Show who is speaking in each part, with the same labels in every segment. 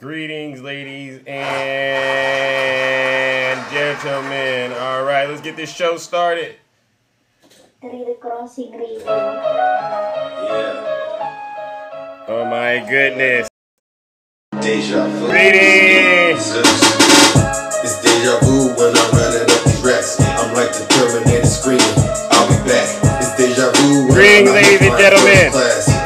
Speaker 1: Greetings, ladies and gentlemen. All right, let's get this show started.
Speaker 2: Three crossing river.
Speaker 3: Yeah.
Speaker 1: Oh my goodness.
Speaker 3: Deja vu.
Speaker 1: Greetings.
Speaker 3: It's deja vu when I'm running up these racks. I'm like the Terminator screaming. I'll be back. It's deja vu.
Speaker 1: Greetings, ladies and gentlemen.
Speaker 3: Class.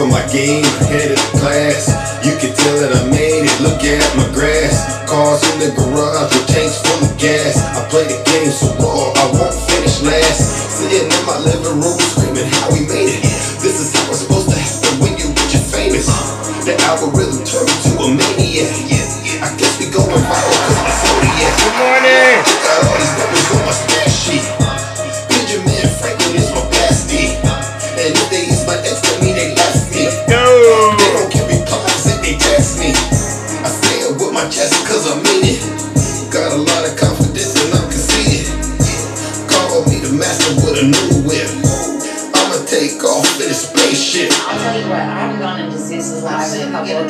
Speaker 3: Of my game, head of the class. You can tell that I made it. Look at my grass. Cars in the garage with tanks full of gas. I play the game so raw, I won't finish last. Sitting in my living room screaming how we made it. This is how it's supposed to happen when you rich and famous. The algorithm turned me to a maniac.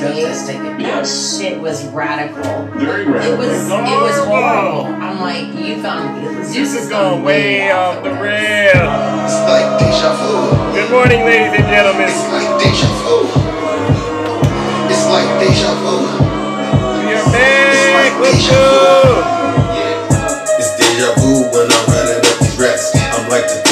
Speaker 3: In a
Speaker 4: couple of days. That shit was radical.
Speaker 5: Very radical.
Speaker 4: It
Speaker 5: rare.
Speaker 4: was it was horrible. I'm like, you found Zeus
Speaker 1: This is going way off the rail.
Speaker 3: It's like deja vu.
Speaker 1: Good morning, ladies and gentlemen.
Speaker 3: It's like deja vu. It's like deja vu.
Speaker 1: We are back. Let's go.
Speaker 3: It's deja vu when I'm running up these racks. I'm like the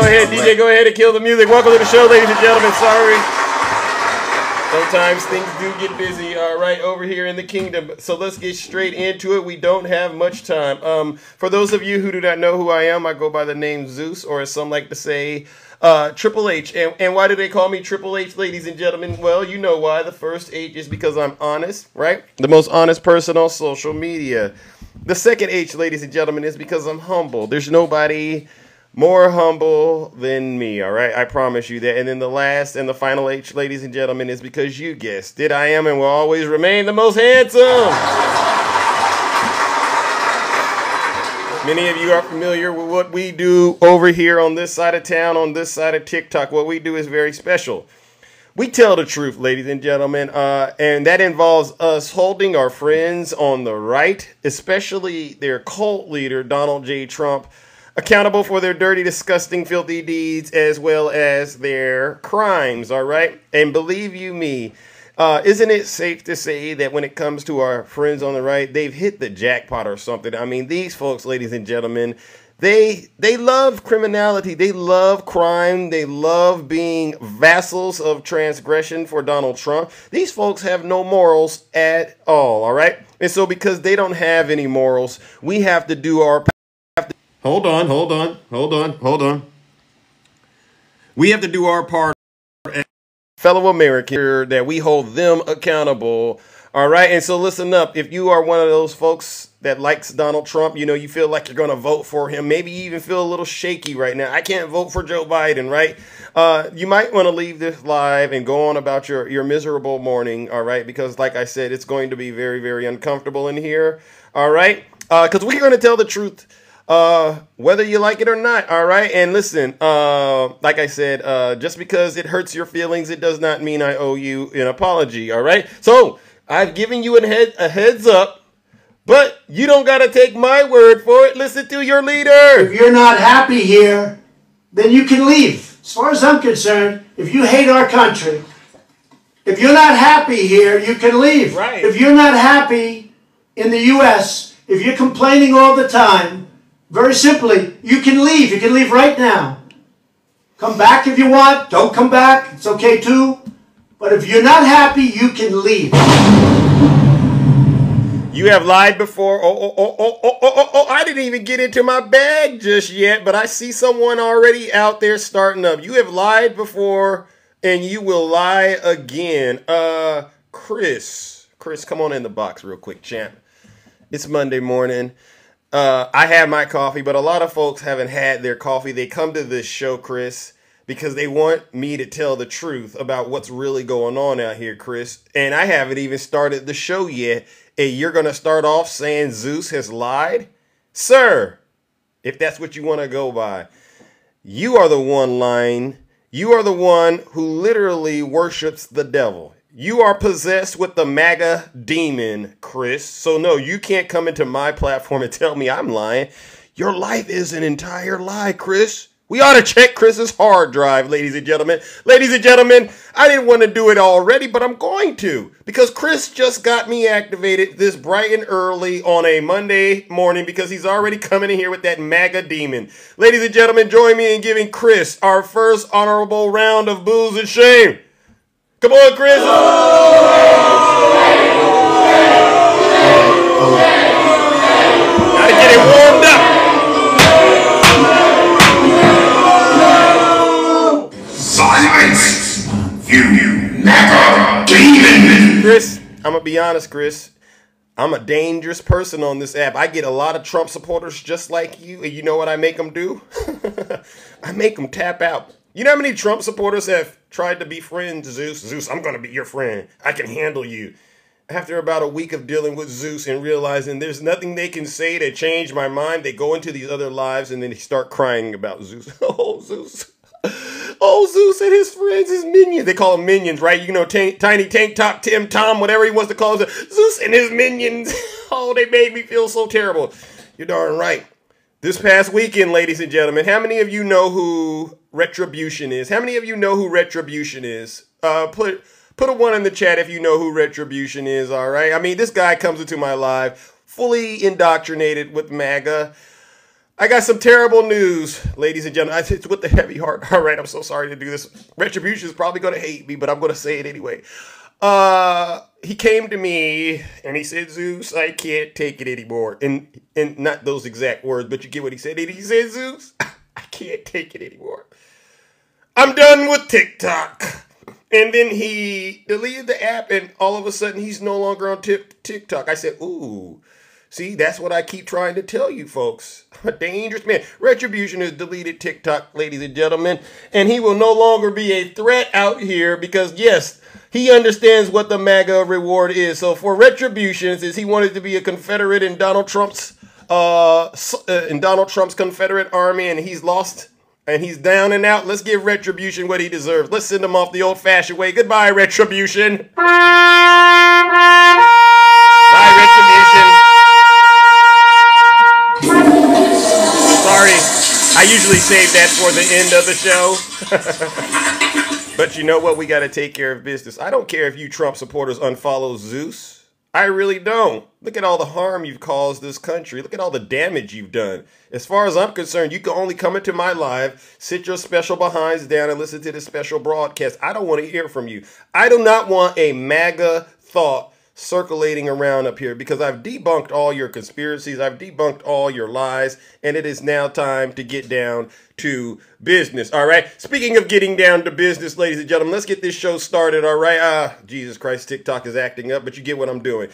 Speaker 1: go ahead. DJ, go ahead and kill the music. Welcome to the show, ladies and gentlemen. Sorry. Sometimes things do get busy, all right, over here in the kingdom. So let's get straight into it. We don't have much time. Um, for those of you who do not know who I am, I go by the name Zeus, or as some like to say, uh, Triple H. And, and why do they call me Triple H, ladies and gentlemen? Well, you know why. The first H is because I'm honest, right? The most honest person on social media. The second H, ladies and gentlemen, is because I'm humble. There's nobody more humble than me, all right? I promise you that. And then the last and the final H, ladies and gentlemen, is because you guessed it. I am and will always remain the most handsome. Many of you are familiar with what we do over here on this side of town, on this side of TikTok. What we do is very special. We tell the truth, ladies and gentlemen, uh, and that involves us holding our friends on the right, especially their cult leader, Donald J. Trump, accountable for their dirty, disgusting, filthy deeds as well as their crimes, all right? And believe you me, uh, isn't it safe to say that when it comes to our friends on the right, they've hit the jackpot or something? I mean, these folks, ladies and gentlemen, they they love criminality, they love crime, they love being vassals of transgression for Donald Trump. These folks have no morals at all, all right? And so because they don't have any morals, we have to do our Hold on, hold on, hold on, hold on. We have to do our part fellow American that we hold them accountable. All right. And so listen up. If you are one of those folks that likes Donald Trump, you know, you feel like you're going to vote for him. Maybe you even feel a little shaky right now. I can't vote for Joe Biden, right? Uh, you might want to leave this live and go on about your, your miserable morning. All right. Because like I said, it's going to be very, very uncomfortable in here. All right. Because we're going to tell the truth uh, whether you like it or not. All right. And listen, uh, like I said, uh, just because it hurts your feelings, it does not mean I owe you an apology. All right. So I've given you a head a heads up. But you don't got to take my word for it. Listen to your leader.
Speaker 5: If you're not happy here, then you can leave. As far as I'm concerned, if you hate our country, if you're not happy here, you can leave.
Speaker 1: Right.
Speaker 5: If you're not happy in the U.S., if you're complaining all the time, very simply, you can leave. You can leave right now. Come back if you want. Don't come back. It's okay too. But if you're not happy, you can leave.
Speaker 1: You have lied before. Oh, oh, oh, oh, oh, oh, oh, oh. I didn't even get into my bag just yet, but I see someone already out there starting up. You have lied before and you will lie again. Uh, Chris. Chris, come on in the box real quick, champ. It's Monday morning. Uh, I had my coffee, but a lot of folks haven't had their coffee. They come to this show, Chris, because they want me to tell the truth about what's really going on out here, Chris. And I haven't even started the show yet. And you're going to start off saying Zeus has lied? Sir, if that's what you want to go by, you are the one lying. You are the one who literally worships the devil. You are possessed with the MAGA demon, Chris. So, no, you can't come into my platform and tell me I'm lying. Your life is an entire lie, Chris. We ought to check Chris's hard drive, ladies and gentlemen. Ladies and gentlemen, I didn't want to do it already, but I'm going to because Chris just got me activated this bright and early on a Monday morning because he's already coming in here with that MAGA demon. Ladies and gentlemen, join me in giving Chris our first honorable round of booze and shame. Come on, Chris. Gotta get it warmed up.
Speaker 6: Silence! You never demon!
Speaker 1: Chris, I'm gonna be honest, Chris. I'm a dangerous person on this app. I get a lot of Trump supporters just like you, and you know what I make them do? I make them tap out. You know how many Trump supporters have tried to befriend Zeus? Zeus, I'm gonna be your friend. I can handle you. After about a week of dealing with Zeus and realizing there's nothing they can say to change my mind, they go into these other lives and then they start crying about Zeus. Oh, Zeus. Oh, Zeus and his friends, his minions. They call them minions, right? You know, tank, Tiny Tank Top, Tim Tom, whatever he wants to call them. Zeus and his minions. Oh, they made me feel so terrible. You're darn right. This past weekend, ladies and gentlemen, how many of you know who Retribution is? How many of you know who Retribution is? Uh, put put a one in the chat if you know who Retribution is. All right. I mean, this guy comes into my live fully indoctrinated with MAGA. I got some terrible news, ladies and gentlemen. It's with the heavy heart. All right, I'm so sorry to do this. Retribution is probably going to hate me, but I'm going to say it anyway. Uh, he came to me and he said, "Zeus, I can't take it anymore." And and not those exact words, but you get what he said. And he said, "Zeus, I can't take it anymore. I'm done with TikTok." And then he deleted the app, and all of a sudden, he's no longer on TikTok. I said, "Ooh." See, that's what I keep trying to tell you folks. A dangerous man. Retribution has deleted TikTok, ladies and gentlemen, and he will no longer be a threat out here because, yes, he understands what the MAGA reward is. So for Retributions, is he wanted to be a Confederate in Donald Trump's uh, uh in Donald Trump's Confederate army, and he's lost and he's down and out. Let's give Retribution what he deserves. Let's send him off the old-fashioned way. Goodbye, Retribution. Bye, Retribution. Sorry, I usually save that for the end of the show. but you know what? We got to take care of business. I don't care if you Trump supporters unfollow Zeus. I really don't. Look at all the harm you've caused this country. Look at all the damage you've done. As far as I'm concerned, you can only come into my live, sit your special behinds down, and listen to this special broadcast. I don't want to hear from you. I do not want a MAGA thought circulating around up here because I've debunked all your conspiracies, I've debunked all your lies, and it is now time to get down to business. All right. Speaking of getting down to business, ladies and gentlemen, let's get this show started. All right. Ah, Jesus Christ, TikTok is acting up, but you get what I'm doing.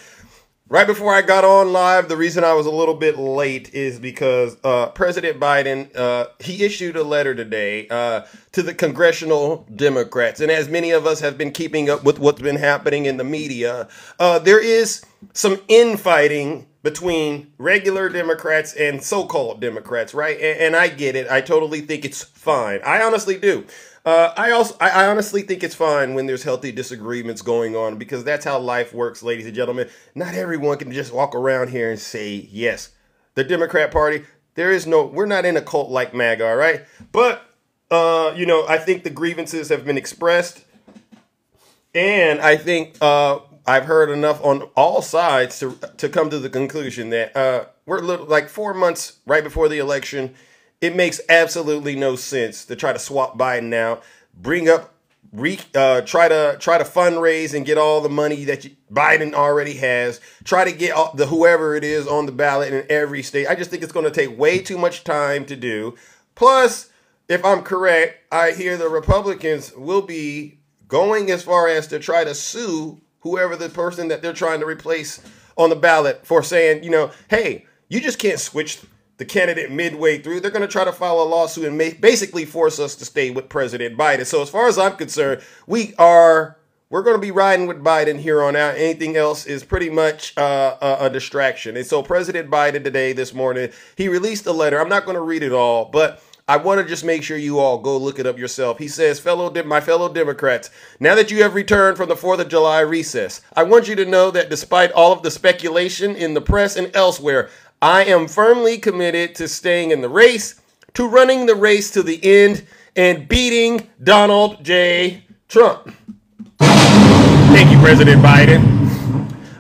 Speaker 1: Right before I got on live, the reason I was a little bit late is because uh, President Biden uh, he issued a letter today uh, to the congressional Democrats, and as many of us have been keeping up with what's been happening in the media, uh, there is some infighting between regular Democrats and so-called Democrats, right? And, and I get it. I totally think it's fine. I honestly do. Uh, I also, I, I honestly think it's fine when there's healthy disagreements going on because that's how life works, ladies and gentlemen. Not everyone can just walk around here and say yes. The Democrat Party, there is no, we're not in a cult like MAGA, all right? But, uh, you know, I think the grievances have been expressed, and I think uh, I've heard enough on all sides to to come to the conclusion that uh, we're little, like four months right before the election. It makes absolutely no sense to try to swap Biden now, bring up, re, uh, try to try to fundraise and get all the money that you, Biden already has. Try to get all, the whoever it is on the ballot in every state. I just think it's going to take way too much time to do. Plus, if I'm correct, I hear the Republicans will be going as far as to try to sue whoever the person that they're trying to replace on the ballot for saying, you know, hey, you just can't switch the candidate midway through. They're going to try to file a lawsuit and basically force us to stay with President Biden. So as far as I'm concerned, we are we're going to be riding with Biden here on out. Anything else is pretty much uh, a, a distraction. And so President Biden today, this morning, he released a letter. I'm not going to read it all, but I want to just make sure you all go look it up yourself. He says, "Fellow my fellow Democrats, now that you have returned from the 4th of July recess, I want you to know that despite all of the speculation in the press and elsewhere, I am firmly committed to staying in the race, to running the race to the end and beating Donald J. Trump." Thank you, President Biden.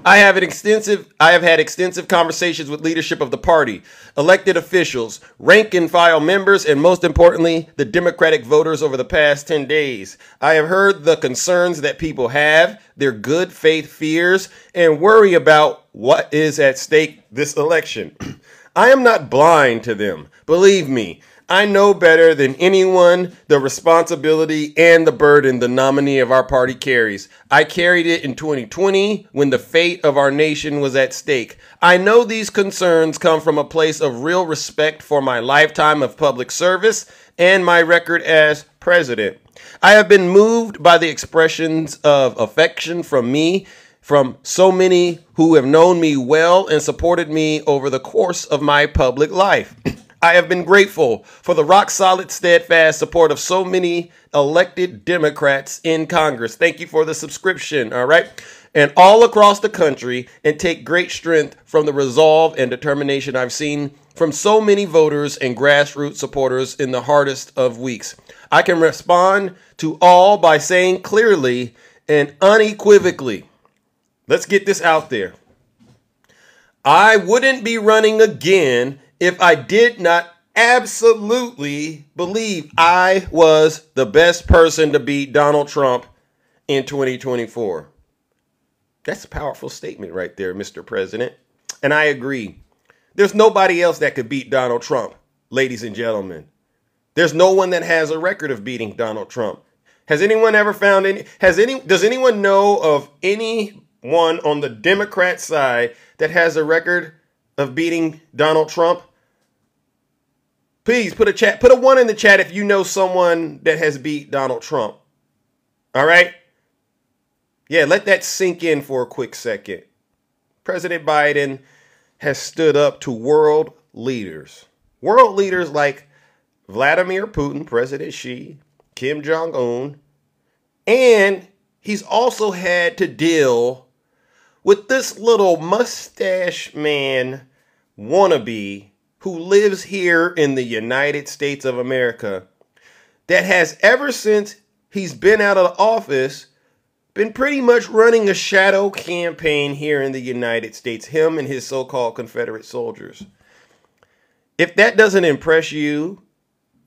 Speaker 1: I have an extensive I have had extensive conversations with leadership of the party, elected officials, rank and file members, and most importantly, the Democratic voters over the past 10 days. I have heard the concerns that people have, their good faith fears, and worry about what is at stake this election. I am not blind to them. Believe me, I know better than anyone the responsibility and the burden the nominee of our party carries. I carried it in 2020 when the fate of our nation was at stake. I know these concerns come from a place of real respect for my lifetime of public service and my record as president. I have been moved by the expressions of affection from me from so many who have known me well and supported me over the course of my public life. I have been grateful for the rock solid, steadfast support of so many elected Democrats in Congress. Thank you for the subscription, all right? And all across the country, and take great strength from the resolve and determination I've seen from so many voters and grassroots supporters in the hardest of weeks. I can respond to all by saying clearly and unequivocally let's get this out there. I wouldn't be running again if I did not absolutely believe I was the best person to beat Donald Trump in 2024. That's a powerful statement right there, Mr. President. And I agree. There's nobody else that could beat Donald Trump, ladies and gentlemen. There's no one that has a record of beating Donald Trump. Has anyone ever found any has any does anyone know of anyone on the Democrat side that has a record of beating Donald Trump? Please put a chat, put a one in the chat if you know someone that has beat Donald Trump. All right? Yeah, let that sink in for a quick second. President Biden has stood up to world leaders. World leaders like Vladimir Putin, President Xi, Kim Jong Un, and he's also had to deal with this little mustache man wannabe who lives here in the United States of America that has ever since he's been out of office been pretty much running a shadow campaign here in the United States, him and his so-called Confederate soldiers. If that doesn't impress you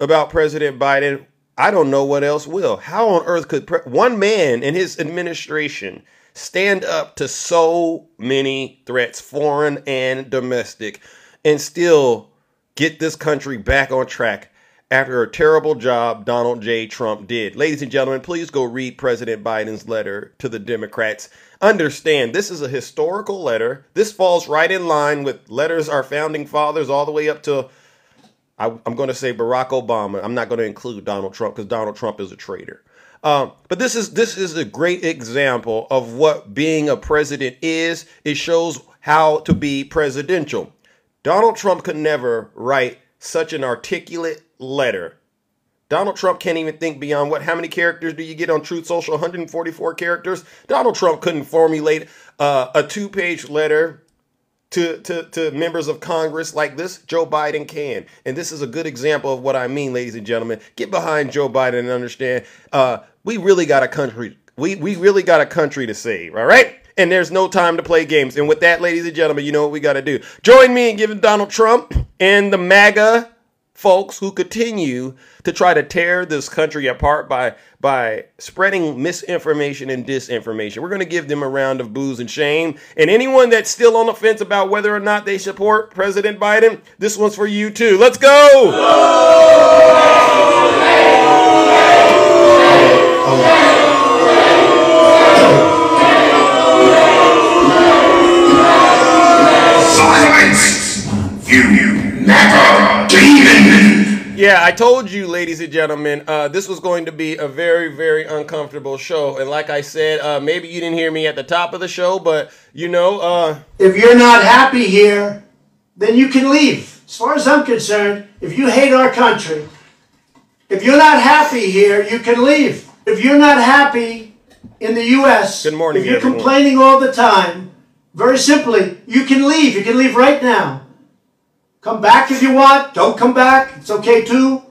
Speaker 1: about President Biden, I don't know what else will. How on earth could one man in his administration stand up to so many threats, foreign and domestic, and still get this country back on track after a terrible job Donald J. Trump did. Ladies and gentlemen, please go read President Biden's letter to the Democrats. Understand, this is a historical letter. This falls right in line with letters our founding fathers all the way up to, I, am going to say Barack Obama. I'm not going to include Donald Trump because Donald Trump is a traitor. Um, but this is this is a great example of what being a president is. It shows how to be presidential. Donald Trump could never write such an articulate letter Donald Trump can't even think beyond what? How many characters do you get on Truth Social? 144 characters. Donald Trump couldn't formulate uh, a two-page letter to, to, to members of Congress like this, Joe Biden can. And this is a good example of what I mean, ladies and gentlemen. Get behind Joe Biden and understand uh, we really got a country. We, we really got a country to save, all right? And there's no time to play games. And with that, ladies and gentlemen, you know what we got to do. Join me in giving Donald Trump and the MAGA folks who continue to try to tear this country apart by by spreading misinformation and disinformation. We're going to give them a round of booze and shame. And anyone that's still on the fence about whether or not they support President Biden, this one's for you too. Let's go.
Speaker 6: Silence! You never demon!
Speaker 1: Yeah, I told you, ladies and gentlemen, uh, this was going to be a very, very uncomfortable show. And like I said, uh, maybe you didn't hear me at the top of the show, but you know, uh,
Speaker 5: If you're not happy here, then you can leave. As far as I'm concerned, if you hate our country, if you're not happy here, you can leave. If you're not happy in the U.S.,
Speaker 1: Good morning,
Speaker 5: if you're
Speaker 1: everyone.
Speaker 5: complaining all the time, very simply, you can leave. You can leave right now. Come back if you want. Don't come back. It's okay too.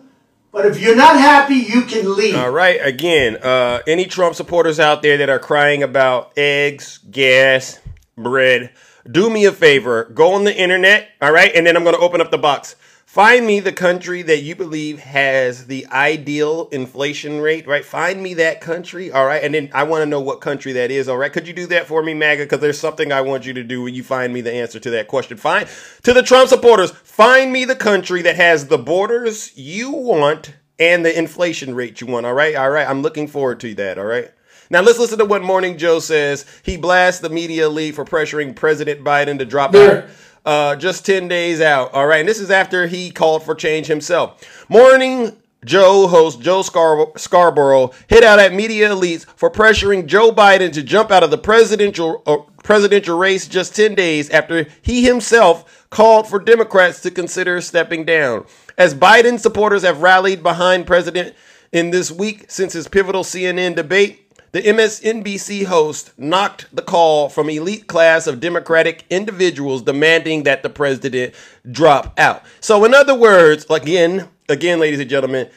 Speaker 5: But if you're not happy, you can leave.
Speaker 1: All right. Again, uh, any Trump supporters out there that are crying about eggs, gas, bread, do me a favor. Go on the internet. All right. And then I'm going to open up the box. Find me the country that you believe has the ideal inflation rate, right? Find me that country, all right? And then I want to know what country that is, all right? Could you do that for me, MAGA? Because there's something I want you to do when you find me the answer to that question. Find To the Trump supporters, find me the country that has the borders you want and the inflation rate you want, all right? All right. I'm looking forward to that, all right? Now let's listen to what Morning Joe says. He blasts the media lead for pressuring President Biden to drop out uh, just 10 days out. All right. And this is after he called for change himself. Morning Joe host Joe Scar- Scarborough hit out at media elites for pressuring Joe Biden to jump out of the presidential uh, presidential race just 10 days after he himself called for Democrats to consider stepping down. As Biden supporters have rallied behind President in this week since his pivotal CNN debate, the MSNBC host knocked the call from elite class of Democratic individuals demanding that the president drop out. So, in other words, again, again, ladies and gentlemen,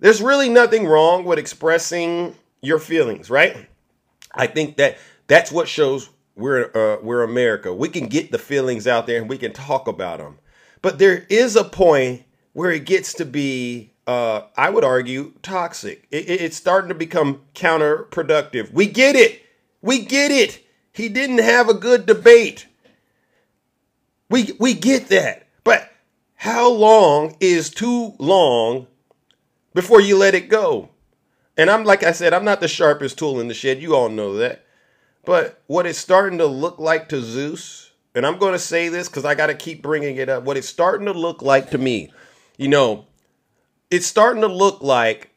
Speaker 1: there's really nothing wrong with expressing your feelings, right? I think that that's what shows we're uh, we're America. We can get the feelings out there and we can talk about them, but there is a point where it gets to be, uh, I would argue, toxic. It, it- it's starting to become counterproductive. We get it. We get it. He didn't have a good debate. We we get that, but how long is too long before you let it go? And I'm like I said, I'm not the sharpest tool in the shed. You all know that. But what it's starting to look like to Zeus, and I'm going to say this because I got to keep bringing it up. What it's starting to look like to me, you know, it's starting to look like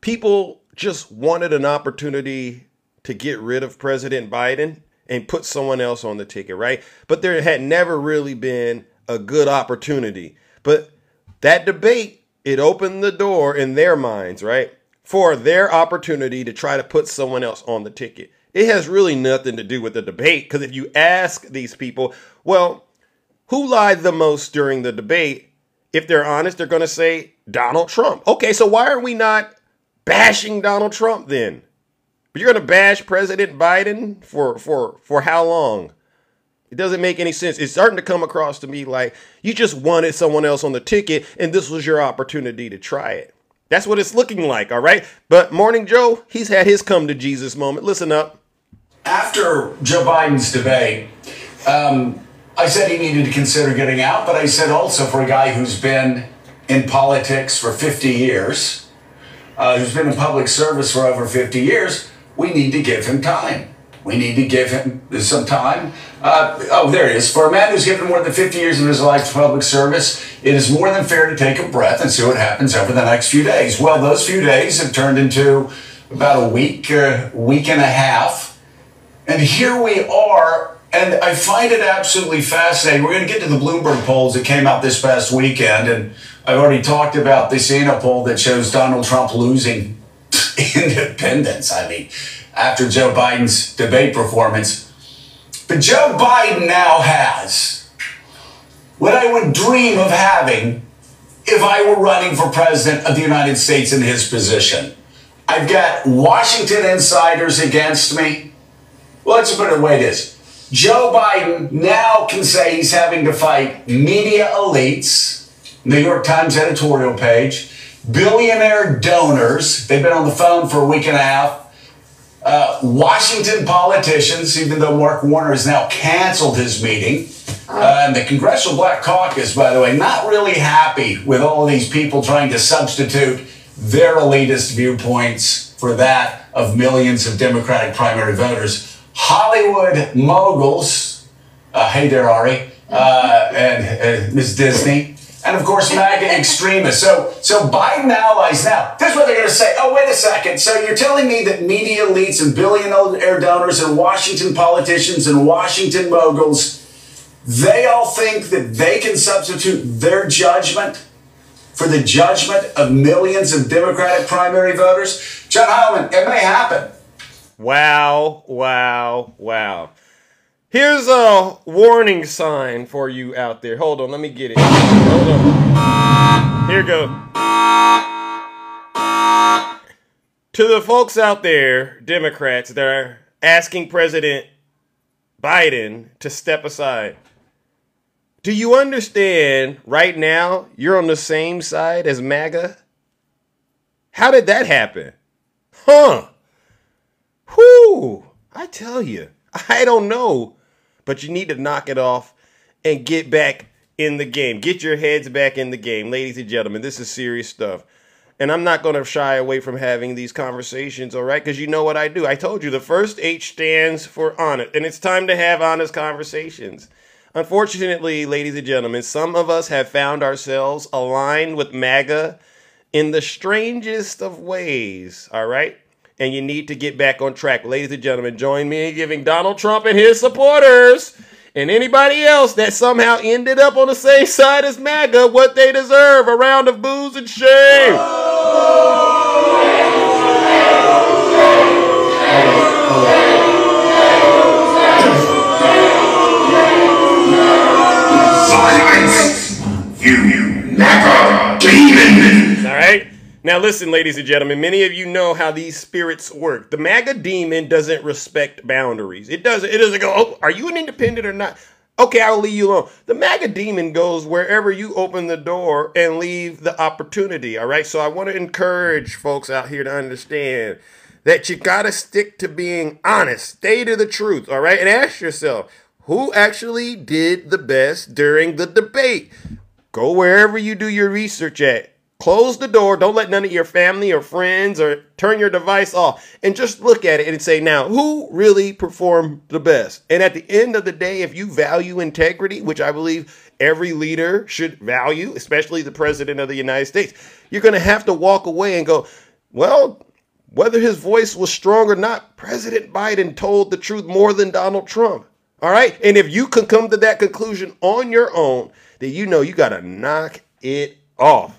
Speaker 1: people just wanted an opportunity to get rid of President Biden and put someone else on the ticket, right? But there had never really been a good opportunity. But that debate, it opened the door in their minds, right? For their opportunity to try to put someone else on the ticket. It has really nothing to do with the debate because if you ask these people, well, who lied the most during the debate? If they're honest, they're going to say Donald Trump. Okay, so why are we not bashing Donald Trump then? But you're going to bash President Biden for for for how long? It doesn't make any sense. It's starting to come across to me like you just wanted someone else on the ticket and this was your opportunity to try it. That's what it's looking like, all right? But Morning Joe, he's had his come to Jesus moment. Listen up.
Speaker 7: after Joe Biden's debate, um, I said he needed to consider getting out, but I said also for a guy who's been in politics for 50 years, uh, who's been in public service for over 50 years, we need to give him time. We need to give him some time. Uh, oh, there it is. For a man who's given more than 50 years of his life to public service, it is more than fair to take a breath and see what happens over the next few days. Well, those few days have turned into about a week, uh, week and a half. And here we are And I find it absolutely fascinating. We're going to get to the Bloomberg polls that came out this past weekend. And I've already talked about the Siena poll that shows Donald Trump losing independence. I mean, after Joe Biden's debate performance. But Joe Biden now has what I would dream of having if I were running for president of the United States in his position. I've got Washington insiders against me. Well, let's put it the way it is. Joe Biden now can say he's having to fight media elites, New York Times editorial page, billionaire donors. They've been on the phone for a week and a half. Uh, Washington politicians, even though Mark Warner has now canceled his meeting. Uh, and the Congressional Black Caucus, by the way, not really happy with all of these people trying to substitute their elitist viewpoints for that of millions of Democratic primary voters. Hollywood moguls, uh, hey there, Ari, uh, and uh, Ms. Disney, and of course MAGA extremists. So, so Biden allies now. Here's what they're going to say. Oh, wait a second. So you're telling me that media elites and billionaire donors and Washington politicians and Washington moguls, they all think that they can substitute their judgment for the judgment of millions of Democratic primary voters? John Heilemann, it may happen.
Speaker 1: Wow, wow, wow. Here's a warning sign for you out there. Hold on, let me get it. Hold on. Here go. To the folks out there, Democrats, that are asking President Biden to step aside. Do you understand right now you're on the same side as MAGA? How did that happen? Huh. Whew. I tell you, I don't know. But you need to knock it off and get back in the game. Get your heads back in the game. Ladies and gentlemen, this is serious stuff. And I'm not going to shy away from having these conversations, all right? Because you know what I do. I told you the first H stands for honest, and it's time to have honest conversations. Unfortunately, ladies and gentlemen, some of us have found ourselves aligned with MAGA in the strangest of ways, all right? And you need to get back on track. Ladies and gentlemen, join me in giving Donald Trump and his supporters and anybody else that somehow ended up on the same side as MAGA what they deserve a round of booze and shame.
Speaker 6: Silence! You, MAGA demon!
Speaker 1: All right. Now, listen, ladies and gentlemen, many of you know how these spirits work. The MAGA demon doesn't respect boundaries. It doesn't, it doesn't go, oh, are you an independent or not? Okay, I'll leave you alone. The MAGA demon goes wherever you open the door and leave the opportunity. All right. So I want to encourage folks out here to understand that you got to stick to being honest, stay to the truth. All right. And ask yourself, who actually did the best during the debate? Go wherever you do your research at. Close the door. Don't let none of your family or friends or turn your device off and just look at it and say, now, who really performed the best? And at the end of the day, if you value integrity, which I believe every leader should value, especially the president of the United States, you're going to have to walk away and go, well, whether his voice was strong or not, President Biden told the truth more than Donald Trump. All right. And if you can come to that conclusion on your own, then you know you got to knock it off.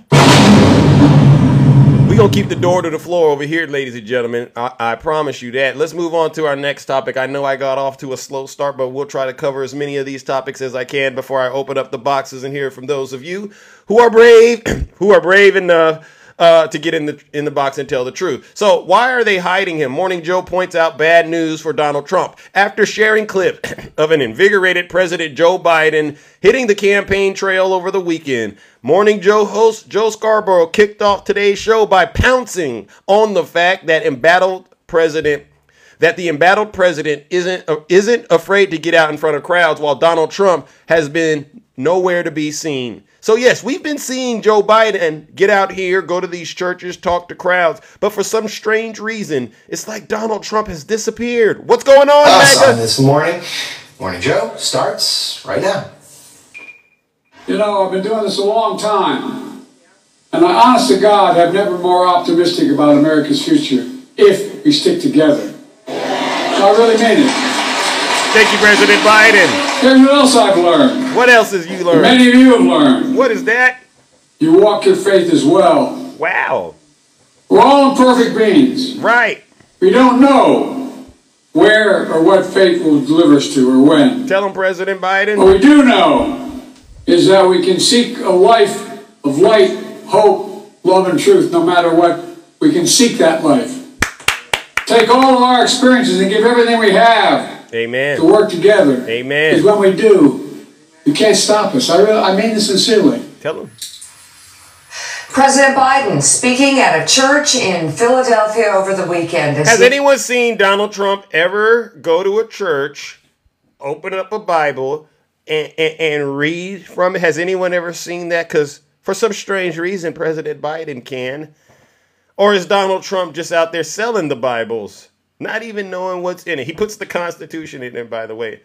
Speaker 1: We're going to keep the door to the floor over here, ladies and gentlemen. I, I, promise you that. Let's move on to our next topic. I know I got off to a slow start, but we'll try to cover as many of these topics as I can before I open up the boxes and hear from those of you who are brave, who are brave enough uh, to get in the in the box and tell the truth. So why are they hiding him? Morning Joe points out bad news for Donald Trump after sharing clip of an invigorated President Joe Biden hitting the campaign trail over the weekend. Morning Joe host Joe Scarborough kicked off today's show by pouncing on the fact that embattled President that the embattled president isn't uh, isn't afraid to get out in front of crowds while Donald Trump has been nowhere to be seen. So, yes, we've been seeing Joe Biden get out here, go to these churches, talk to crowds, but for some strange reason, it's like Donald Trump has disappeared. What's going on,
Speaker 8: Us on this morning. Morning Joe starts right now.
Speaker 9: You know, I've been doing this a long time. And I, honest to God, I'm never more optimistic about America's future if we stick together. I really mean it.
Speaker 1: Thank you, President Biden.
Speaker 9: Here's what else I've learned.
Speaker 1: What else has you learned?
Speaker 9: Many of you have learned.
Speaker 1: What is that?
Speaker 9: You walk your faith as well.
Speaker 1: Wow.
Speaker 9: We're all imperfect beings.
Speaker 1: Right.
Speaker 9: We don't know where or what fate will deliver us to or when.
Speaker 1: Tell him, President Biden.
Speaker 9: What we do know is that we can seek a life of light, hope, love, and truth no matter what. We can seek that life. Take all of our experiences and give everything we have
Speaker 1: Amen.
Speaker 9: to work together.
Speaker 1: Amen.
Speaker 9: Because when we do, you can't stop us. I, really, I mean this sincerely.
Speaker 1: Tell him.
Speaker 4: President Biden speaking at a church in Philadelphia over the weekend. as
Speaker 1: Has
Speaker 4: he-
Speaker 1: anyone seen Donald Trump ever go to a church, open up a Bible, and, and, and read from it? Has anyone ever seen that? Because for some strange reason, President Biden can. Or is Donald Trump just out there selling the Bibles, not even knowing what's in it? He puts the Constitution in there, by the way.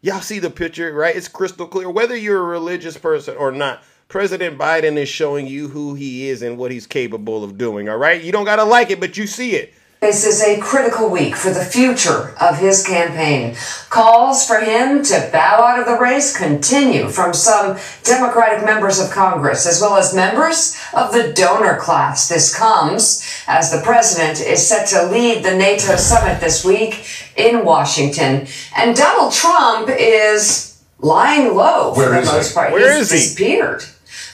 Speaker 1: Y'all see the picture, right? It's crystal clear. Whether you're a religious person or not, President Biden is showing you who he is and what he's capable of doing, all right? You don't got to like it, but you see it.
Speaker 4: This is a critical week for the future of his campaign. Calls for him to bow out of the race continue from some Democratic members of Congress, as well as members of the donor class. This comes as the president is set to lead the NATO summit this week in Washington. And Donald Trump is lying low
Speaker 7: Where
Speaker 4: for the
Speaker 7: is he?
Speaker 4: most part.
Speaker 1: Where
Speaker 4: he's
Speaker 1: is he?
Speaker 4: disappeared.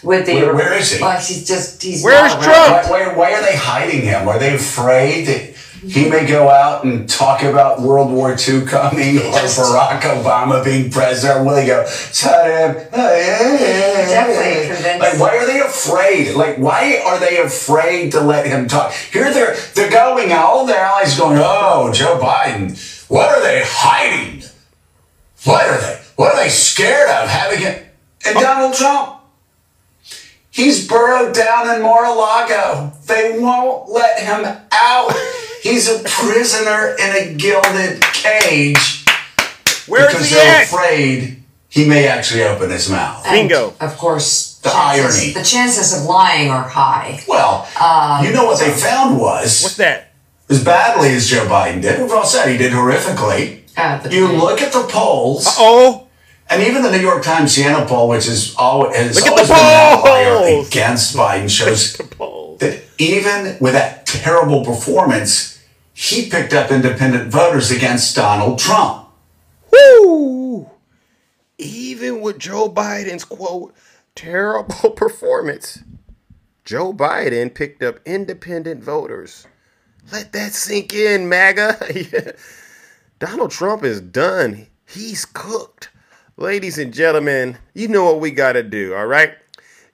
Speaker 4: With the
Speaker 7: Where- where is he?
Speaker 4: Well, he's just he's
Speaker 1: Where's
Speaker 4: not
Speaker 1: Trump?
Speaker 7: Why, why, why are they hiding him? Are they afraid that he may go out and talk about World War II coming or Barack Obama being president? Will he go, shut him?
Speaker 4: Definitely convinced.
Speaker 7: Like, why are they afraid? Like, why are they afraid to let him talk? Here they're, they're going, all their allies going, oh, Joe Biden, what are they hiding? What are they? What are they scared of having it? And oh. Donald Trump. He's burrowed down in Mar-a-Lago. They won't let him out. He's a prisoner in a gilded cage
Speaker 1: Where
Speaker 7: because
Speaker 1: is he
Speaker 7: they're
Speaker 1: at?
Speaker 7: afraid he may actually open his mouth.
Speaker 4: And,
Speaker 1: Bingo.
Speaker 4: Of course,
Speaker 7: The
Speaker 4: chances-
Speaker 7: irony.
Speaker 4: The chances of lying are high.
Speaker 7: Well, you know what they found was
Speaker 1: What's that?
Speaker 7: as badly as Joe Biden did. We've all said he did horrifically.
Speaker 4: Uh, the-
Speaker 7: You look at the polls,
Speaker 1: Oh,
Speaker 7: and even the New York Times Siena poll, which is always, has
Speaker 1: Look at
Speaker 7: always
Speaker 1: the
Speaker 7: been an outlier
Speaker 1: polls!
Speaker 7: against Biden, shows
Speaker 1: polls.
Speaker 7: that even with that terrible performance, he picked up independent voters against Donald Trump.
Speaker 1: Woo! Even with Joe Biden's quote terrible performance, Joe Biden picked up independent voters. Let that sink in, MAGA. Donald Trump is done. He's cooked. Ladies and gentlemen, you know what we got to do, all right?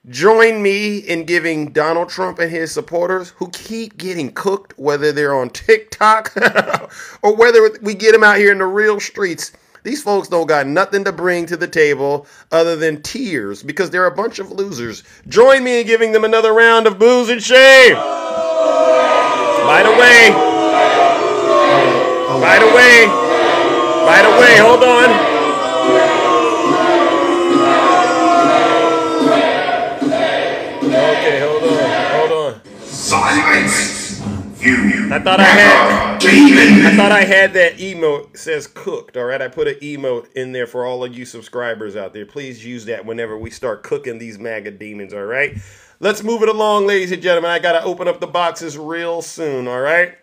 Speaker 1: Join me in giving Donald Trump and his supporters who keep getting cooked, whether they're on TikTok or whether we get them out here in the real streets. These folks don't got nothing to bring to the table other than tears because they're a bunch of losers. Join me in giving them another round of booze and shame. By the way, by the way, by the way, hold on. I thought I had- I thought I had that emote says cooked. All right, I put an emote in there for all of you subscribers out there. Please use that whenever we start cooking these MAGA demons. All right, let's move it along, ladies and gentlemen. I gotta open up the boxes real soon. All right.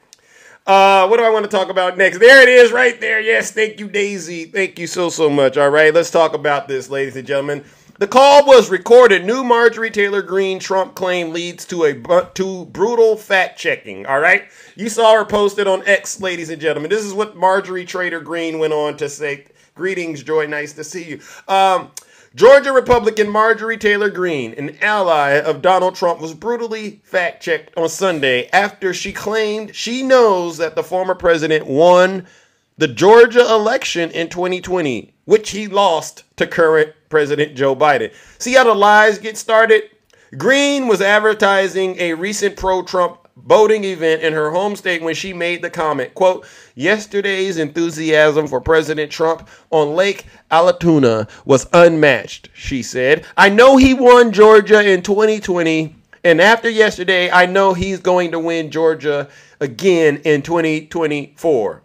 Speaker 1: Uh, what do I want to talk about next? There it is, right there. Yes, thank you, Daisy. Thank you so so much. All right, let's talk about this, ladies and gentlemen. The call was recorded. New Marjorie Taylor Greene Trump claim leads to a to brutal fact checking. All right, you saw her posted on X, ladies and gentlemen. This is what Marjorie Taylor Greene went on to say. Greetings, Joy. Nice to see you. Um, Georgia Republican Marjorie Taylor Greene, an ally of Donald Trump, was brutally fact checked on Sunday after she claimed she knows that the former president won the Georgia election in 2020, which he lost to current President Joe Biden. See how the lies get started? Greene was advertising a recent pro-Trump voting event in her home state when she made the comment, quote, yesterday's enthusiasm for President Trump on Lake Allatoona was unmatched, she said. I know he won Georgia in 2020, and after yesterday, I know he's going to win Georgia again in 2024.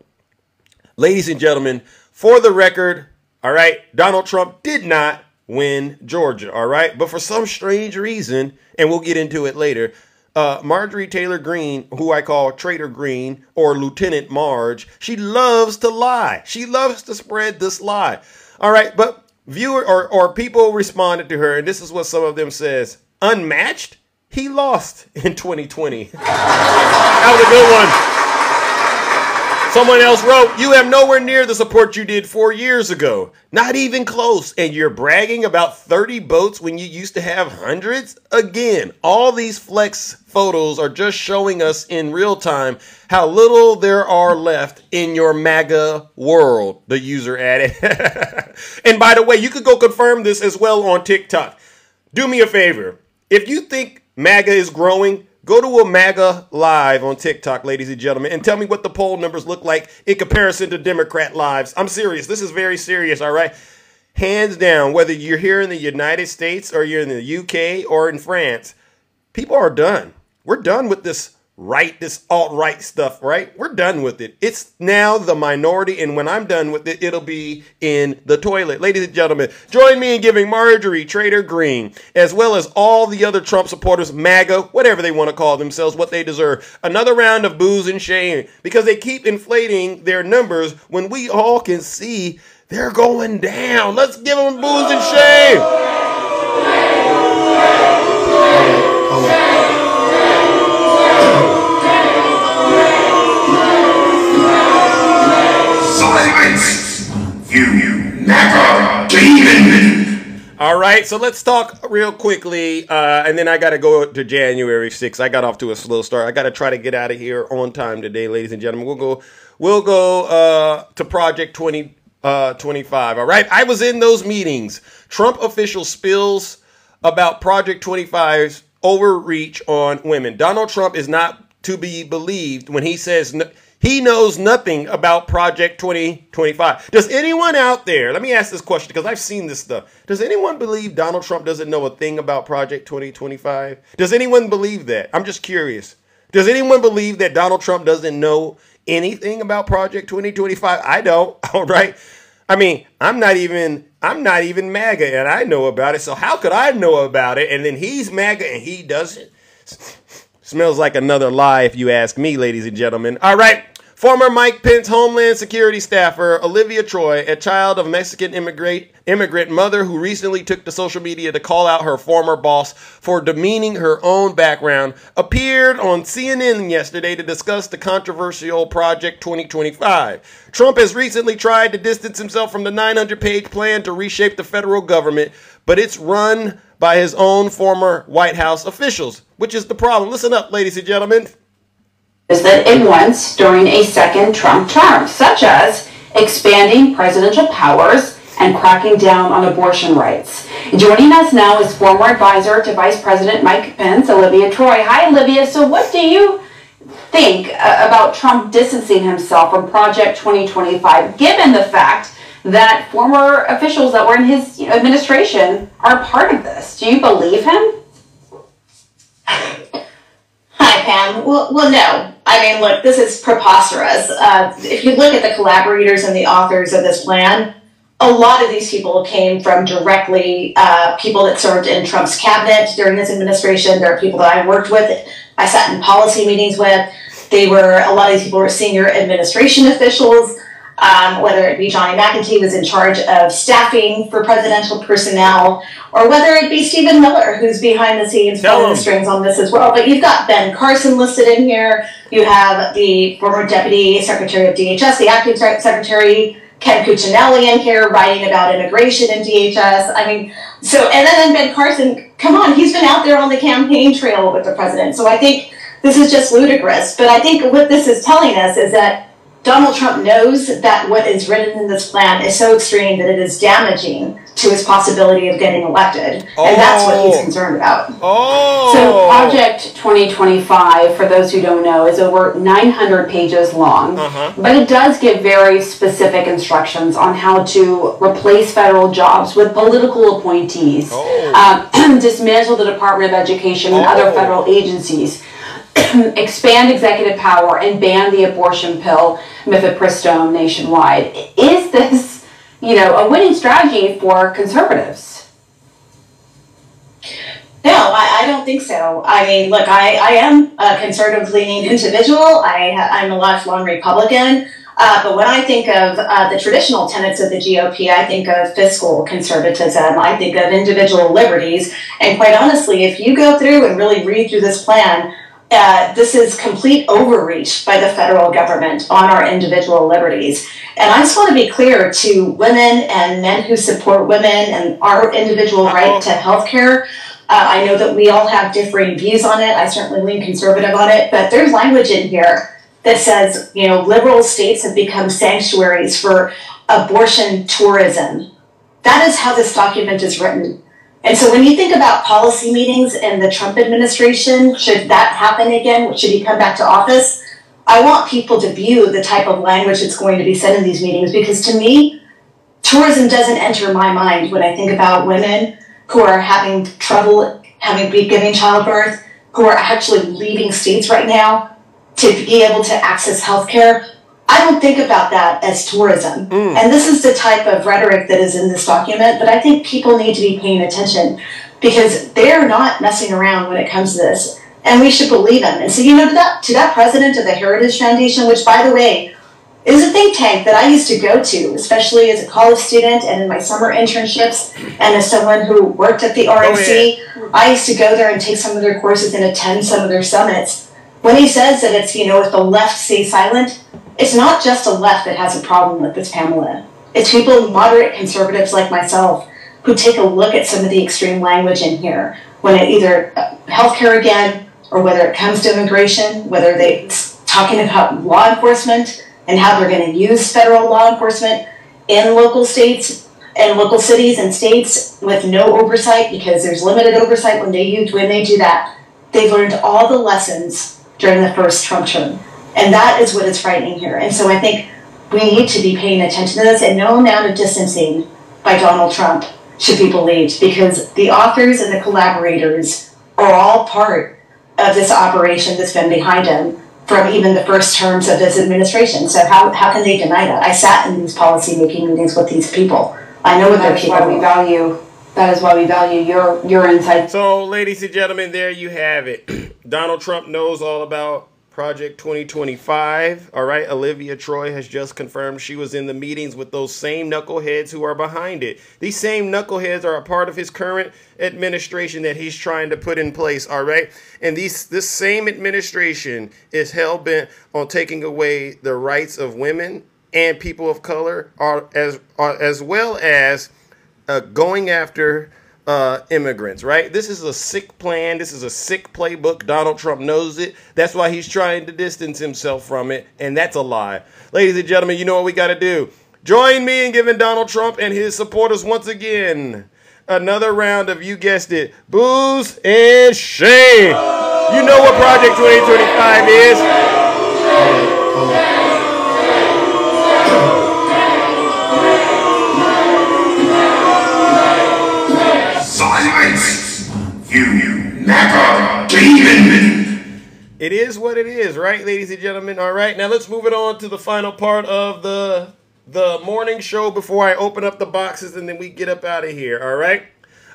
Speaker 1: Ladies and gentlemen, for the record, all right, Donald Trump did not win Georgia, all right? But for some strange reason, and we'll get into it later, uh, Marjorie Taylor Greene, who I call Traitor Green or Lieutenant Marge, she loves to lie. She loves to spread this lie. All right, but viewer or, or people responded to her, and this is what some of them says. Unmatched? He lost in 2020. that was a good one. Someone else wrote, You have nowhere near the support you did four years ago. Not even close. And you're bragging about 30 boats when you used to have hundreds? Again, all these flex photos are just showing us in real time how little there are left in your MAGA world, the user added. and by the way, you could go confirm this as well on TikTok. Do me a favor. If you think MAGA is growing, Go to a MAGA live on TikTok, ladies and gentlemen, and tell me what the poll numbers look like in comparison to Democrat lives. I'm serious. This is very serious, all right? Hands down, whether you're here in the United States or you're in the UK or in France, people are done. We're done with this right, this alt right stuff, right? We're done with it. It's now the minority, and when I'm done with it, it'll be in the toilet. Ladies and gentlemen, join me in giving Marjorie Trader Greene, as well as all the other Trump supporters, MAGA, whatever they want to call themselves, what they deserve. Another round of booze and shame because they keep inflating their numbers when we all can see they're going down. Let's give them booze and shame.
Speaker 6: You, you never demon!
Speaker 1: All right, so let's talk real quickly, uh, and then I got to go to January 6th. I got off to a slow start. I got to try to get out of here on time today, ladies and gentlemen. We'll go, we'll go uh, to Project 20, uh, 25. All right, I was in those meetings. Trump official spills about Project 25's overreach on women. Donald Trump is not to be believed when he says. No, he knows nothing about Project 2025. Does anyone out there, let me ask this question because I've seen this stuff. Does anyone believe Donald Trump doesn't know a thing about Project 2025? Does anyone believe that? I'm just curious. Does anyone believe that Donald Trump doesn't know anything about Project 2025? I don't. All right. I mean, I'm not even I'm not even MAGA and I know about it. So how could I know about it? And then he's MAGA and he doesn't. Smells like another lie, if you ask me, ladies and gentlemen. All right. Former Mike Pence Homeland Security staffer Olivia Troy, a child of Mexican immigrant, immigrant mother who recently took to social media to call out her former boss for demeaning her own background, appeared on CNN yesterday to discuss the controversial Project 2025. Trump has recently tried to distance himself from the 900 page plan to reshape the federal government, but it's run by his own former White House officials, which is the problem. Listen up, ladies and gentlemen.
Speaker 10: Is that in once during a second Trump term, such as expanding presidential powers and cracking down on abortion rights. Joining us now is former advisor to Vice President Mike Pence, Olivia Troy. Hi, Olivia. So, what do you think uh, about Trump distancing himself from Project 2025, given the fact that former officials that were in his administration are part of this? Do you believe him?
Speaker 11: Hi, Pam. Well, well, no. I mean, look, this is preposterous. Uh, if you look at the collaborators and the authors of this plan, a lot of these people came from directly uh, people that served in Trump's cabinet during his administration. There are people that I worked with, I sat in policy meetings with. They were a lot of these people were senior administration officials. Um, whether it be Johnny McEntee was in charge of staffing for presidential personnel, or whether it be Stephen Miller who's behind the scenes pulling the strings on this as well. But you've got Ben Carson listed in here. You have the former deputy secretary of DHS, the acting secretary Ken Cuccinelli in here writing about immigration in DHS. I mean, so, and then Ben Carson, come on, he's been out there on the campaign trail with the president. So I think this is just ludicrous. But I think what this is telling us is that Donald Trump knows that what is written in this plan is so extreme that it is damaging to his possibility of getting elected. And that's what he's concerned about.
Speaker 1: Oh.
Speaker 10: So, Project 2025, for those who don't know, is over 900 pages long.
Speaker 1: Uh-huh.
Speaker 10: But it does give very specific instructions on how to replace federal jobs with political appointees, uh, dismantle the Department of Education and other
Speaker 1: Oh.
Speaker 10: federal agencies. expand executive power and ban the abortion pill mifepristone nationwide. Is this you know, a winning strategy for conservatives.
Speaker 11: No, I, I don't think so. I mean, look, I, I am a conservative leaning individual. I, I'm a lifelong Republican. Uh, but when I think of uh, the traditional tenets of the GOP, I think of fiscal conservatism. I think of individual liberties. And quite honestly, if you go through and really read through this plan, uh, this is complete overreach by the federal government on our individual liberties. And I just want to be clear to women and men who support women and our individual right to health care. Uh, I know that we all have differing views on it. I certainly lean conservative on it, but there's language in here that says, you know, liberal states have become sanctuaries for abortion tourism. That is how this document is written. And so when you think about policy meetings in the Trump administration, should that happen again? Should he come back to office? I want people to view the type of language that's going to be said in these meetings because to me, tourism doesn't enter my mind when I think about women who are having trouble having giving childbirth, who are actually leaving states right now to be able to access healthcare. I don't think about that as tourism.
Speaker 1: Mm.
Speaker 11: And this is the type of rhetoric that is in this document, but I think people need to be paying attention because they're not messing around when it comes to this. And we should believe them. And so, you know, to that, to that president of the Heritage Foundation, which, by the way, is a think tank that I used to go to, especially as a college student and in my summer internships, and as someone who worked at the RNC. I used to go there and take some of their courses and attend some of their summits. When he says that it's, you know, if the left stays silent, it's not just the left that has a problem with this, Pamela. It's people, moderate conservatives like myself, who take a look at some of the extreme language in here when it either uh, healthcare again, or whether it comes to immigration, whether they talking about law enforcement and how they're going to use federal law enforcement in local states and local cities and states with no oversight because there's limited oversight when they use when they do that. They've learned all the lessons during the first Trump term. And that is what is frightening here. And so I think we need to be paying attention to this, and no amount of distancing by Donald Trump should be believed because the authors and the collaborators are all part of this operation that's been behind him from even the first terms of his administration. So how, how can they deny that? I sat in these policy making meetings with these people. I know what they're
Speaker 10: That is why we value. That is why we value your your insights.
Speaker 1: So, ladies and gentlemen, there you have it. Donald Trump knows all about Project 2025. All right, Olivia Troy has just confirmed she was in the meetings with those same knuckleheads who are behind it. These same knuckleheads are a part of his current administration that he's trying to put in place. All right, and these this same administration is hell bent on taking away the rights of women and people of color, are as are, as well as uh, going after uh, immigrants, right? This is a sick plan. This is a sick playbook. Donald Trump knows it. That's why he's trying to distance himself from it, and that's a lie. Ladies and gentlemen, you know what we got to do. Join me in giving Donald Trump and his supporters once again another round of, you guessed it, booze and shame. You know what Project 2025 is. It is what it is, right, ladies and gentlemen? All right, now let's move it on to the final part of the the morning show before I open up the boxes and then we get up out of here. All right.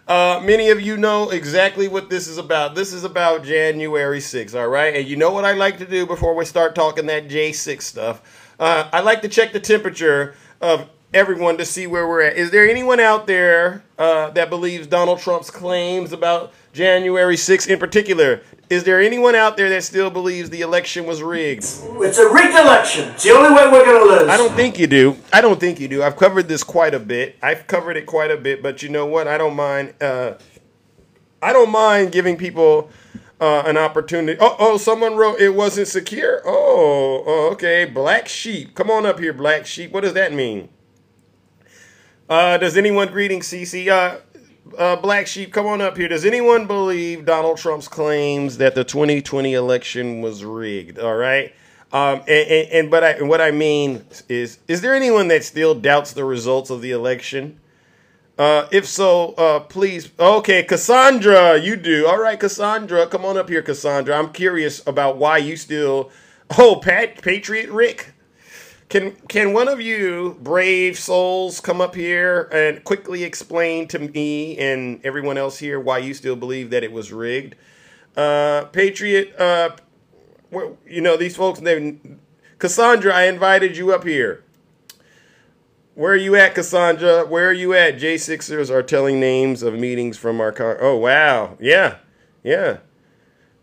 Speaker 1: Uh, many of you know exactly what this is about. This is about January 6th, all right? And you know what I like to do before we start talking that J6 stuff? Uh, I like to check the temperature of everyone to see where we're at. Is there anyone out there uh, that believes Donald Trump's claims about January 6th in particular? Is there anyone out there that still believes the election was rigged?
Speaker 5: It's a rigged election. It's the only way we're going to lose.
Speaker 1: I don't think you do. I don't think you do. I've covered this quite a bit. I've covered it quite a bit, but you know what? I don't mind. Uh, I don't mind giving people uh, an opportunity. Oh, oh, someone wrote it wasn't secure. Oh, oh, okay. Black sheep. Come on up here, black sheep. What does that mean? Uh, does anyone greeting CC? Uh, uh, Black Sheep, come on up here. Does anyone believe Donald Trump's claims that the 2020 election was rigged? All right. Um, and, and, and but I, what I mean is, is there anyone that still doubts the results of the election? Uh, if so, uh, please. Okay, Cassandra, you do. All right, Cassandra, come on up here, Cassandra. I'm curious about why you still. Oh, Pat, Patriot Rick. Can can one of you brave souls come up here and quickly explain to me and everyone else here why you still believe that it was rigged? Uh, Patriot, uh, you know these folks. They, Cassandra, I invited you up here. Where are you at, Cassandra? Where are you at? J Sixers are telling names of meetings from our car. Oh wow, yeah, yeah.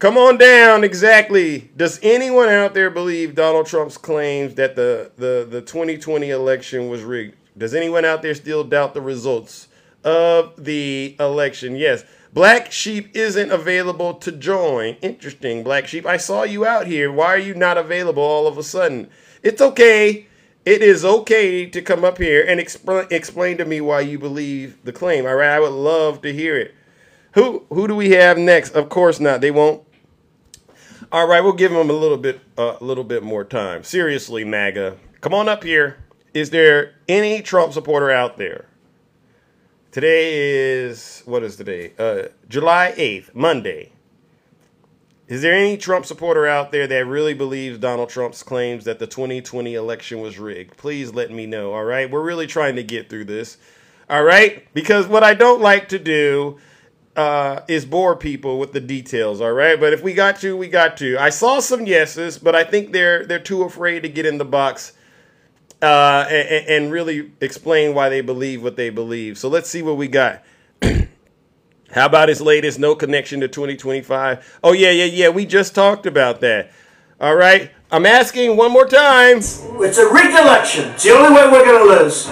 Speaker 1: Come on down. Exactly. Does anyone out there believe Donald Trump's claims that the, the, the 2020 election was rigged? Does anyone out there still doubt the results of the election? Yes. Black Sheep isn't available to join. Interesting, Black Sheep. I saw you out here. Why are you not available all of a sudden? It's okay. It is okay to come up here and expl- explain to me why you believe the claim. All right, I would love to hear it. Who who do we have next? Of course not. They won't all right, we'll give him a little bit uh, a little bit more time. Seriously, MAGA, come on up here. Is there any Trump supporter out there? Today is what is today? Uh, July eighth, Monday. Is there any Trump supporter out there that really believes Donald Trump's claims that the 2020 election was rigged? Please let me know. All right, we're really trying to get through this. All right, because what I don't like to do uh, is bore people with the details. All right, but if we got to, we got to. I saw some yeses, but I think they're they're too afraid to get in the box uh, and, and really explain why they believe what they believe. So let's see what we got. How about his latest no connection to 2025? Oh yeah, yeah, yeah. We just talked about that. All right. I'm asking one more time.
Speaker 5: It's a rigged election. It's the only way we're going to lose.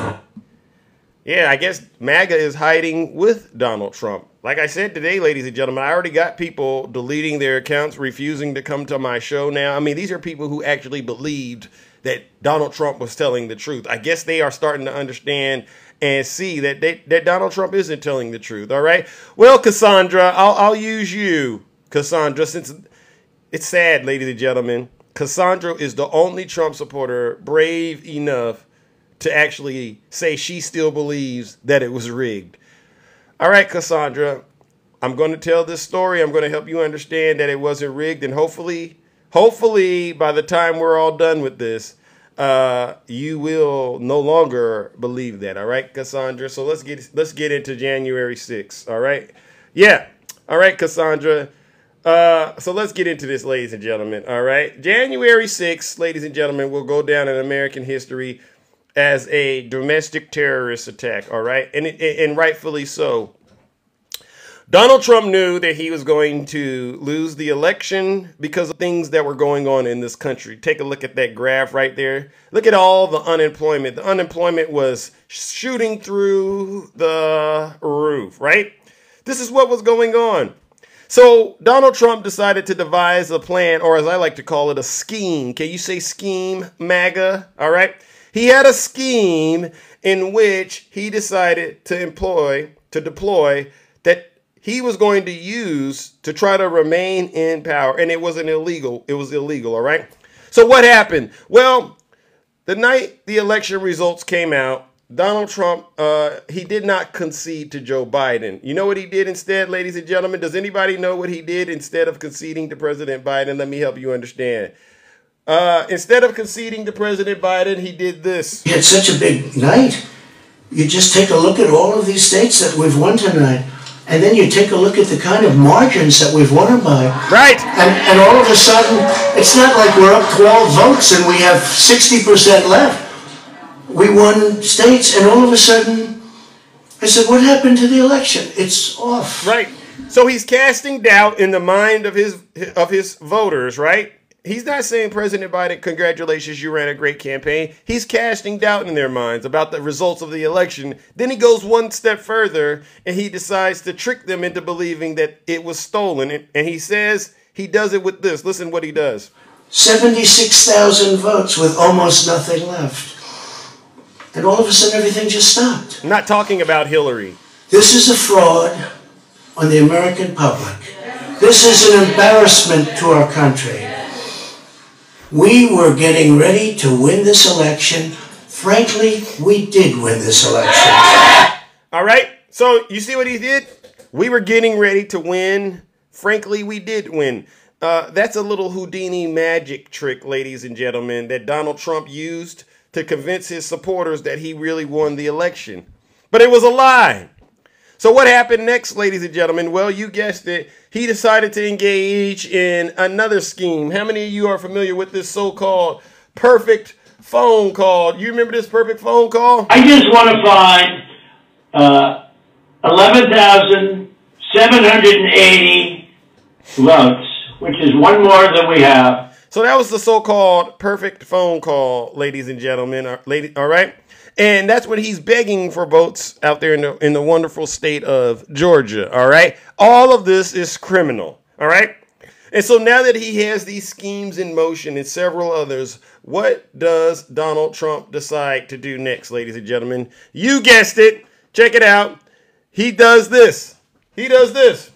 Speaker 1: Yeah, I guess MAGA is hiding with Donald Trump. Like I said today, ladies and gentlemen, I already got people deleting their accounts, refusing to come to my show now. I mean, these are people who actually believed that Donald Trump was telling the truth. I guess they are starting to understand and see that they, that Donald Trump isn't telling the truth. All right. Well, Cassandra, I'll, I'll use you, Cassandra, since it's sad, ladies and gentlemen. Cassandra is the only Trump supporter brave enough to actually say she still believes that it was rigged. All right, Cassandra, I'm going to tell this story. I'm going to help you understand that it wasn't rigged, and hopefully, hopefully, by the time we're all done with this, uh, you will no longer believe that. All right, Cassandra. So let's get let's get into January 6th. All right, yeah. All right, Cassandra. Uh, so let's get into this, ladies and gentlemen. All right, January 6th, ladies and gentlemen, will go down in American history as a domestic terrorist attack, all right? And, and rightfully so. Donald Trump knew that he was going to lose the election because of things that were going on in this country. Take a look at that graph right there. Look at all the unemployment. The unemployment was shooting through the roof, right? This is what was going on. So Donald Trump decided to devise a plan, or as I like to call it, a scheme. Can you say scheme, MAGA? All right. He had a scheme in which he decided to employ, to deploy, that he was going to use to try to remain in power. And it wasn't illegal. It was illegal, all right? So what happened? Well, the night the election results came out, Donald Trump, uh, he did not concede to Joe Biden. You know what he did instead, ladies and gentlemen? Does anybody know what he did instead of conceding to President Biden? Let me help you understand. Uh, instead of conceding to President Biden, he did this.
Speaker 5: Had such a big night. You just take a look at all of these states that we've won tonight, and then you take a look at the kind of margins that we've won them by.
Speaker 1: Right.
Speaker 5: And, and all of a sudden, it's not like we're up 12 votes and we have 60% left. We won states, and all of a sudden, I said, What happened to the election? It's off.
Speaker 1: Right. So he's casting doubt in the mind of his of his voters, right? He's not saying President Biden, congratulations, you ran a great campaign. He's casting doubt in their minds about the results of the election. Then he goes one step further and he decides to trick them into believing that it was stolen. And he says he does it with this. Listen what he does
Speaker 5: 76,000 votes with almost nothing left. And all of a sudden, everything just stopped.
Speaker 1: I'm not talking about Hillary.
Speaker 5: This is a fraud on the American public. This is an embarrassment to our country. We were getting ready to win this election. Frankly, we did win this election.
Speaker 1: All right. So you see what he did? We were getting ready to win. Frankly, we did win. Uh, that's a little Houdini magic trick, ladies and gentlemen, that Donald Trump used to convince his supporters that he really won the election. But it was a lie. So what happened next, ladies and gentlemen? Well, you guessed it. He decided to engage in another scheme. How many of you are familiar with this so-called perfect phone call? You remember this perfect phone call?
Speaker 12: I just want to find uh, 11,780 votes, which is one more than we have.
Speaker 1: So that was the so-called perfect phone call, ladies and gentlemen. Uh, lady, all right, and that's what he's begging for votes out there in the in the wonderful state of Georgia. All right, all of this is criminal. All right, and so now that he has these schemes in motion and several others, what does Donald Trump decide to do next, ladies and gentlemen? You guessed it. Check it out. He does this. He does this.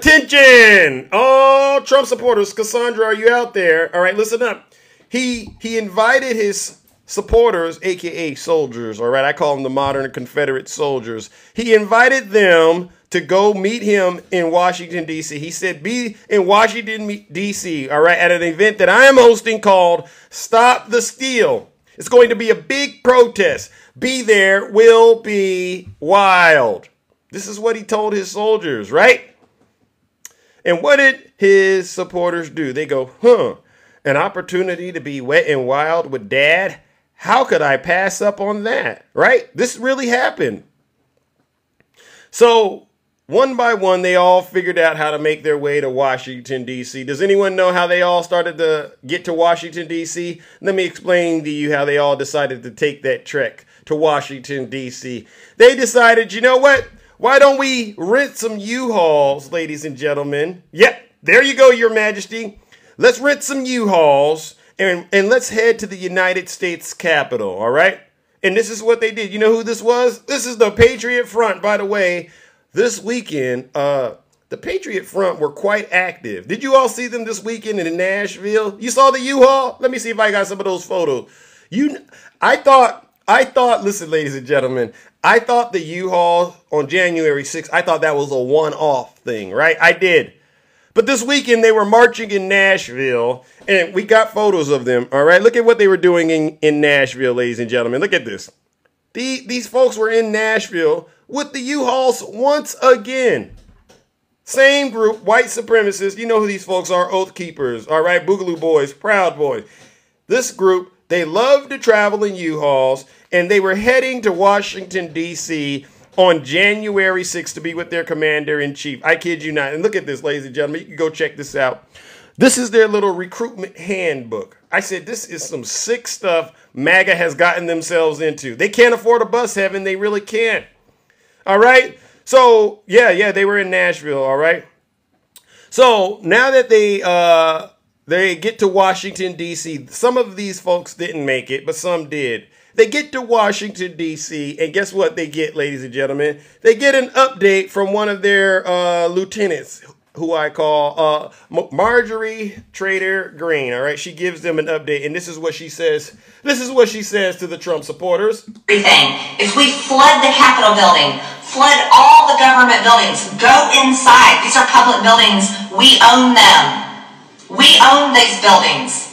Speaker 1: Attention! All Trump supporters, Cassandra, are you out there? All right, listen up. He he invited his supporters, aka soldiers, all right, I call them the modern Confederate soldiers. He invited them to go meet him in Washington, D.C. He said, Be in Washington, D.C., all right, at an event that I am hosting called Stop the Steal. It's going to be a big protest. Be there, will be wild. This is what he told his soldiers, right? And what did his supporters do? They go, huh, an opportunity to be wet and wild with dad? How could I pass up on that? Right? This really happened. So, one by one, they all figured out how to make their way to Washington, D.C. Does anyone know how they all started to get to Washington, D.C.? Let me explain to you how they all decided to take that trek to Washington, D.C. They decided, you know what? Why don't we rent some U-Hauls, ladies and gentlemen? Yep, there you go, Your Majesty. Let's rent some U-Hauls and, and let's head to the United States Capitol, all right? And this is what they did. You know who this was? This is the Patriot Front, by the way. This weekend, uh, the Patriot Front were quite active. Did you all see them this weekend in Nashville? You saw the U-Haul? Let me see if I got some of those photos. You, I thought, I thought, listen, ladies and gentlemen, I thought the U-Haul on January 6th, I thought that was a one-off thing, right? I did. But this weekend they were marching in Nashville and we got photos of them, all right? Look at what they were doing in, in Nashville, ladies and gentlemen. Look at this. The, these folks were in Nashville with the U-Hauls once again. Same group, white supremacists. You know who these folks are, Oath Keepers, all right? Boogaloo Boys, Proud Boys. This group, they love to travel in U-Hauls and they were heading to Washington, D.C. on January 6th to be with their commander in chief. I kid you not. And look at this, ladies and gentlemen. You can go check this out. This is their little recruitment handbook. I said, this is some sick stuff MAGA has gotten themselves into. They can't afford a bus heaven. They really can't. All right. So, yeah, yeah, they were in Nashville. All right. So now that they, uh, they get to Washington, D.C., some of these folks didn't make it, but some did. They get to Washington, D.C., and guess what they get, ladies and gentlemen? They get an update from one of their uh, lieutenants, who I call uh, Marjorie Trader Greene. All right, she gives them an update, and this is what she says. This is what she says to the Trump supporters.
Speaker 13: Everything. If we flood the Capitol building, flood all the government buildings, go inside. These are public buildings. We own them. We own these buildings.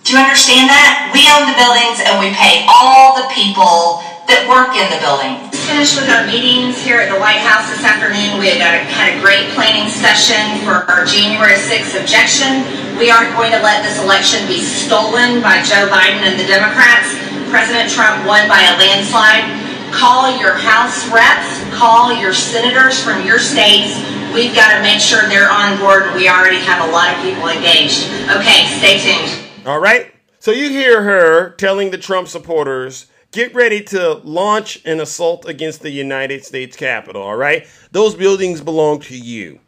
Speaker 13: Do you understand that? We own the buildings and we pay all the people that work in the building. Finished with our meetings here at the White House this afternoon. We had a, had a great planning session for our January 6th objection. We aren't going to let this election be stolen by Joe Biden and the Democrats. President Trump won by a landslide. Call your House reps, call your senators from your states. We've got to make sure they're on board. We already have a lot of people engaged. Okay, stay tuned.
Speaker 1: All right. So you hear her telling the Trump supporters, get ready to launch an assault against the United States Capitol. All right. Those buildings belong to you.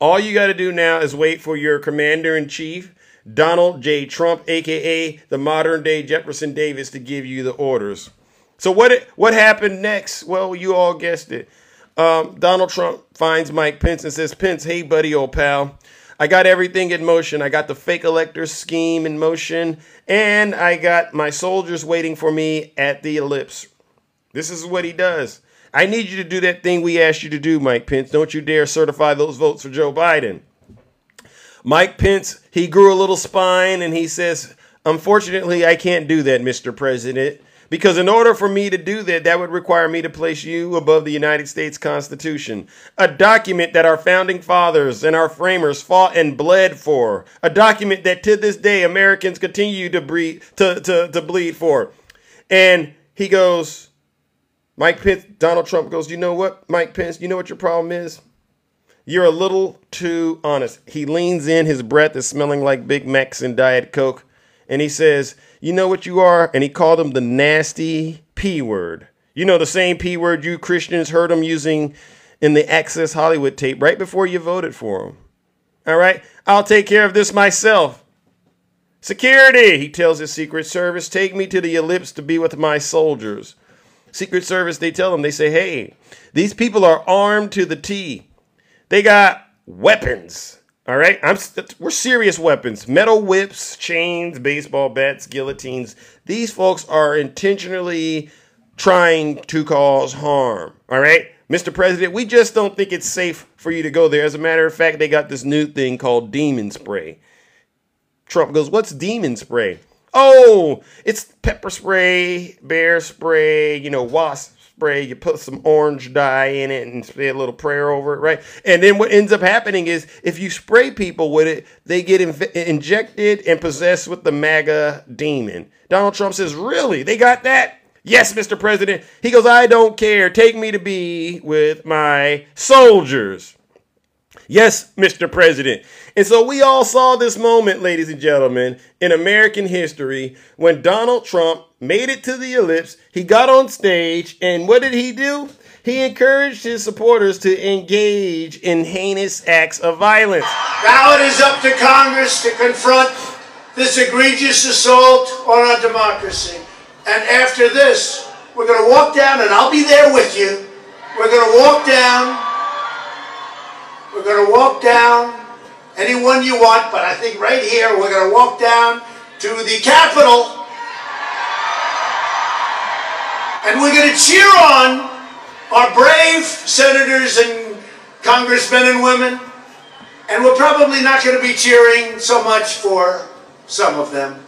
Speaker 1: All you got to do now is wait for your commander in chief, Donald J. Trump, aka the modern day Jefferson Davis, to give you the orders. So what what happened next? Well, you all guessed it. Um, Donald Trump finds Mike Pence and says, Pence, hey buddy, old pal. I got everything in motion. I got the fake elector scheme in motion, and I got my soldiers waiting for me at the ellipse. This is what he does. I need you to do that thing we asked you to do, Mike Pence. Don't you dare certify those votes for Joe Biden. Mike Pence, he grew a little spine and he says, Unfortunately, I can't do that, Mr. President, because in order for me to do that, that would require me to place you above the United States Constitution, a document that our founding fathers and our framers fought and bled for, a document that to this day Americans continue to breed to, to, to bleed for. And he goes, Mike Pence, Donald Trump goes, you know what, Mike Pence, you know what your problem is? You're a little too honest. He leans in, his breath is smelling like Big Macs and Diet Coke and he says, You know what you are? And he called him the nasty P word. You know, the same P word you Christians heard him using in the Access Hollywood tape right before you voted for him. All right, I'll take care of this myself. Security, he tells his Secret Service, take me to the ellipse to be with my soldiers. Secret Service, they tell him, they say, hey, these people are armed to the T. They got weapons. All right, I'm we're serious weapons: metal whips, chains, baseball bats, guillotines. These folks are intentionally trying to cause harm. All right, Mr. President, we just don't think it's safe for you to go there. As a matter of fact, they got this new thing called demon spray. Trump goes, "What's demon spray?" Oh, it's pepper spray, bear spray, you know, wasp spray, you put some orange dye in it and say a little prayer over it, right? And then what ends up happening is if you spray people with it, they get inf- injected and possessed with the MAGA demon. Donald Trump says, Really? They got that? Yes, Mr. President. He goes, I don't care. Take me to be with my soldiers. Yes, Mr. President. And so we all saw this moment, ladies and gentlemen, in American history when Donald Trump made it to the ellipse. He got on stage, and what did he do? He encouraged his supporters to engage in heinous acts of violence.
Speaker 5: Now it is up to Congress to confront this egregious assault on our democracy. And after this, we're going to walk down, and I'll be there with you. We're going to walk down we're going to walk down anyone you want, but I think right here we're going to walk down to the Capitol and we're going to cheer on our brave senators and congressmen and women. And we're probably not going to be cheering so much for some of them.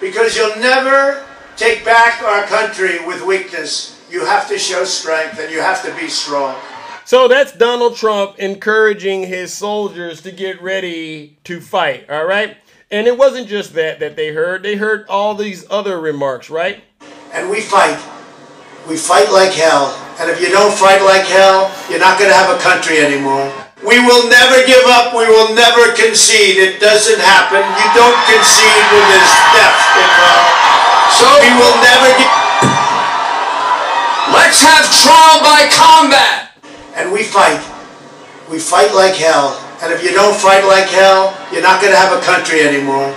Speaker 5: Because you'll never take back our country with weakness. You have to show strength and you have to be strong.
Speaker 1: So that's Donald Trump encouraging his soldiers to get ready to fight, all right? And it wasn't just that that they heard. They heard all these other remarks, right?
Speaker 5: And we fight. We fight like hell. And if you don't fight like hell, you're not going to have a country anymore. We will never give up. We will never concede. It doesn't happen. You don't concede when there's theft involved. So we will never give.
Speaker 14: Let's have trial by combat
Speaker 5: and we fight. We fight like hell. And if you don't fight like hell, you're not going to have a country anymore.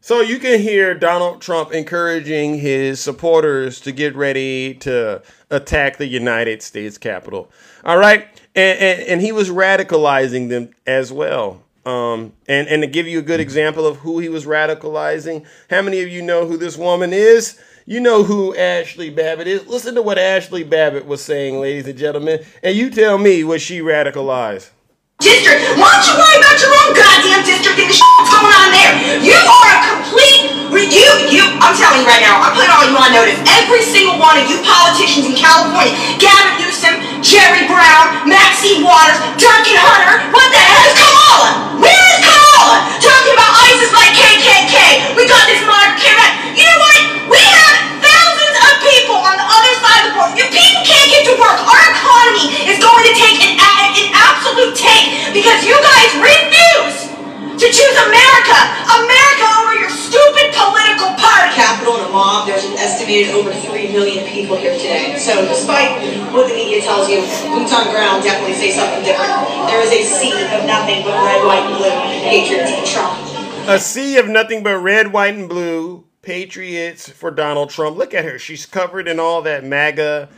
Speaker 1: So you can hear Donald Trump encouraging his supporters to get ready to attack the United States Capitol. All right. And, and, and he was radicalizing them as well. Um, and, and to give you a good example of who he was radicalizing, how many of you know who this woman is? You know who Ashley Babbitt is. Listen to what Ashley Babbitt was saying, ladies and gentlemen, and you tell me what she radicalized.
Speaker 13: District, why don't you worry about your own goddamn district and the shit going on there? You are a complete, you, you, I'm telling you right now, I'm putting all you on notice. Every single one of you politicians in California, Gavin Newsom, Jerry Brown, Maxine Waters, Duncan Hunter, what the hell is Kamala? Where is Kamala? Talking about ISIS like KKK. We got this modern kid. You know what? We have thousands of people on the other side of the border. Your people can't get to work. Our economy is going to take an, an absolute tank because you guys refuse to choose America. America over your stupid political party.
Speaker 15: Capital and a mob. There's an estimated over 3 million people here today. So despite what the media tells you, boots on ground definitely say something different. There is a sea of nothing but red, white, and blue patriots in Trump.
Speaker 1: A sea of nothing but red, white, and blue Patriots for Donald Trump. Look at her. She's covered in all that MAGA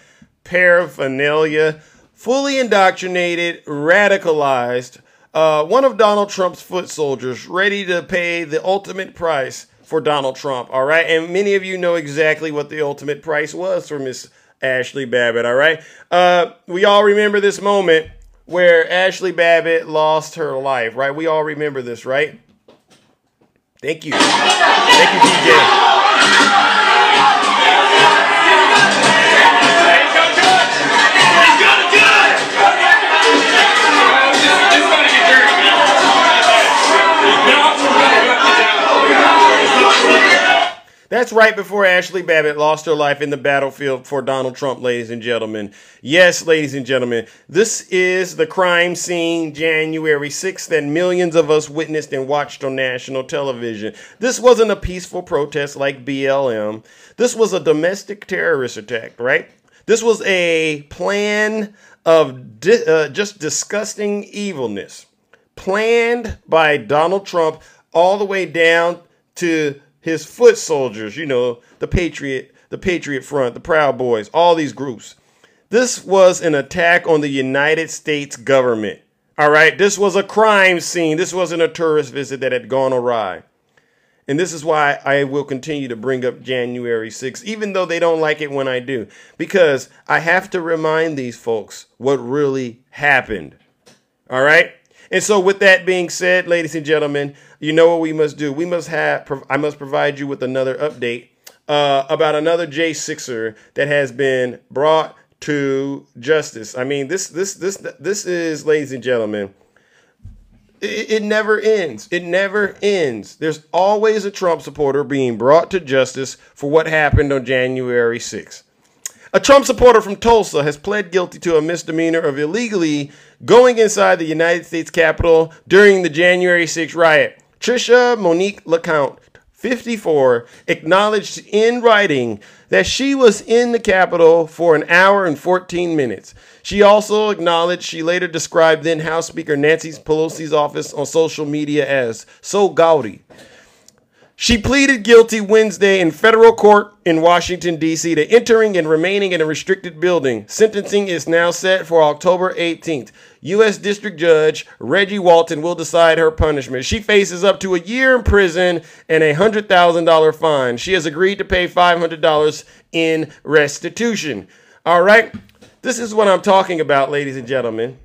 Speaker 1: paraphernalia, fully indoctrinated, radicalized. Uh, one of Donald Trump's foot soldiers, ready to pay the ultimate price for Donald Trump. All right. And many of you know exactly what the ultimate price was for Miss Ashley Babbitt. All right. Uh, we all remember this moment where Ashley Babbitt lost her life, right? We all remember this, right? Thank you. Thank you, DJ. That's right before Ashley Babbitt lost her life in the battlefield for Donald Trump, ladies and gentlemen. Yes, ladies and gentlemen, this is the crime scene January 6th that millions of us witnessed and watched on national television. This wasn't a peaceful protest like BLM. This was a domestic terrorist attack, right? This was a plan of di- uh, just disgusting evilness planned by Donald Trump all the way down to his foot soldiers, you know, the Patriot, the Patriot Front, the Proud Boys, all these groups. This was an attack on the United States government. All right, this was a crime scene. This wasn't a tourist visit that had gone awry. And this is why I will continue to bring up January 6th, even though they don't like it when I do, because I have to remind these folks what really happened. All right? And so, with that being said, ladies and gentlemen, you know what we must do. We must have. I must provide you with another update uh, about another J Sixer that has been brought to justice. I mean, this this this this is, ladies and gentlemen. It, it never ends. It never ends. There's always a Trump supporter being brought to justice for what happened on January 6th. A Trump supporter from Tulsa has pled guilty to a misdemeanor of illegally going inside the United States Capitol during the January 6th riot. Trisha Monique LeCount, 54, acknowledged in writing that she was in the Capitol for an hour and 14 minutes. She also acknowledged she later described then House Speaker Nancy Pelosi's office on social media as so gaudy. She pleaded guilty Wednesday in federal court in Washington, D.C. to entering and remaining in a restricted building. Sentencing is now set for October 18th. U.S. District Judge Reggie Walton will decide her punishment. She faces up to a year in prison and a $100,000 fine. She has agreed to pay $500 in restitution. All right? This is what I'm talking about, ladies and gentlemen.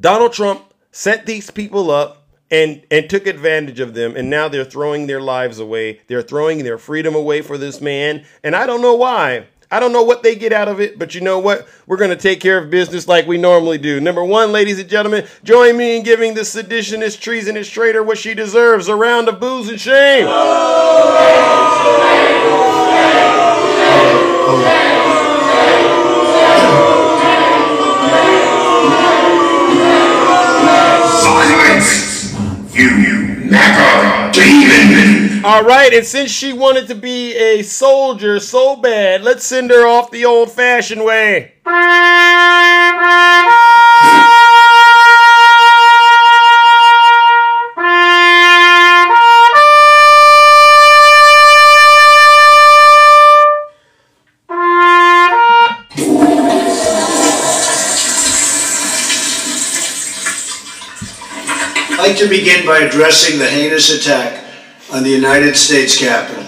Speaker 1: Donald Trump set these people up and and took advantage of them and now they're throwing their lives away. They're throwing their freedom away for this man and i don't know why. I don't know what they get out of it but you know what? We're going to take care of business like we normally do. Number one ladies and gentlemen join me in giving this seditionist treasonous traitor what she deserves a round of booze and shame.
Speaker 6: Silence! You, you MAGA demon!
Speaker 1: all right and since she wanted to be a soldier so bad let's send her off the old fashioned way
Speaker 5: like to begin by addressing the heinous attack on the United States Capitol.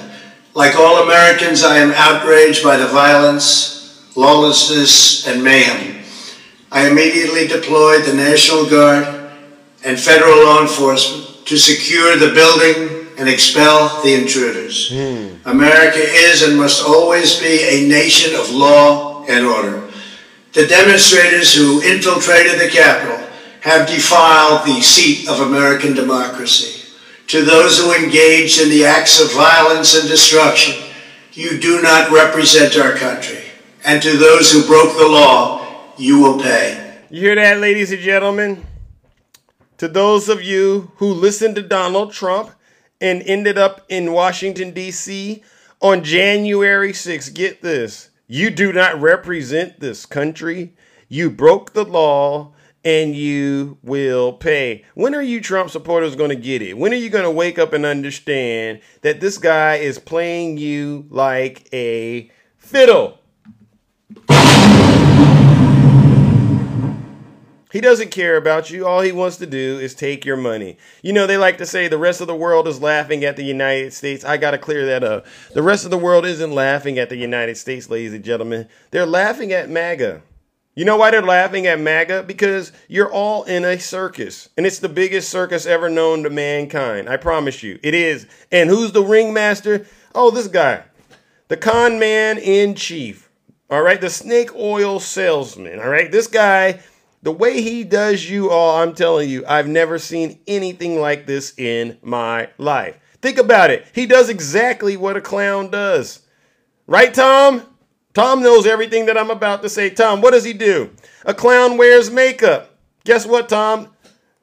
Speaker 5: Like all Americans, I am outraged by the violence, lawlessness, and mayhem. I immediately deployed the National Guard and federal law enforcement to secure the building and expel the intruders. Hmm. America is and must always be a nation of law and order. The demonstrators who infiltrated the Capitol have defiled the seat of American democracy. To those who engaged in the acts of violence and destruction, you do not represent our country. And to those who broke the law, you will pay.
Speaker 1: You hear that, ladies and gentlemen? To those of you who listened to Donald Trump and ended up in Washington, D.C. on January 6th, get this. You do not represent this country. You broke the law and you will pay. When are you Trump supporters going to get it? When are you going to wake up and understand that this guy is playing you like a fiddle? He doesn't care about you. All he wants to do is take your money. You know, they like to say the rest of the world is laughing at the United States. I got to clear that up. The rest of the world isn't laughing at the United States, ladies and gentlemen. They're laughing at MAGA. You know why they're laughing at MAGA? Because you're all in a circus. And it's the biggest circus ever known to mankind. I promise you. It is. And who's the ringmaster? Oh, this guy. The con man in chief. All right. The snake oil salesman. All right. This guy, the way he does you all, I'm telling you, I've never seen anything like this in my life. Think about it. He does exactly what a clown does. Right, Tom? Tom knows everything that I'm about to say. Tom, what does he do? A clown wears makeup. Guess what, Tom?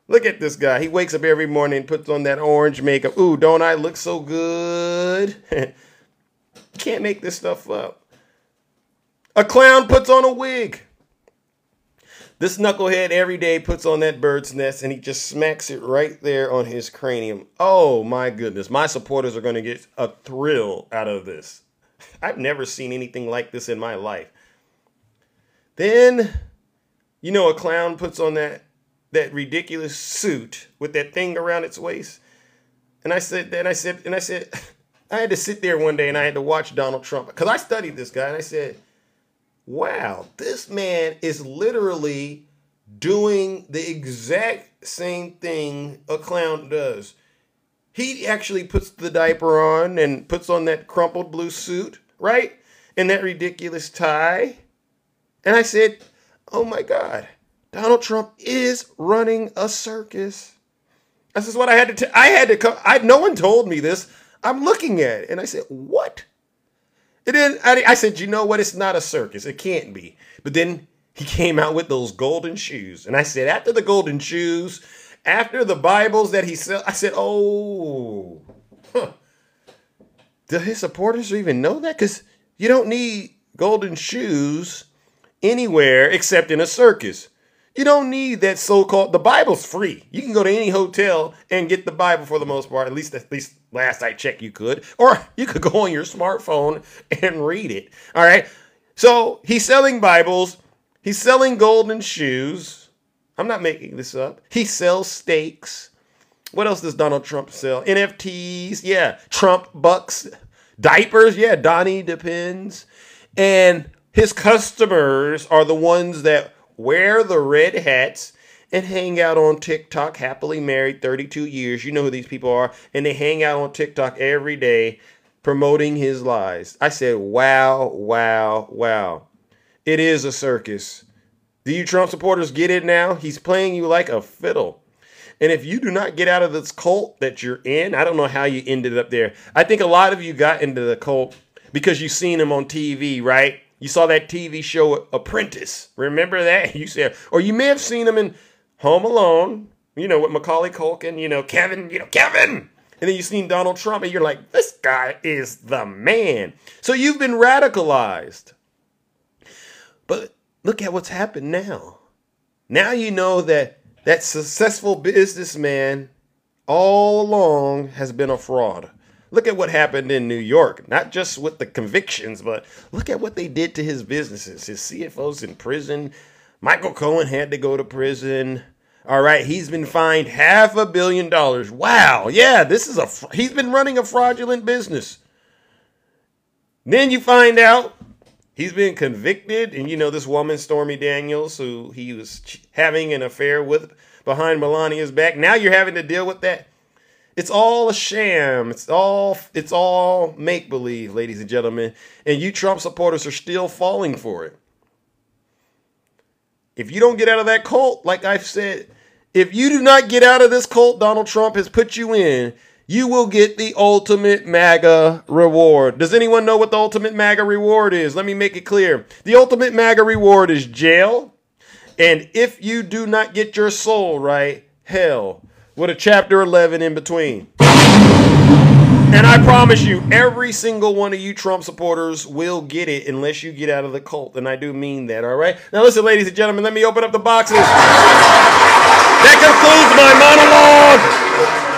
Speaker 1: Look at this guy. He wakes up every morning and puts on that orange makeup. Ooh, don't I look so good? Can't make this stuff up. A clown puts on a wig. This knucklehead every day puts on that bird's nest and he just smacks it right there on his cranium. Oh my goodness. My supporters are going to get a thrill out of this. I've never seen anything like this in my life. Then, you know, a clown puts on that that ridiculous suit with that thing around its waist. And I said, then I said, and I said, I had to sit there one day and I had to watch Donald Trump because I studied this guy and I said, wow, this man is literally doing the exact same thing a clown does. He actually puts the diaper on and puts on that crumpled blue suit, right? And that ridiculous tie. And I said, oh my God, Donald Trump is running a circus. This is what I had to. T- I had to come. I no one told me this. I'm looking at it, and I said, "What?" And then I, I said, "You know what? It's not a circus. It can't be." But then he came out with those golden shoes, and I said, "After the golden shoes, after the Bibles that he sell," I said, "Oh, huh. do his supporters even know that? Because you don't need golden shoes anywhere except in a circus." You don't need that so-called the Bible's free. You can go to any hotel and get the Bible for the most part. At least at least last I checked you could. Or you could go on your smartphone and read it. All right. So he's selling Bibles, he's selling golden shoes. I'm not making this up. He sells steaks. What else does Donald Trump sell? NFTs, yeah. Trump bucks, diapers, yeah. Donnie depends. And his customers are the ones that wear the red hats and hang out on TikTok, happily married 32 years. You know who these people are. And they hang out on TikTok every day promoting his lies. I said, wow, wow, wow. It is a circus. Do you Trump supporters get it now? He's playing you like a fiddle. And if you do not get out of this cult that you're in, I don't know how you ended up there. I think a lot of you got into the cult because you've seen him on TV, right? You saw that TV show Apprentice. Remember that? You said, or you may have seen him in Home Alone, you know, with Macaulay Culkin, you know, Kevin, you know, Kevin. And then you've seen Donald Trump and you're like, this guy is the man. So you've been radicalized. But look at what's happened now. Now you know that that successful businessman all along has been a fraud. Look at what happened in New York, not just with the convictions, but look at what they did to his businesses. His CFO's in prison. Michael Cohen had to go to prison. All right, he's been fined half a billion dollars. Wow, yeah, this is a he's been running a fraudulent business. Then you find out he's been convicted, and you know this woman Stormy Daniels, who he was having an affair with behind Melania's back. Now you're having to deal with that. It's all a sham. It's all it's all make believe, ladies and gentlemen. And you Trump supporters are still falling for it. If you don't get out of that cult, like I've said, if you do not get out of this cult Donald Trump has put you in, you will get the ultimate MAGA reward. Does anyone know what the ultimate MAGA reward is? Let me make it clear. The ultimate MAGA reward is jail. And if you do not get your soul right, hell, with a chapter 11 in between. And I promise you, every single one of you Trump supporters will get it unless you get out of the cult. And I do mean that, all right? Now, listen, ladies and gentlemen, let me open up the boxes. That concludes my monologue.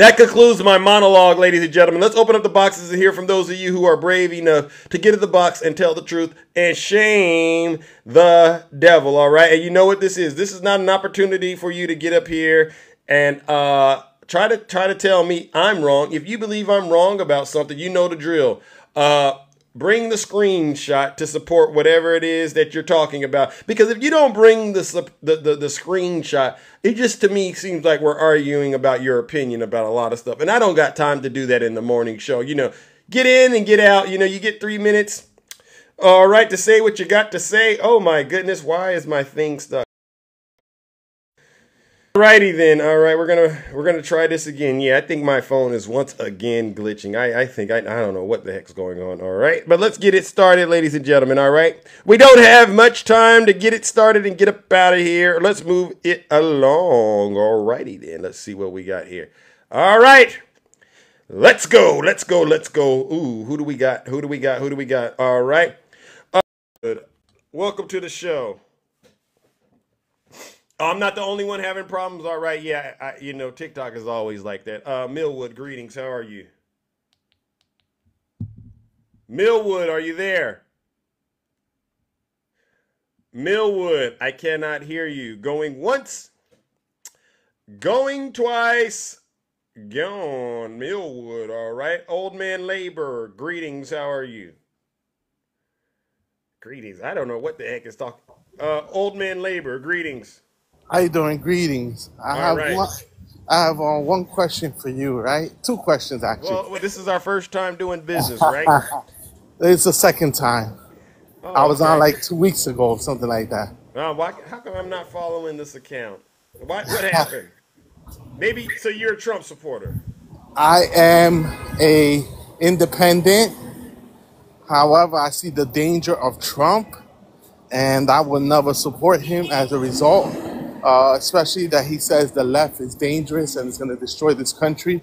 Speaker 1: That concludes my monologue, ladies and gentlemen. Let's open up the boxes and hear from those of you who are brave enough to get in the box and tell the truth and shame the devil, all right? And you know what this is. This is not an opportunity for you to get up here and uh, try to try to tell me I'm wrong. If you believe I'm wrong about something, you know the drill. Uh, bring the screenshot to support whatever it is that you're talking about. Because if you don't bring the the the, the screenshot, it just to me seems like we're arguing about your opinion about a lot of stuff, and I don't got time to do that in the morning show. You know, get in and get out. You know, you get three minutes. All right, to say what you got to say. Oh my goodness, why is my thing stuck? Alrighty then. All right, we're gonna we're gonna try this again. Yeah, I think my phone is once again glitching. I I think I I don't know what the heck's going on. All right, but let's get it started, ladies and gentlemen. All right, we don't have much time to get it started and get up out of here. Let's move it along. Alrighty then. Let's see what we got here. All right. Let's go. Let's go. Let's go. Ooh, who do we got? Who do we got? Who do we got? All right. Uh. Welcome to the show. I'm not the only one having problems. All right, yeah, I, you know TikTok is always like that. Uh, Millwood, greetings. How are you? Millwood, are you there? Millwood, I cannot hear you. Going once, going twice, gone. Millwood, all right. Old man labor, greetings. How are you? Greetings. I don't know what the heck is talking. Uh, old man labor, greetings.
Speaker 16: How you doing? Greetings. I
Speaker 1: All
Speaker 16: have
Speaker 1: right.
Speaker 16: one. I have uh, one question for you, right? Two questions actually.
Speaker 1: Well, well, this is our first time doing business, right?
Speaker 16: it's the second time.
Speaker 1: Oh,
Speaker 16: I was on like two weeks ago, or something like that.
Speaker 1: Uh, why, how come I'm not following this account? What, what happened? Maybe so. You're a Trump supporter.
Speaker 16: I am a independent. However, I see the danger of Trump, and I will never support him as a result. Uh, especially that he says the left is dangerous and it's going to destroy this country.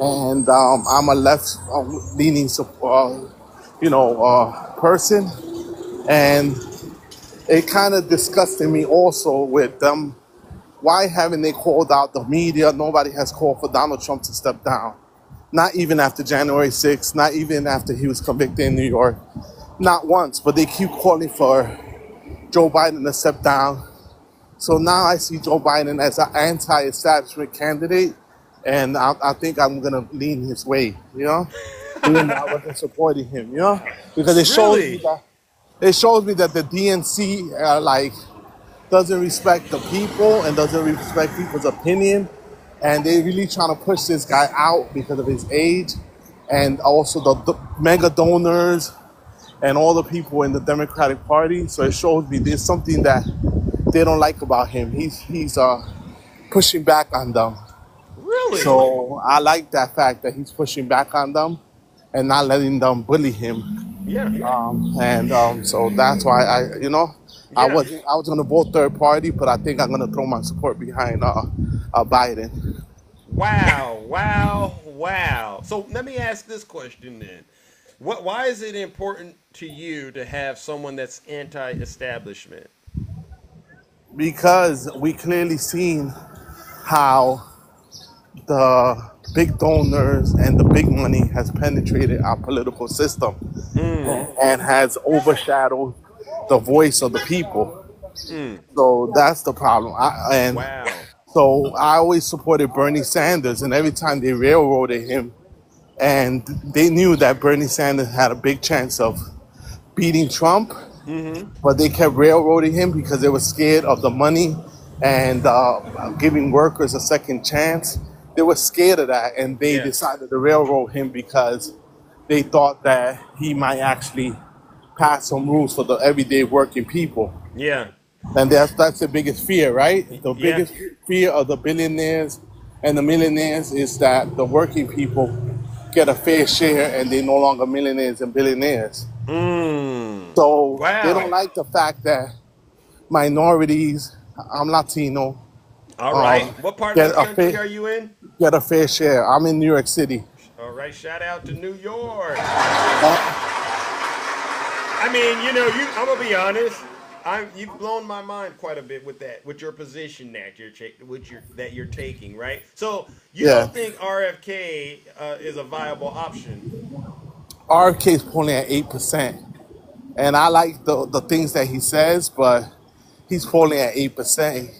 Speaker 16: And um, I'm a left-leaning, uh, you know, uh, person, and it kind of disgusted me also with them. Why haven't they called out the media? Nobody has called for Donald Trump to step down. Not even after January 6th, not even after he was convicted in New York. Not once, but they keep calling for Joe Biden to step down. So now I see Joe Biden as an anti-establishment candidate, and I, I think I'm gonna lean his way. You know, even though I wasn't supporting him. You know, because it shows
Speaker 1: Really?
Speaker 16: me that it shows me that the DNC uh, like doesn't respect the people and doesn't respect people's opinion, and they're really trying to push this guy out because of his age, and also the, the mega donors and all the people in the Democratic Party. So it shows me there's something that they don't like about him. He's he's uh pushing back on them.
Speaker 1: Really?
Speaker 16: So I like that fact that he's pushing back on them and not letting them bully him.
Speaker 1: Yeah.
Speaker 16: Um, and um, so that's why I, you know, I was I was gonna vote third party, but I think I'm gonna throw my support behind uh, uh Biden.
Speaker 1: Wow! Wow! Wow! So let me ask this question then: What? Why is it important to you to have someone that's anti-establishment?
Speaker 16: Because we clearly seen how the big donors and the big money has penetrated our political system mm. and has overshadowed the voice of the people. Mm. So that's the problem. I, and
Speaker 1: Wow!
Speaker 16: so I always supported Bernie Sanders, and every time they railroaded him, and they knew that Bernie Sanders had a big chance of beating Trump, but they kept railroading him because they were scared of the money and uh, giving workers a second chance. They were scared of that, and they
Speaker 1: Yeah.
Speaker 16: decided to railroad him because they thought that he might actually pass some rules for the everyday working people.
Speaker 1: Yeah.
Speaker 16: And that's that's the biggest fear, right? The
Speaker 1: Yeah.
Speaker 16: biggest fear of the billionaires and the millionaires is that the working people get a fair share and they're no longer millionaires and billionaires.
Speaker 1: Mm.
Speaker 16: So
Speaker 1: Wow.
Speaker 16: they don't like the fact that minorities, I'm Latino,
Speaker 1: All right.
Speaker 16: um,
Speaker 1: what part of the country
Speaker 16: fair
Speaker 1: are you in?
Speaker 16: get a fair share. I'm in New York City.
Speaker 1: All right. Shout out to New York.
Speaker 16: Uh,
Speaker 1: I mean, you know, you. I'm gonna be honest. I'm. You've blown my mind quite a bit with that, with your position that you're, which you're that you're taking, right? So you
Speaker 16: Yeah.
Speaker 1: don't think RFK uh, is a viable option?
Speaker 16: RFK is polling at eight percent, and I like the the things that he says, but he's polling at eight percent.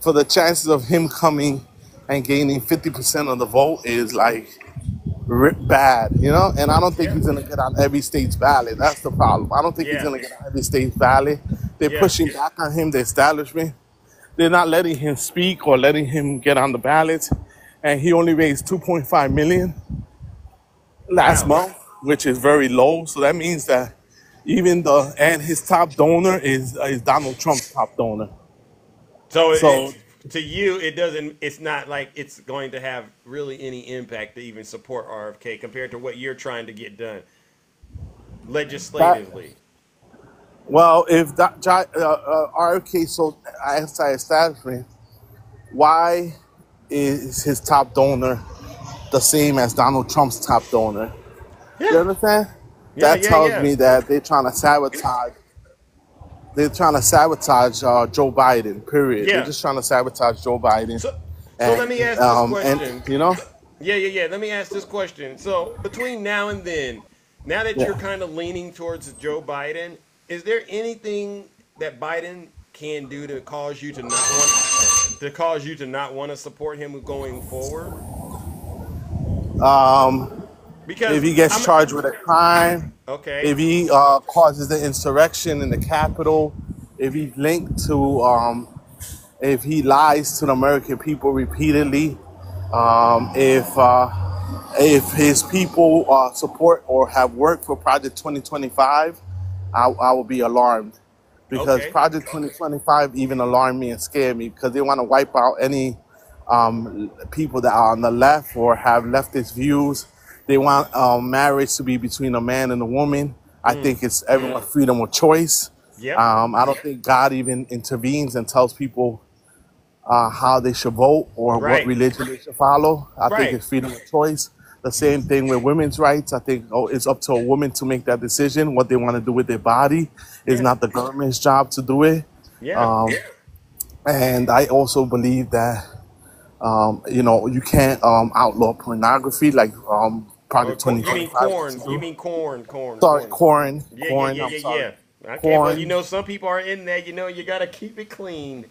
Speaker 16: For the chances of him coming and gaining fifty percent of the vote is like bad, you know. And I don't think he's gonna get on every state's ballot. That's the problem. I don't think
Speaker 1: Yeah.
Speaker 16: he's gonna get on every state's ballot. They're
Speaker 1: Yeah.
Speaker 16: pushing back on him, the establishment. They're not letting him speak or letting him get on the ballot. And he only raised 2.5 million last
Speaker 1: Wow.
Speaker 16: month, which is very low. So that means that even the and his top donor is is Donald Trump's top donor.
Speaker 1: So,
Speaker 16: So
Speaker 1: it- to you, it doesn't. It's not like it's going to have really any impact to even support RFK compared to what you're trying to get done legislatively.
Speaker 16: Well, if that uh, uh, RFK so anti-establishment, why is his top donor the same as Donald Trump's top donor? You understand?
Speaker 1: Yeah,
Speaker 16: that
Speaker 1: yeah,
Speaker 16: tells
Speaker 1: yeah.
Speaker 16: me that they're trying to sabotage. They're trying to sabotage uh, Joe Biden. Period.
Speaker 1: Yeah.
Speaker 16: They're just trying to sabotage Joe Biden.
Speaker 1: So, so let me ask this
Speaker 16: um,
Speaker 1: question.
Speaker 16: and you know,
Speaker 1: Yeah, yeah, yeah. Let me ask this question. So between now and then, now that
Speaker 16: Yeah.
Speaker 1: you're kind of leaning towards Joe Biden, is there anything that Biden can do to cause you to not want to cause you to not want to support him going forward?
Speaker 16: um,
Speaker 1: Because
Speaker 16: if he gets
Speaker 1: I'm-
Speaker 16: charged with a crime,
Speaker 1: Okay.
Speaker 16: if he uh, causes the insurrection in the Capitol, if he's linked to, um, if he lies to the American people repeatedly, um, if uh, if his people uh, support or have worked for Project 2025, I, I will be alarmed because
Speaker 1: Okay.
Speaker 16: Project 2025 even alarmed me and scared me because they want to wipe out any um, people that are on the left or have leftist views. They want um, marriage to be between a man and a woman. I
Speaker 1: Mm.
Speaker 16: think it's everyone's freedom of choice.
Speaker 1: Yep.
Speaker 16: Um, I don't think God even intervenes and tells people uh, how they should vote or
Speaker 1: Right.
Speaker 16: what religion they should follow. I
Speaker 1: Right.
Speaker 16: think it's freedom of choice. The same thing with women's rights. I think oh, it's up to a woman to make that decision. What they want to do with their body is not the government's job to do it.
Speaker 1: Yeah.
Speaker 16: Um, and I also believe that um, you know you can't um, outlaw pornography like um, Project
Speaker 1: Oh, you mean corn? You mean corn? Corn?
Speaker 16: Sorry, corn.
Speaker 1: Yeah,
Speaker 16: corn.
Speaker 1: yeah,
Speaker 16: I'm
Speaker 1: yeah, yeah,
Speaker 16: sorry.
Speaker 1: yeah. Okay, well,
Speaker 16: Corn.
Speaker 1: you know, some people are in there. You know, you gotta keep it clean.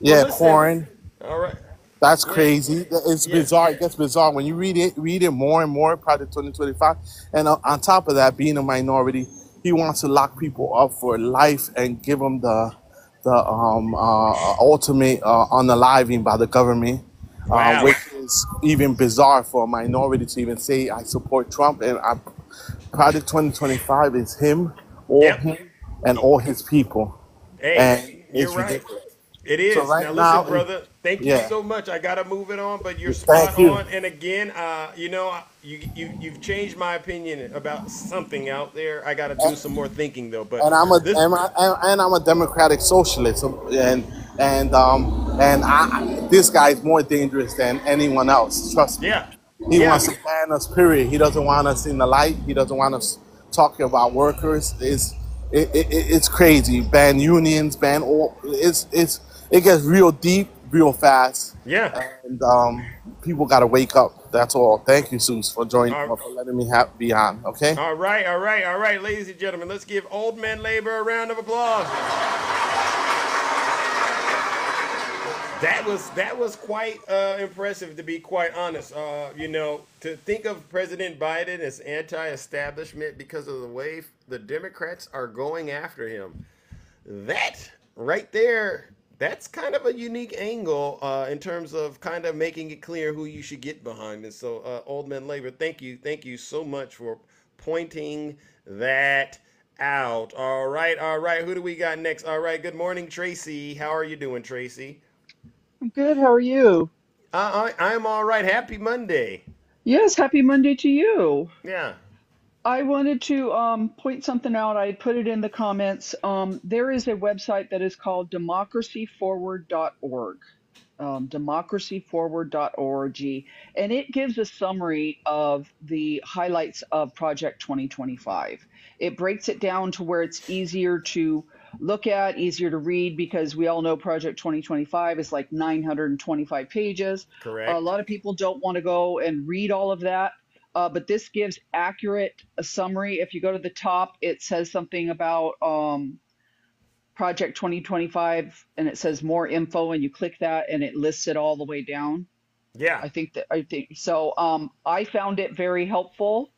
Speaker 16: Yeah,
Speaker 1: listen,
Speaker 16: corn.
Speaker 1: All right.
Speaker 16: That's
Speaker 1: Yeah.
Speaker 16: crazy. It's
Speaker 1: Yeah.
Speaker 16: bizarre. It gets bizarre when you read it, read it more and more. Project 2025, and on on top of that, being a minority, he wants to lock people up for life and give them the the um, uh, ultimate uh, unaliving by the government,
Speaker 1: Wow.
Speaker 16: uh, which is even bizarre for a minority to even say I support Trump. And I, Project 2025 is him, all
Speaker 1: Yep.
Speaker 16: him, and all his people.
Speaker 1: Hey,
Speaker 16: and
Speaker 1: you're
Speaker 16: it's
Speaker 1: right.
Speaker 16: ridiculous.
Speaker 1: It is.
Speaker 16: So right
Speaker 1: now,
Speaker 16: now,
Speaker 1: listen, brother. Thank you
Speaker 16: yeah.
Speaker 1: so much. I gotta move it on, but you're spot
Speaker 16: you.
Speaker 1: on. And again, uh, you know, you you you've changed my opinion about something out there. I gotta do some more thinking though. But
Speaker 16: and I'm a
Speaker 1: this,
Speaker 16: and, I, and I'm a democratic socialist, and and um and I, this guy is more dangerous than anyone else. Trust me.
Speaker 1: yeah,
Speaker 16: He
Speaker 1: yeah.
Speaker 16: wants to ban us. Period. He doesn't want us in the light. He doesn't want us talking about workers. It's it, it, it- it's crazy. Ban unions. Ban all. It's it's it gets real deep, real fast.
Speaker 1: Yeah.
Speaker 16: And um, people got to wake up. That's all. Thank you, Zeus, for joining,
Speaker 1: right.
Speaker 16: for letting me have, be on. Okay.
Speaker 1: All right, all right, all right, ladies and gentlemen, let's give Old Man Labor a round of applause. That was that was quite uh, impressive, to be quite honest. Uh, you know, to think of President Biden as anti-establishment because of the way the Democrats are going after him. That right there, that's kind of a unique angle uh, in terms of kind of making it clear who you should get behind. And so, uh, Old Man Labor, thank you, thank you so much for pointing that out. All right, all right. Who do we got next? All right. Good morning, Tracy. How are you doing, Tracy?
Speaker 17: I'm good. How are you?
Speaker 1: Uh, I, I'm all right. Happy Monday.
Speaker 17: Yes, happy Monday to you.
Speaker 1: Yeah.
Speaker 17: I wanted to um, point something out. I put it in the comments. Um, there is a website that is called democracyforward.org. Um, democracyforward.org. And it gives a summary of the highlights of Project 2025. It breaks it down to where it's easier to look at, easier to read, because we all know Project 2025 is like 925 pages.
Speaker 1: Correct.
Speaker 17: A lot of people don't want to go and read all of that. Uh, but this gives accurate a summary. If you go to the top, it says something about um, Project 2025 and it says more info, and you click that and it lists it all the way down.
Speaker 1: Yeah.
Speaker 17: I think that I think so. Um, I found it very helpful.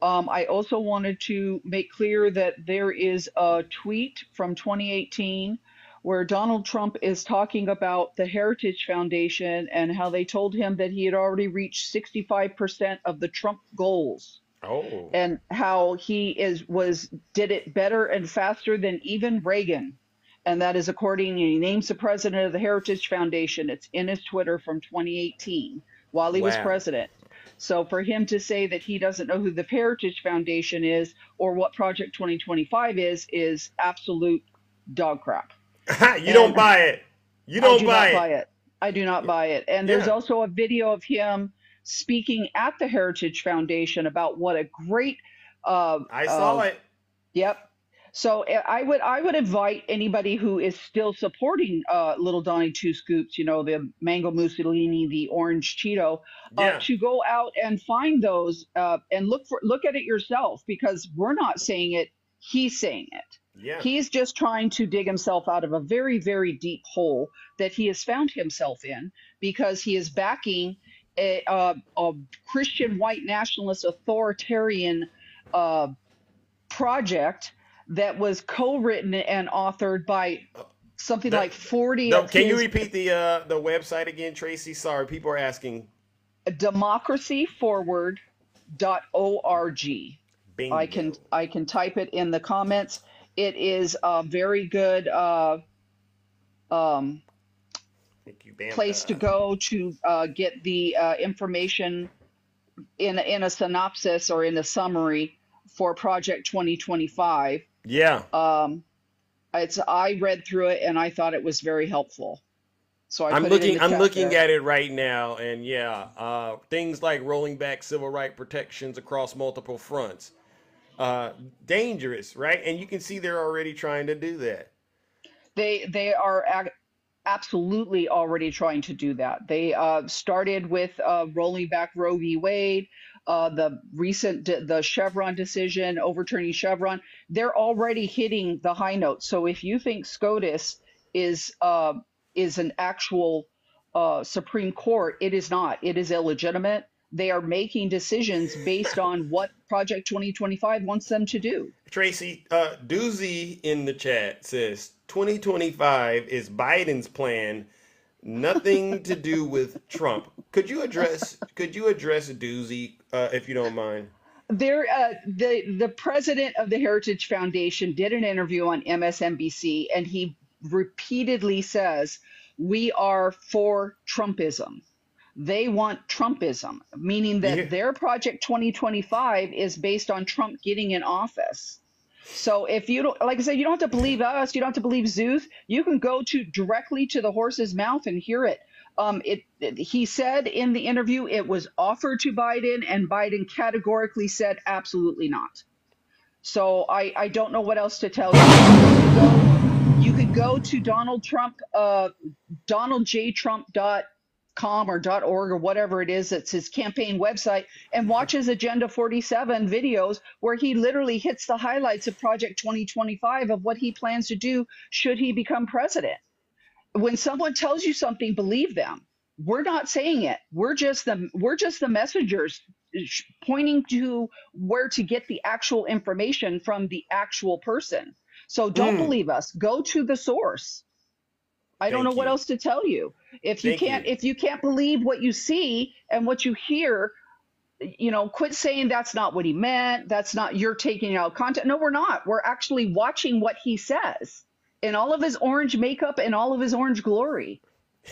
Speaker 17: Um, I also wanted to make clear that there is a tweet from 2018 where Donald Trump is talking about the Heritage Foundation and how they told him that he had already reached 65% of the Trump goals
Speaker 1: Oh.
Speaker 17: and how he is was did it better and faster than even Reagan. And that is according he names the president of the Heritage Foundation. It's in his Twitter from 2018 while he was president. So for him to say that he doesn't know who the Heritage Foundation is or what Project 2025 is is absolute dog crap.
Speaker 1: you don't buy it. You don't
Speaker 17: I do
Speaker 1: buy
Speaker 17: not
Speaker 1: it.
Speaker 17: buy it. I do not buy it. And there's
Speaker 1: Yeah.
Speaker 17: also a video of him speaking at the Heritage Foundation about what a great. Uh,
Speaker 1: I saw
Speaker 17: uh,
Speaker 1: it.
Speaker 17: Yep. So uh, I would I would invite anybody who is still supporting uh, Little Donnie Two Scoops, you know, the mango mussolini, the orange Cheeto, uh,
Speaker 1: Yeah.
Speaker 17: to go out and find those uh, and look for look at it yourself because we're not saying it, he's saying it.
Speaker 1: Yeah.
Speaker 17: He's just trying to dig himself out of a very, very deep hole that he has found himself in because he is backing a, a, a Christian white nationalist authoritarian uh, project that was co-written and authored by something
Speaker 1: The-
Speaker 17: like 40
Speaker 1: No,
Speaker 17: of
Speaker 1: can you repeat the uh, the website again, Tracy? Sorry, people are asking.
Speaker 17: democracyforward.org.
Speaker 1: Bingo.
Speaker 17: I can I can type it in the comments. It is a very good uh, um,
Speaker 1: Thank you,
Speaker 17: place to go to uh, get the uh, information in in a synopsis or in a summary for Project 2025.
Speaker 1: Yeah.
Speaker 17: Um, it's I read through it and I thought it was very helpful. So I
Speaker 1: I'm
Speaker 17: put it in
Speaker 1: looking. I'm looking
Speaker 17: there.
Speaker 1: at it right now, and yeah, uh, things like rolling back civil right protections across multiple fronts, uh, dangerous, right? And you can see they're already trying to do that.
Speaker 17: They they are absolutely already trying to do that. They uh, started with uh, rolling back Roe v. Wade, uh, the recent the Chevron decision, overturning Chevron. They're already hitting the high notes. So if you think SCOTUS is uh, is an actual uh, Supreme Court, it is not. It is illegitimate. They are making decisions based on what Project 2025 wants them to do.
Speaker 1: Tracy, uh, Doozy in the chat says 2025 is Biden's plan, nothing to do with Trump. Could you address? Could you address Doozy uh, if you don't mind?
Speaker 17: There, uh, the the president of the Heritage Foundation did an interview on MSNBC, and he repeatedly says we are for Trumpism. They want Trumpism, meaning that
Speaker 1: Yeah.
Speaker 17: their Project 2025 is based on Trump getting in office. So if you don't, like I said, you don't have to believe us. You don't have to believe Zeus. You can go to directly to the horse's mouth and hear it. Um, it, it- he said in the interview it was offered to Biden, and Biden categorically said absolutely not. So I, I don't know what else to tell you. You could go, you could go to Donald Trump, uh, DonaldJTrump.com or .org or whatever it is. It's his campaign website. And watch his Agenda 47 videos where he literally hits the highlights of Project 2025 of what he plans to do should he become president. When someone tells you something believe them. We're not saying it. We're just the we're just the messengers pointing to where to get the actual information from the actual person. So don't
Speaker 1: Mm.
Speaker 17: believe us. Go to the source i don't know what else to tell you if you
Speaker 1: Thank
Speaker 17: can't
Speaker 1: you.
Speaker 17: if you can't believe what you see and what you hear you know quit saying that's not what he meant that's not you're taking out content. no we're not we're actually watching what he says in all of his orange makeup and all of his orange glory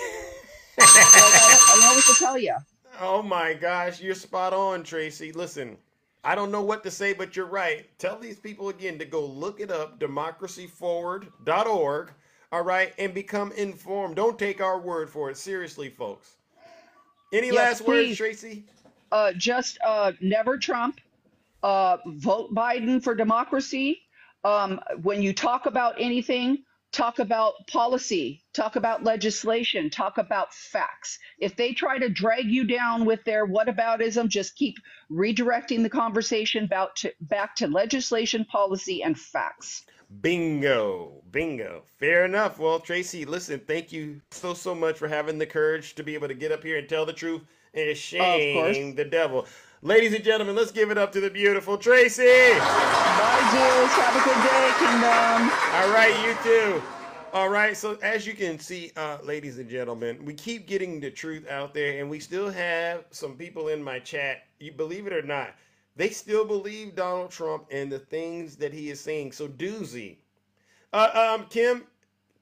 Speaker 17: like, I, don't, I don't know what to tell you
Speaker 1: Oh my gosh, you're spot on, Tracy. Listen, I don't know what to say, but you're right. Tell these people again to go look it up, democracyforward.org, all right, and become informed. Don't take our word for it. Seriously, folks. Any
Speaker 17: Yes,
Speaker 1: last words. Tracy?
Speaker 17: uh, just uh, never Trump, uh, vote Biden for democracy. Um, when you talk about anything, talk about policy, talk about legislation, talk about facts. If they try to drag you down with their whataboutism, just keep redirecting the conversation about to, back to legislation, policy, and facts.
Speaker 1: Bingo. Bingo. Fair enough. Well, Tracy, listen, thank you so, so much for having the courage to be able to get up here and tell the truth and shame the devil. Ladies and gentlemen, let's give it up to the beautiful Tracy.
Speaker 17: Bye, Jules. Have a good day, Kingdom.
Speaker 1: All right, you too. All right, so as you can see, uh, ladies and gentlemen, we keep getting the truth out there, and we still have some people in my chat. You believe it or not, they still believe Donald Trump and the things that he is saying. So, doozy. Uh, um, Kim,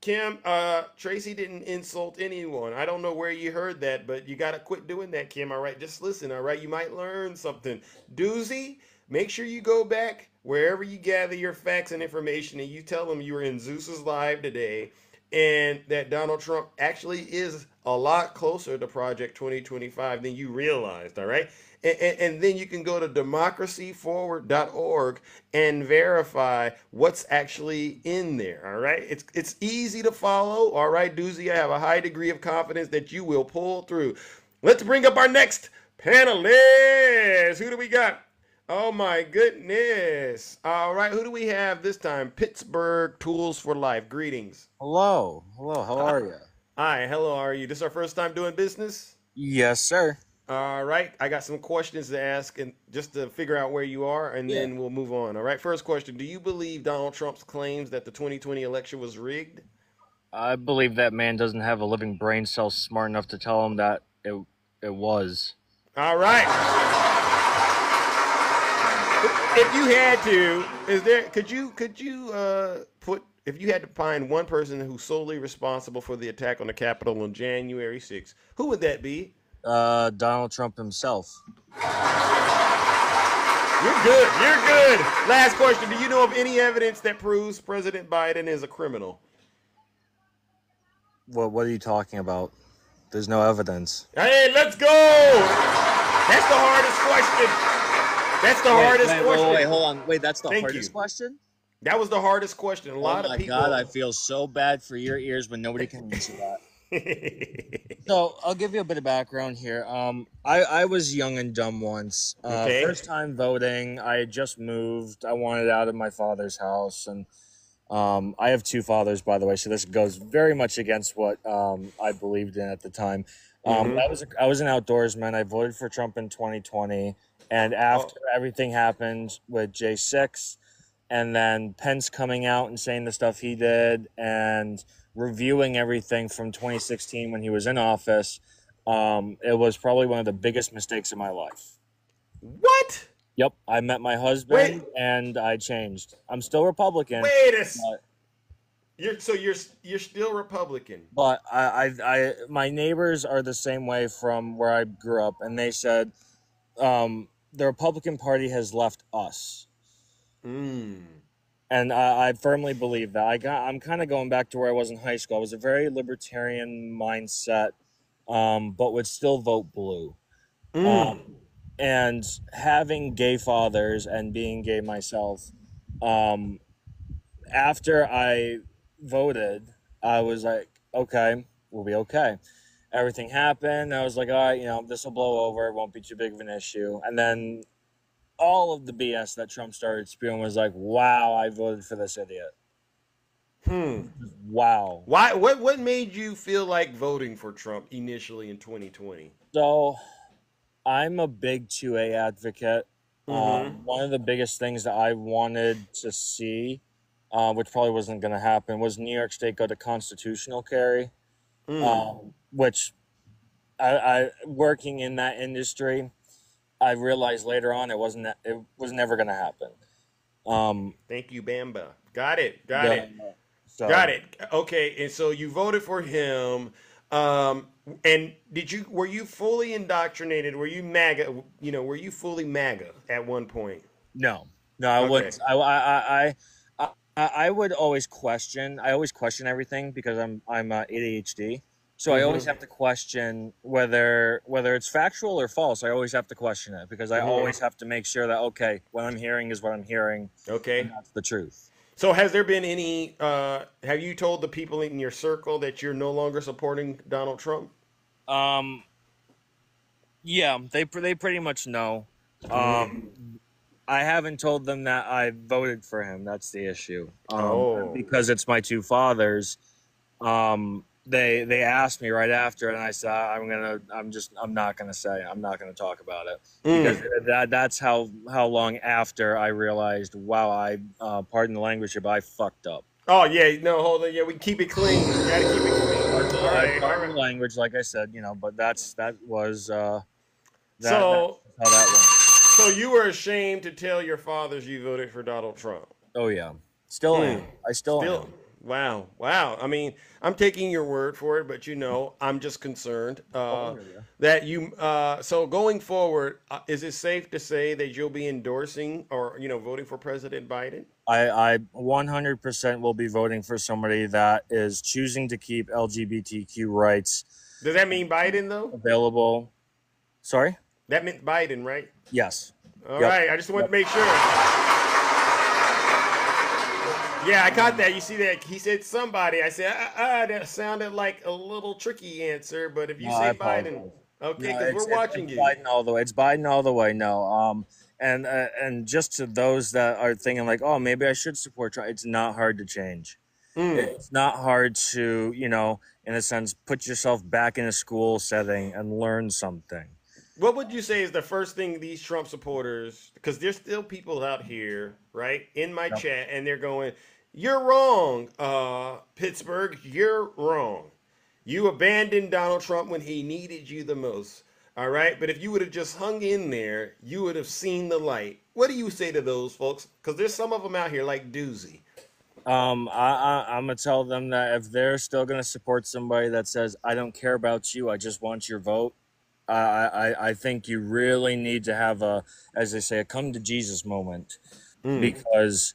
Speaker 1: Kim, uh, Tracy didn't insult anyone. I don't know where you heard that, but you got to quit doing that, Kim. All right, just listen. All right, you might learn something. Doozy, make sure you go back wherever you gather your facts and information, and you tell them you were in Zeus's live today, and that Donald Trump actually is a lot closer to Project 2025 than you realized. All right, and, and, and then you can go to democracyforward.org and verify what's actually in there. All right. It's it's easy to follow. All right, Doozy. I have a high degree of confidence that you will pull through. Let's bring up our next panelist. Who do we got? Oh my goodness. All right, who do we have this time? Pittsburgh Tools for Life. Greetings.
Speaker 18: Hello. Hello. How are you?
Speaker 1: Hi, hello, how are you? This is our first time doing business?
Speaker 18: Yes, sir.
Speaker 1: All right, I got some questions to ask and just to figure out where you are, and
Speaker 18: Yeah.
Speaker 1: then we'll move on. All right, first question: Do you believe Donald Trump's claims that the 2020 election was rigged?
Speaker 18: I believe that man doesn't have a living brain cell smart enough to tell him that it it was.
Speaker 1: All right. If you had to, is there? Could you could you uh, put if you had to find one person who's solely responsible for the attack on the Capitol on January 6th, who would that be?
Speaker 18: Uh, Donald Trump himself.
Speaker 1: You're good. You're good. Last question: Do you know of any evidence that proves President Biden is a criminal?
Speaker 18: What What are you talking about? There's no evidence.
Speaker 1: Hey, let's go. That's the hardest question. That's the
Speaker 18: Wait,
Speaker 1: hardest
Speaker 18: wait,
Speaker 1: question.
Speaker 18: Wait, wait, hold on. Wait, that's the
Speaker 1: Thank
Speaker 18: hardest
Speaker 1: you.
Speaker 18: question.
Speaker 1: That was the hardest question. A lot
Speaker 18: oh my
Speaker 1: of people.
Speaker 18: god, I feel so bad for your ears when nobody can answer that. so I'll give you a bit of background here. Um, I, I was young and dumb once. Uh,
Speaker 1: Okay.
Speaker 18: First time voting. I had just moved. I wanted out of my father's house, and um, I have two fathers, by the way. So this goes very much against what um, I believed in at the time. Um,
Speaker 1: Mhm.
Speaker 18: I was a, I was an outdoorsman. I voted for Trump in 2020, and after everything happened with J6, and then Pence coming out and saying the stuff he did, and reviewing everything from 2016 when he was in office, um, it was probably one of the biggest mistakes of my life.
Speaker 1: What?
Speaker 18: Yep, I met my husband and I changed. I'm still Republican.
Speaker 1: Wait a
Speaker 18: but-
Speaker 1: You're so you're you're still Republican.
Speaker 18: But I, I, I, my neighbors are the same way from where I grew up, and they said um, the Republican Party has left us,
Speaker 1: Mm.
Speaker 18: And I, I firmly believe that. I got, I'm kind of going back to where I was in high school. I was a very libertarian mindset, um, but would still vote blue.
Speaker 1: Mm.
Speaker 18: Um, and having gay fathers and being gay myself, um, after I voted, I was like, okay, we'll be okay. Everything happened. I was like, all right, you know, this will blow over. It won't be too big of an issue. And then all of the BS that Trump started spewing was like, wow, I voted for this idiot.
Speaker 1: Hmm.
Speaker 18: Wow.
Speaker 1: Why? What? What made you feel like voting for Trump initially in 2020?
Speaker 18: So I'm a big 2A advocate. Um, one of the biggest things that I wanted to see, uh, which probably wasn't going to happen, was New York State go to constitutional carry,
Speaker 1: Mm.
Speaker 18: um, which I, I working in that industry, I realized later on it wasn't it was never going to happen. Um,
Speaker 1: Thank you, Bamba. Got it. Got
Speaker 18: Yeah.
Speaker 1: it.
Speaker 18: So-
Speaker 1: Got it. Okay, and so you voted for him. Um, and did you were you fully indoctrinated? Were you MAGA? You know, were you fully MAGA at one point?
Speaker 18: No, no, I
Speaker 1: Okay.
Speaker 18: wouldn't. I, I, I, I, I I would always question. I always question everything because I'm I'm uh, ADHD. So I always
Speaker 1: Mhm.
Speaker 18: have to question whether whether it's factual or false. I always have to question it because I
Speaker 1: Mhm.
Speaker 18: always have to make sure that okay, what I'm hearing is what I'm hearing.
Speaker 1: Okay,
Speaker 18: and that's the truth.
Speaker 1: So has there been any? Uh, have you told the people in your circle that you're no longer supporting Donald Trump?
Speaker 18: Um, yeah, they they pretty much know. Um, I haven't told them that I voted for him. That's the issue. Um,
Speaker 1: Oh.
Speaker 18: because it's my two fathers. Um, they they asked me right after, and I said I'm gonna I'm just I'm not gonna say I'm not gonna talk about it
Speaker 1: Mm.
Speaker 18: because that that's how how long after I realized wow I uh, pardon the language if I fucked up.
Speaker 1: Oh yeah, no, hold on. Yeah, we keep it clean. We gotta keep it clean. All right, all
Speaker 18: pardon
Speaker 1: right.
Speaker 18: language like I said you know, but that's that was uh, that,
Speaker 1: So-
Speaker 18: that's how that went.
Speaker 1: So you were ashamed to tell your fathers you voted for Donald Trump.
Speaker 18: Oh yeah, still
Speaker 1: Hmm.
Speaker 18: am. I still, am.
Speaker 1: Wow, wow. I mean, I'm taking your word for it, but you know, I'm just concerned uh,
Speaker 18: Oh, yeah.
Speaker 1: that you. Uh, so going forward, uh, is it safe to say that you'll be endorsing or you know voting for President Biden?
Speaker 18: I, I 100% will be voting for somebody that is choosing to keep LGBTQ rights
Speaker 1: Does that mean Biden though?
Speaker 18: available. Sorry?
Speaker 1: That meant Biden, right?
Speaker 18: Yes.
Speaker 1: All
Speaker 18: Yep.
Speaker 1: right, I just wanted to make sure. Yeah, I caught that. You see that? He said somebody. I said, ah, ah, that sounded like a little tricky answer, but if you
Speaker 18: No,
Speaker 1: say Biden, okay, because
Speaker 18: it's-
Speaker 1: we're
Speaker 18: it's-
Speaker 1: watching
Speaker 18: it's
Speaker 1: you.
Speaker 18: Biden all the way. It's Biden all the way. No. Um, and uh, and just to those that are thinking like, oh, maybe I should support Trump. It's not hard to change.
Speaker 1: Mm.
Speaker 18: It's not hard to, you know, in a sense, put yourself back in a school setting and learn something.
Speaker 1: What would you say is the first thing these Trump supporters, because there's still people out here, right, in my
Speaker 18: Yep.
Speaker 1: chat, and they're going, "You're wrong, uh, Pittsburgh. You're wrong. You abandoned Donald Trump when he needed you the most. All right, but if you would have just hung in there, you would have seen the light. What do you say to those folks? Because there's some of them out here like Doozy.
Speaker 18: Um, I, I, I'm gonna tell them that if they're still gonna support somebody that says I don't care about you, I just want your vote, I, I, I think you really need to have a, as they say, a come to Jesus moment,
Speaker 1: Mm.
Speaker 18: because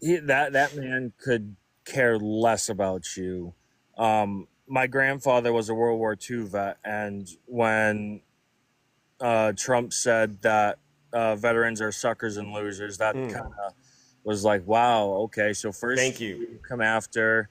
Speaker 18: he, that that man could care less about you. Um, my grandfather was a World War II vet, and when uh, Trump said that uh, veterans are suckers and losers, that
Speaker 1: Mm.
Speaker 18: kind of was like, wow, okay. So first,
Speaker 1: Thank you.
Speaker 18: come after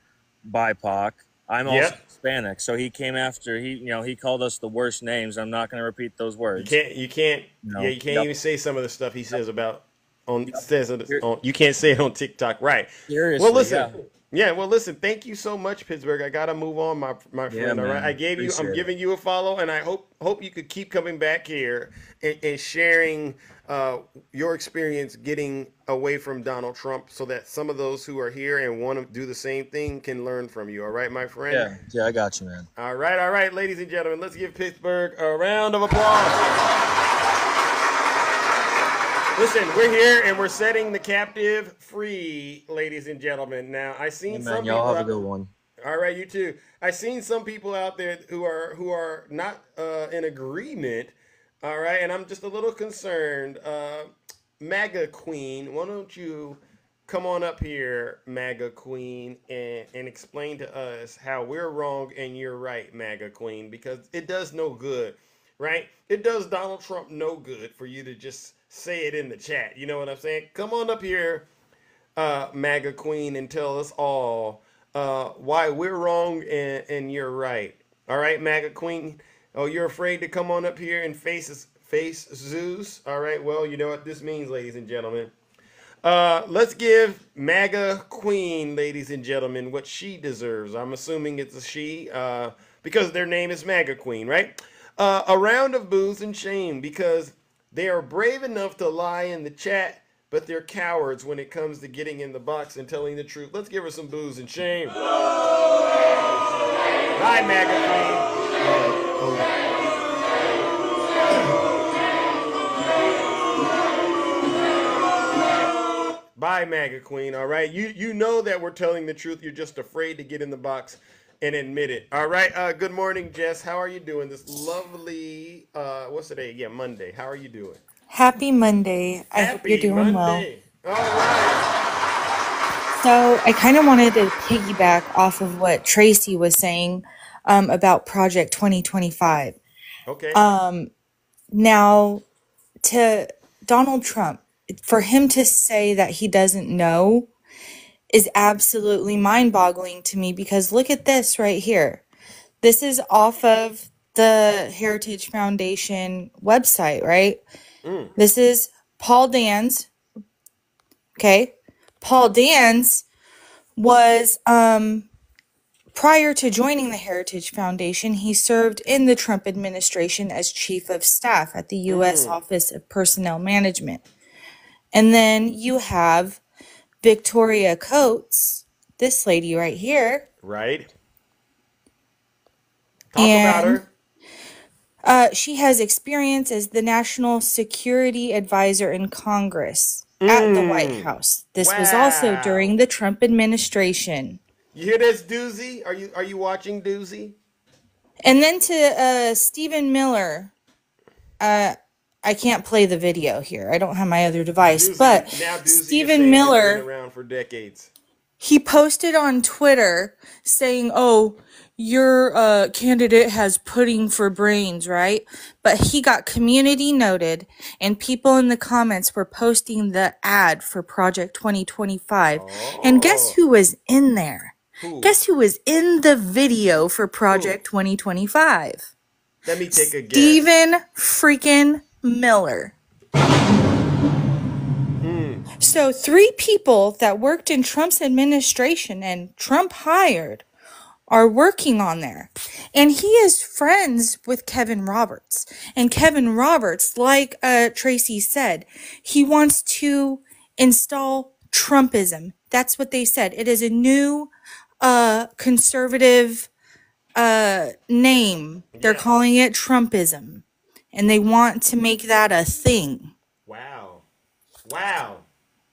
Speaker 18: BIPOC. I'm also
Speaker 1: Yep.
Speaker 18: Hispanic, so he came after he, you know, he called us the worst names. I'm not going to repeat those words.
Speaker 1: You can't. You can't.
Speaker 18: No.
Speaker 1: Yeah, you can't
Speaker 18: Yep.
Speaker 1: even say some of the stuff he says about on says it on. You can't say it on TikTok, right?
Speaker 18: Seriously,
Speaker 1: Well, listen.
Speaker 18: yeah.
Speaker 1: Yeah. well, listen. Thank you so much, Pittsburgh. I gotta move on, my my
Speaker 18: Yeah,
Speaker 1: friend. all right. I gave you. I'm
Speaker 18: Appreciate it.
Speaker 1: giving you a follow, and I hope hope you could keep coming back here and, and sharing uh, your experience getting away from Donald Trump, so that some of those who are here and want to do the same thing can learn from you. All right, my friend.
Speaker 18: Yeah, yeah, I got you, man.
Speaker 1: All right, all right, ladies and gentlemen, let's give Pittsburgh a round of applause. Listen, we're here and we're setting the captive free, ladies and gentlemen. Now, I seen
Speaker 18: Hey,
Speaker 1: some
Speaker 18: man,
Speaker 1: people.
Speaker 18: y'all have a good one.
Speaker 1: All right, you too. I seen some people out there who are who are not uh, in agreement. All right, and I'm just a little concerned. Uh, MAGA Queen, why don't you come on up here, MAGA Queen, and, and explain to us how we're wrong and you're right, MAGA Queen, because it does no good, right? It does Donald Trump no good for you to just say it in the chat. You know what I'm saying? Come on up here, uh, MAGA Queen, and tell us all uh, why we're wrong and, and you're right. All right, MAGA Queen. Oh, you're afraid to come on up here and face face Zeus? All right. Well, you know what this means, ladies and gentlemen. Uh, let's give MAGA Queen, ladies and gentlemen, what she deserves. I'm assuming it's a she, uh, because their name is MAGA Queen, right? Uh, a round of booze and shame because they are brave enough to lie in the chat, but they're cowards when it comes to getting in the box and telling the truth. Let's give her some booze and shame. Hi, MAGA Queen. Bye, MAGA Queen. All right, you you know that we're telling the truth. You're just afraid to get in the box and admit it. All right. Uh, good morning, Jess. How are you doing? This lovely uh, what's today? Yeah, Monday. How are you doing?
Speaker 19: Happy Monday. I hope you're
Speaker 1: Happy
Speaker 19: doing well.
Speaker 1: Monday. All right.
Speaker 19: So, I kind of wanted to piggyback off of what Tracy was saying um, about Project 2025.
Speaker 1: Okay.
Speaker 19: Um, now, to Donald Trump, for him to say that he doesn't know is absolutely mind boggling to me because look at this right here. This is off of the Heritage Foundation website, right?
Speaker 1: Mm.
Speaker 19: This is Paul Dans. Okay. Paul Dans was um prior to joining the Heritage Foundation, he served in the Trump administration as chief of staff at the US Office of Personnel Management. And then you have Victoria Coates, this lady right here.
Speaker 1: Right. Talk about
Speaker 19: and
Speaker 1: her.
Speaker 19: uh, she has experience as the National Security Advisor in Congress at the White
Speaker 1: Mm.
Speaker 19: House. This was also during the Trump administration.
Speaker 1: You hear this, Doozy? Are you are you watching Doozy?
Speaker 19: And then to uh, Stephen Miller. Uh, I can't play the video here. I don't have my other device.
Speaker 1: Doozy-
Speaker 19: but
Speaker 1: now Doozy is
Speaker 19: Stephen Miller.
Speaker 1: around for decades.
Speaker 19: he posted on Twitter saying, "Oh, your uh, candidate has pudding for brains, right?" But he got community noted, and people in the comments were posting the ad for Project 2025. And guess who was in there?
Speaker 1: Who?
Speaker 19: Guess who was in the video for Project 2025?
Speaker 1: Let me take a guess.
Speaker 19: Stephen freaking Miller. So, three people that worked in Trump's administration and Trump hired are working on there. And he is friends with Kevin Roberts. And Kevin Roberts, like uh, Tracy said, he wants to install Trumpism. That's what they said. It is a new uh, conservative uh, name. They're calling it Trumpism. And they want to make that a thing.
Speaker 1: Wow. Wow.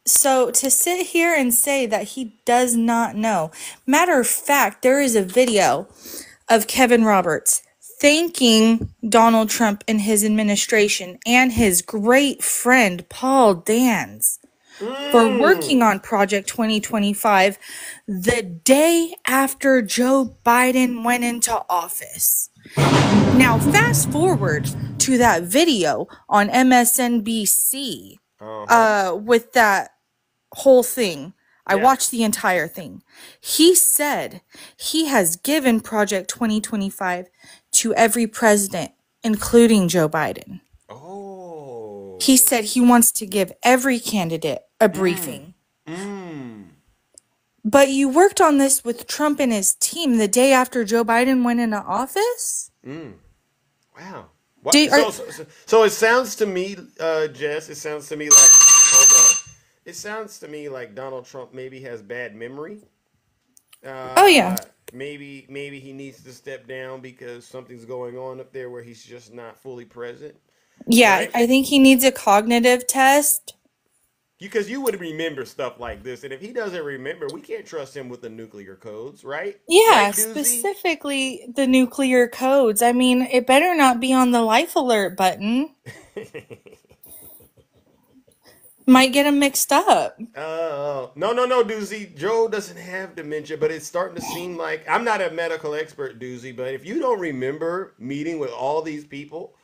Speaker 19: So to sit here and say that he does not know. Matter of fact, there is a video of Kevin Roberts thanking Donald Trump and his administration and his great friend Paul Dans for mm. working on Project 2025 the day after Joe Biden went into office. Now, fast forward to that video on MSNBC uh, with that whole thing. I watched the entire thing. He said he has given Project 2025 to every president, including Joe Biden.
Speaker 1: Oh.
Speaker 19: He said he wants to give every candidate a briefing. But you worked on this with Trump and his team the day after Joe Biden went into office?
Speaker 1: Mm. Wow. What?
Speaker 19: Do you-
Speaker 1: so, so, so, so it sounds to me, uh, Jess, it sounds to me like, hold on. It sounds to me like Donald Trump maybe has bad memory. Uh,
Speaker 19: Oh, yeah.
Speaker 1: Maybe maybe he needs to step down because something's going on up there where he's just not fully present.
Speaker 19: Yeah, I think he needs a cognitive test.
Speaker 1: Because you would remember stuff like this, and if he doesn't remember, we can't trust him with the nuclear codes, right?
Speaker 19: Yeah,
Speaker 1: Right,
Speaker 19: specifically the nuclear codes. I mean, it better not be on the life alert button. Might get him mixed up.
Speaker 1: Oh no no no, Doozy. Joe doesn't have dementia, but it's starting to seem like I'm not a medical expert, Doozy. But if you don't remember meeting with all these people,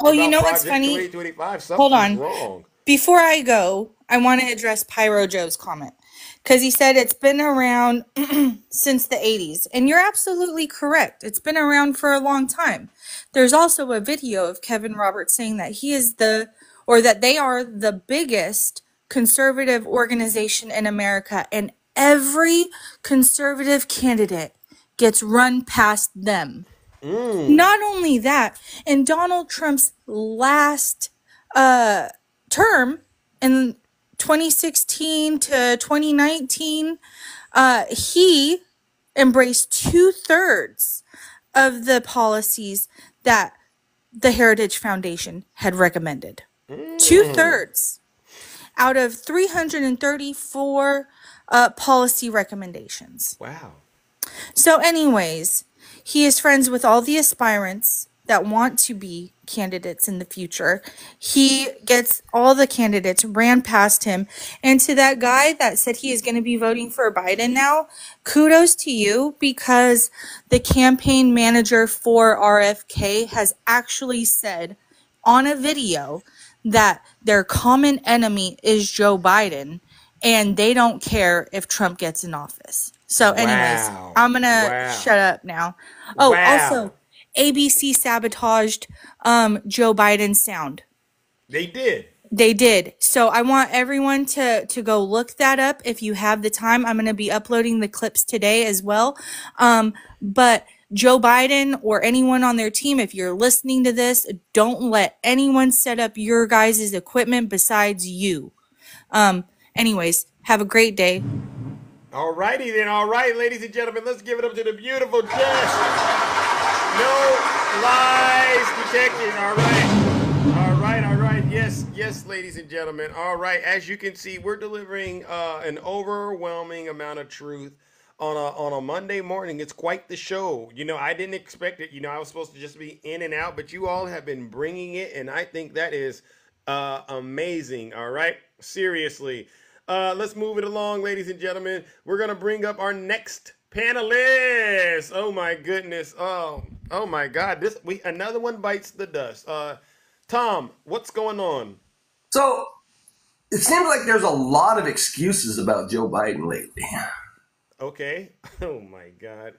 Speaker 19: Oh, you know what's funny?
Speaker 1: 2025,
Speaker 19: Hold on.
Speaker 1: wrong.
Speaker 19: Before I go, I want to address Pyro Joe's comment because he said it's been around since the 80s. And you're absolutely correct. It's been around for a long time. There's also a video of Kevin Roberts saying that he is the, or that they are the biggest conservative organization in America, and every conservative candidate gets run past them. Not only that, in Donald Trump's last uh, term in 2016 to 2019, uh, he embraced two thirds of the policies that the Heritage Foundation had recommended. Two thirds out of 334 uh, policy recommendations.
Speaker 1: Wow.
Speaker 19: So, anyways, he is friends with all the aspirants that want to be candidates in the future. He gets all the candidates ran past him. And to that guy that said he is going to be voting for Biden now, kudos to you because the campaign manager for RFK has actually said on a video that their common enemy is Joe Biden and they don't care if Trump gets in office. So, anyways,
Speaker 1: Wow.
Speaker 19: I'm gonna
Speaker 1: Wow.
Speaker 19: shut up now. Oh,
Speaker 1: Wow.
Speaker 19: also, ABC sabotaged um, Joe Biden's sound.
Speaker 1: They did.
Speaker 19: They did. So I want everyone to to go look that up if you have the time. I'm going to be uploading the clips today as well. Um, but Joe Biden or anyone on their team, if you're listening to this, don't let anyone set up your guys' equipment besides you. Um, anyways, have a great day.
Speaker 1: All righty then. All right, ladies and gentlemen, let's give it up to the beautiful Jess. No lies detected. All right. All right, all right. Yes, yes, ladies and gentlemen. All right. As you can see, we're delivering uh, an overwhelming amount of truth on a on a Monday morning. It's quite the show. You know, I didn't expect it. You know, I was supposed to just be in and out, but you all have been bringing it, and I think that is uh, amazing. All right, seriously. Uh, let's move it along, ladies and gentlemen. We're gonna bring up our next panelist. Oh my goodness. Oh, oh my God. This we another one bites the dust. Uh, Tom, what's going on?
Speaker 20: So it seems like there's a lot of excuses about Joe Biden lately.
Speaker 1: Okay. Oh my God.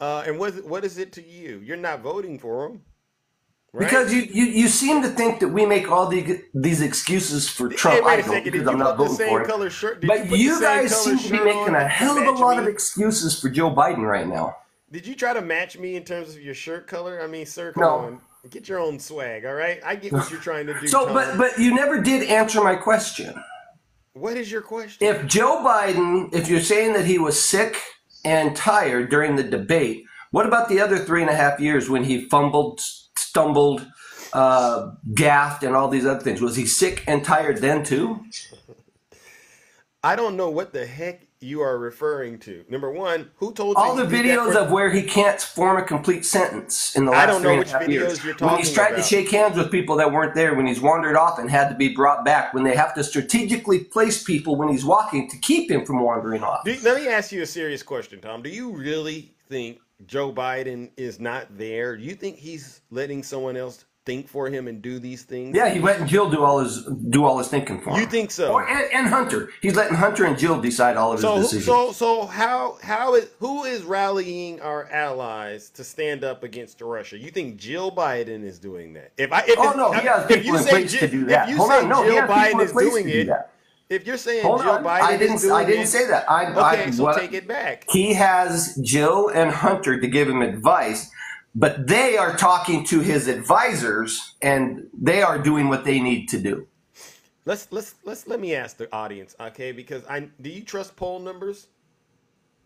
Speaker 1: Uh, and what what is it to you? You're not voting for him, right?
Speaker 20: Because you, you, you seem to think that we make all the, these excuses for
Speaker 1: Hey,
Speaker 20: Trump.
Speaker 1: wait a
Speaker 20: don't
Speaker 1: second. Did
Speaker 20: because
Speaker 1: you
Speaker 20: I'm not
Speaker 1: put the
Speaker 20: voting
Speaker 1: same
Speaker 20: for him.
Speaker 1: color shirt? Did you
Speaker 20: But
Speaker 1: put
Speaker 20: you guys seem to be making a hell of a lot of excuses for Joe Biden right now.
Speaker 1: Did you try to match me in terms of your shirt color? I mean, sir, come
Speaker 20: No.
Speaker 1: on. Get your own swag, all right? I get what you're trying to do.
Speaker 20: So,
Speaker 1: Tom.
Speaker 20: but but you never did answer my question.
Speaker 1: what is your question?
Speaker 20: If Joe Biden, if you're saying that he was sick and tired during the debate, what about the other three and a half years when he fumbled, stumbled, uh, gaffed, and all these other things? Was he sick and tired then too?
Speaker 1: I don't know what the heck you are referring to. Number one, who told you
Speaker 20: All the
Speaker 1: he did that
Speaker 20: videos of where he can't form a complete sentence in the last I
Speaker 1: don't know
Speaker 20: three and
Speaker 1: which videos
Speaker 20: years.
Speaker 1: you're
Speaker 20: when he's
Speaker 1: talking
Speaker 20: tried to shake hands with people that weren't there, when he's wandered off and had to be brought back, when they have to strategically place people when he's walking to keep him from wandering off.
Speaker 1: Do, let me ask you a serious question, Tom. Do you really think Joe Biden is not there? Do you think he's letting someone else think for him and do these things?
Speaker 20: Yeah, he let Jill do all his do all his thinking for him.
Speaker 1: You think so?
Speaker 20: Or, and, and Hunter, he's letting Hunter and Jill decide all of his decisions.
Speaker 1: so, so how how is who is rallying our allies to stand up against Russia? You think Jill Biden is doing that? If I, if
Speaker 20: oh no, he has
Speaker 1: if
Speaker 20: people
Speaker 1: you
Speaker 20: in
Speaker 1: say
Speaker 20: place
Speaker 1: Ji-
Speaker 20: to do
Speaker 1: if
Speaker 20: that.
Speaker 1: you
Speaker 20: Hold
Speaker 1: say
Speaker 20: on, no,
Speaker 1: Jill Biden is doing
Speaker 20: do
Speaker 1: it, if you're saying
Speaker 20: Hold
Speaker 1: Jill
Speaker 20: on,
Speaker 1: Biden
Speaker 20: I didn't.
Speaker 1: is doing
Speaker 20: I didn't
Speaker 1: it,
Speaker 20: say that. I,
Speaker 1: okay,
Speaker 20: I,
Speaker 1: so
Speaker 20: what-
Speaker 1: take it back.
Speaker 20: He has Jill and Hunter to give him advice, but they are talking to his advisors, and they are doing what they need to do.
Speaker 1: Let's let's let's let me ask the audience, okay? Because I do you trust poll numbers?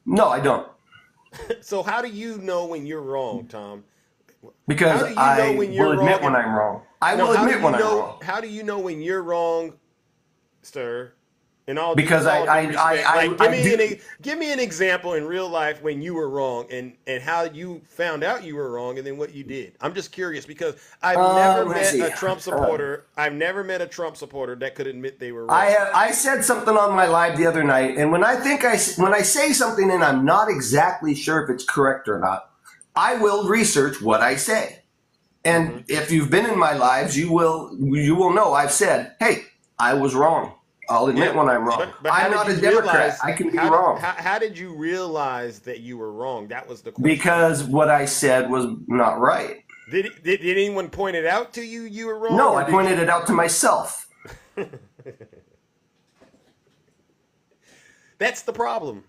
Speaker 20: No, I don't,
Speaker 1: So how do you know when you're wrong, Tom?
Speaker 20: because
Speaker 1: How do you know
Speaker 20: I
Speaker 1: when you're
Speaker 20: will admit
Speaker 1: wrong
Speaker 20: when I'm wrong. I
Speaker 1: No,
Speaker 20: will admit when I'm
Speaker 1: know-
Speaker 20: wrong.
Speaker 1: How do you know when you're wrong, sir? In all
Speaker 20: Because I- I- I- I-
Speaker 1: like, give
Speaker 20: I
Speaker 1: me
Speaker 20: do-
Speaker 1: an give me an example in real life when you were wrong and and how you found out you were wrong and then what you did. I'm just curious because I've
Speaker 20: Uh,
Speaker 1: never met
Speaker 20: see.
Speaker 1: a Trump supporter. I've never met a Trump supporter that could admit they were wrong.
Speaker 20: I have, I said something on my live the other night, and when I think I when I say something and I'm not exactly sure if it's correct or not, I will research what I say. And
Speaker 1: Mm-hmm.
Speaker 20: if you've been in my lives, you will you will know I've said, "Hey, I was wrong." I'll admit
Speaker 1: Yeah,
Speaker 20: when I'm wrong.
Speaker 1: but- but
Speaker 20: I'm not a Democrat.
Speaker 1: realize-
Speaker 20: I can be
Speaker 1: how,
Speaker 20: wrong
Speaker 1: How, how did you realize that you were wrong? That was the question.
Speaker 20: because what I said was not right.
Speaker 1: Did, did did anyone point it out to you? You were wrong.
Speaker 20: No, I pointed
Speaker 1: you-
Speaker 20: it out to myself.
Speaker 1: That's the problem.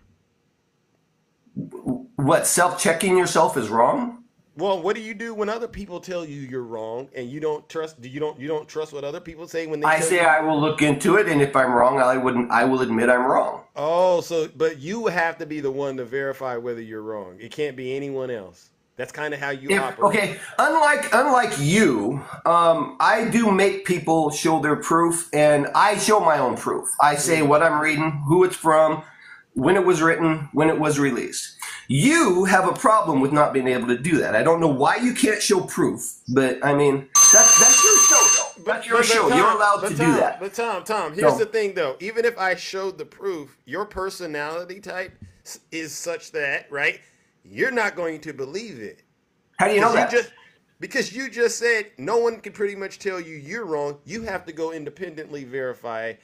Speaker 20: What self-checking yourself is wrong?
Speaker 1: Well, what do you do when other people tell you you're wrong and you don't trust? Do you don't you don't trust what other people say when they?
Speaker 20: I say
Speaker 1: you?
Speaker 20: I will look into it, and if I'm wrong, I wouldn't. I will admit I'm wrong.
Speaker 1: Oh, so but you have to be the one to verify whether you're wrong. It can't be anyone else. That's kind of how you
Speaker 20: If,
Speaker 1: operate.
Speaker 20: okay, unlike unlike you, um, I do make people show their proof, and I show my own proof. I say what I'm reading, who it's from, when it was written, when it was released. You have a problem with not being able to do that. I don't know why you can't show proof, but I mean that's that's your show, though. That's your
Speaker 1: But- but
Speaker 20: show.
Speaker 1: Tom-
Speaker 20: You're allowed to
Speaker 1: Tom,
Speaker 20: do that.
Speaker 1: But Tom, Tom, here's
Speaker 20: So-
Speaker 1: the thing though. Even if I showed the proof, your personality type is such that, right? You're not going to believe it.
Speaker 20: How do you know that?
Speaker 1: just because you just said no one can pretty much tell you you're wrong. You have to go independently verify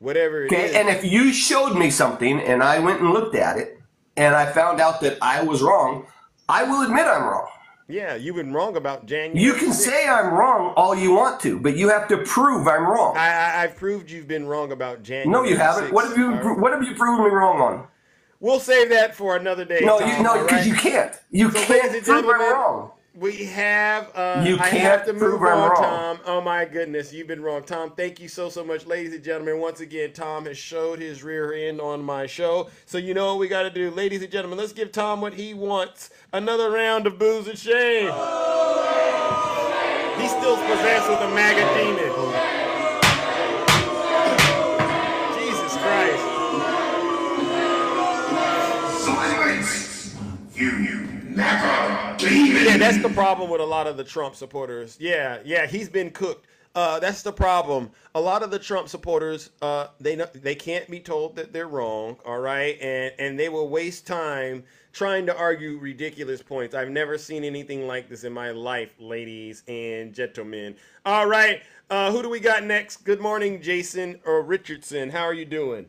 Speaker 1: whatever it is.
Speaker 20: Okay, and if you showed me something and I went and looked at it and I found out that I was wrong, I will admit I'm wrong.
Speaker 1: Yeah, you've been wrong about January.
Speaker 21: You can
Speaker 1: 6th.
Speaker 21: say I'm wrong all you want to, but you have to prove I'm wrong.
Speaker 1: I, I, I've proved you've been wrong about January.
Speaker 21: No, you haven't.
Speaker 1: 6th.
Speaker 21: What have you
Speaker 1: right.
Speaker 21: What have you proven me wrong on?
Speaker 1: We'll save that for another day.
Speaker 21: No,
Speaker 1: Tom,
Speaker 21: you no, because
Speaker 1: right?
Speaker 21: you can't. You
Speaker 1: So,
Speaker 21: can't prove I'm wrong.
Speaker 1: We have. Uh,
Speaker 21: You can't
Speaker 1: have to
Speaker 21: prove
Speaker 1: move
Speaker 21: I'm
Speaker 1: on,
Speaker 21: wrong.
Speaker 1: Tom. Oh my goodness, you've been wrong, Tom. Thank you so so much, ladies and gentlemen. Once again, Tom has showed his rear end on my show. So you know what we got to do, ladies and gentlemen. Let's give Tom what he wants. Another round of boos and shame. He's still possessed with a MAGA demon. Jesus Christ.
Speaker 6: Silence! You, you MAGA demon!
Speaker 1: Yeah, that's the problem with a lot of the Trump supporters. Yeah, yeah, he's been cooked. Uh, that's the problem. A lot of the Trump supporters, uh, they know, they can't be told that they're wrong. All right, and and they will waste time trying to argue ridiculous points. I've never seen anything like this in my life, ladies and gentlemen. All right, uh, who do we got next? Good morning, Jason or Richardson. How are you doing?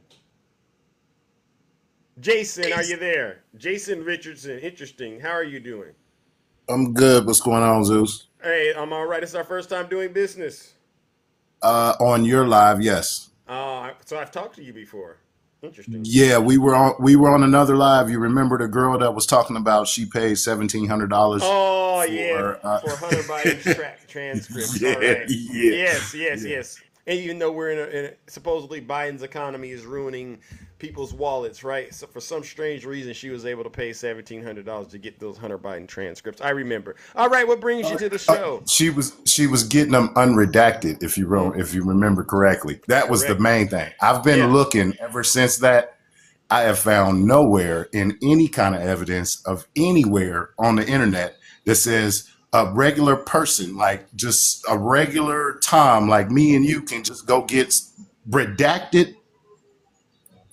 Speaker 1: Jason, are you there? Jason Richardson. Interesting. How are you doing?
Speaker 22: I'm good. What's going on, Zeus?
Speaker 1: Hey, I'm all right. It's our first time doing business.
Speaker 22: Uh, on your live, yes.
Speaker 1: Uh, so I've talked to you before. Interesting.
Speaker 22: Yeah, we were on we were on another live. You remember the girl that was talking about she paid seventeen hundred dollars?
Speaker 1: Oh yeah,
Speaker 22: uh,
Speaker 1: for Hunter Biden's tra- transcripts.
Speaker 22: Yeah,
Speaker 1: right.
Speaker 22: yeah,
Speaker 1: Yes, yes,
Speaker 22: yeah.
Speaker 1: yes. And even though we're in a, in a supposedly Biden's economy is ruining people's wallets, right? So for some strange reason, she was able to pay seventeen hundred dollars to get those Hunter Biden transcripts. I remember. All right, what brings you to the show?
Speaker 22: Uh, she was she was getting them unredacted, if you wrote, if you remember correctly. That was the main thing. I've been
Speaker 1: Yeah.
Speaker 22: looking ever since that. I have found nowhere in any kind of evidence of anywhere on the internet that says a regular person, like just a regular Tom, like me and you, can just go get redacted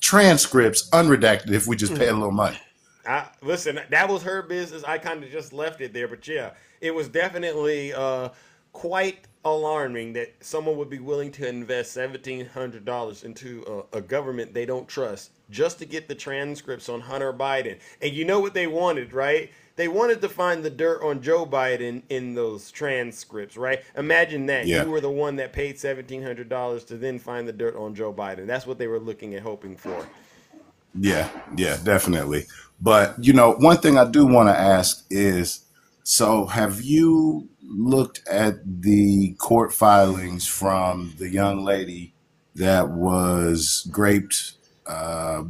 Speaker 22: transcripts unredacted if we just pay a little money.
Speaker 1: I, listen, that was her business. I kind of just left it there, but yeah, it was definitely uh, quite alarming that someone would be willing to invest seventeen hundred dollars into a, a government they don't trust just to get the transcripts on Hunter Biden. And you know what they wanted, right? They wanted to find the dirt on Joe Biden in those transcripts, right? Imagine that
Speaker 22: Yeah.
Speaker 1: you were the one that paid seventeen hundred dollars to then find the dirt on Joe Biden. That's what they were looking at, hoping for.
Speaker 22: Yeah, yeah, definitely. But you know, one thing I do want to ask is so have you looked at the court filings from the young lady that was raped uh,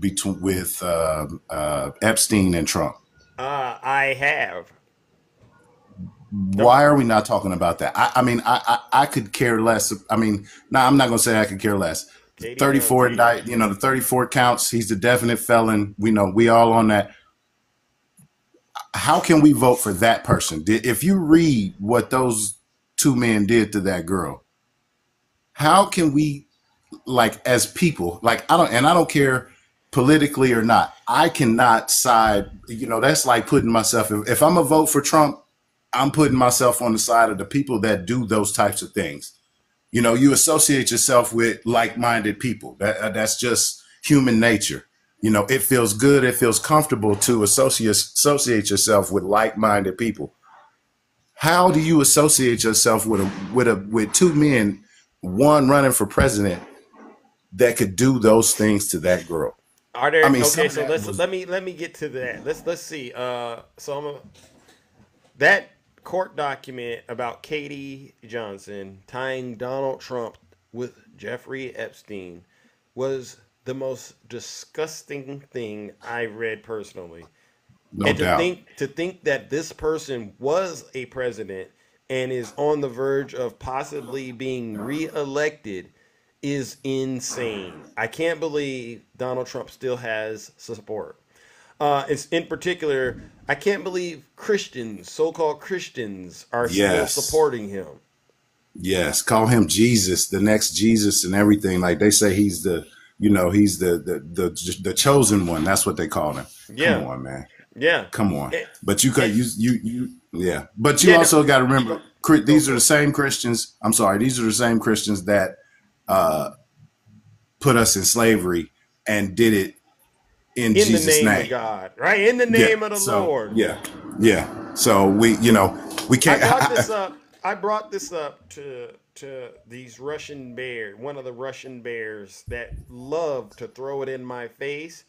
Speaker 22: between with uh, uh, Epstein and Trump?
Speaker 1: Uh, I have.
Speaker 22: Why are we not talking about that? I, I mean, I, I I could care less. I mean, no, I'm not gonna say I could care less. 34 indict, you know, the 34 counts. He's a definite felon. We know we all on that. How can we vote for that person? Did if you read what those two men did to that girl, how can we like as people, like I don't and I don't care politically or not, I cannot side, you know, that's like putting myself if, if I'm a vote for Trump, I'm putting myself on the side of the people that do those types of things. You know you associate yourself with like-minded people. That, uh, that's just human nature. You know it feels good it feels comfortable to associate associate yourself with like-minded people. How do you associate yourself with a with a with two men one running for president that could do those things to that girl
Speaker 1: Are there?
Speaker 22: I mean,
Speaker 1: okay, so let's
Speaker 22: was-
Speaker 1: let me let me get to that. Let's let's see. Uh, so I'm a, that court document about Katie Johnson tying Donald Trump with Jeffrey Epstein was the most disgusting thing I read personally.
Speaker 22: No
Speaker 1: and to
Speaker 22: doubt.
Speaker 1: think to think that this person was a president and is on the verge of possibly being reelected is insane. I can't believe Donald Trump still has support. Uh, it's in particular, I can't believe Christians, so-called Christians, are
Speaker 22: Yes.
Speaker 1: still supporting him.
Speaker 22: Yes, call him Jesus, the next Jesus, and everything. Like they say, he's the, you know, he's the the the, the chosen one. That's what they call him.
Speaker 1: Yeah.
Speaker 22: Come on, man.
Speaker 1: Yeah.
Speaker 22: Come on.
Speaker 1: Eh,
Speaker 22: But you could you you you yeah. But you
Speaker 1: Yeah,
Speaker 22: also got to remember, these are the same Christians. I'm sorry, these are the same Christians that uh put us in slavery and did it in,
Speaker 1: In
Speaker 22: Jesus'
Speaker 1: the name,
Speaker 22: name.
Speaker 1: of God, right? In the
Speaker 22: Yeah,
Speaker 1: name of the
Speaker 22: so,
Speaker 1: Lord.
Speaker 22: Yeah, yeah. So we, you know, we can't.
Speaker 1: I brought this up. I brought this up to to these Russian bears, one of the Russian bears that love to throw it in my face.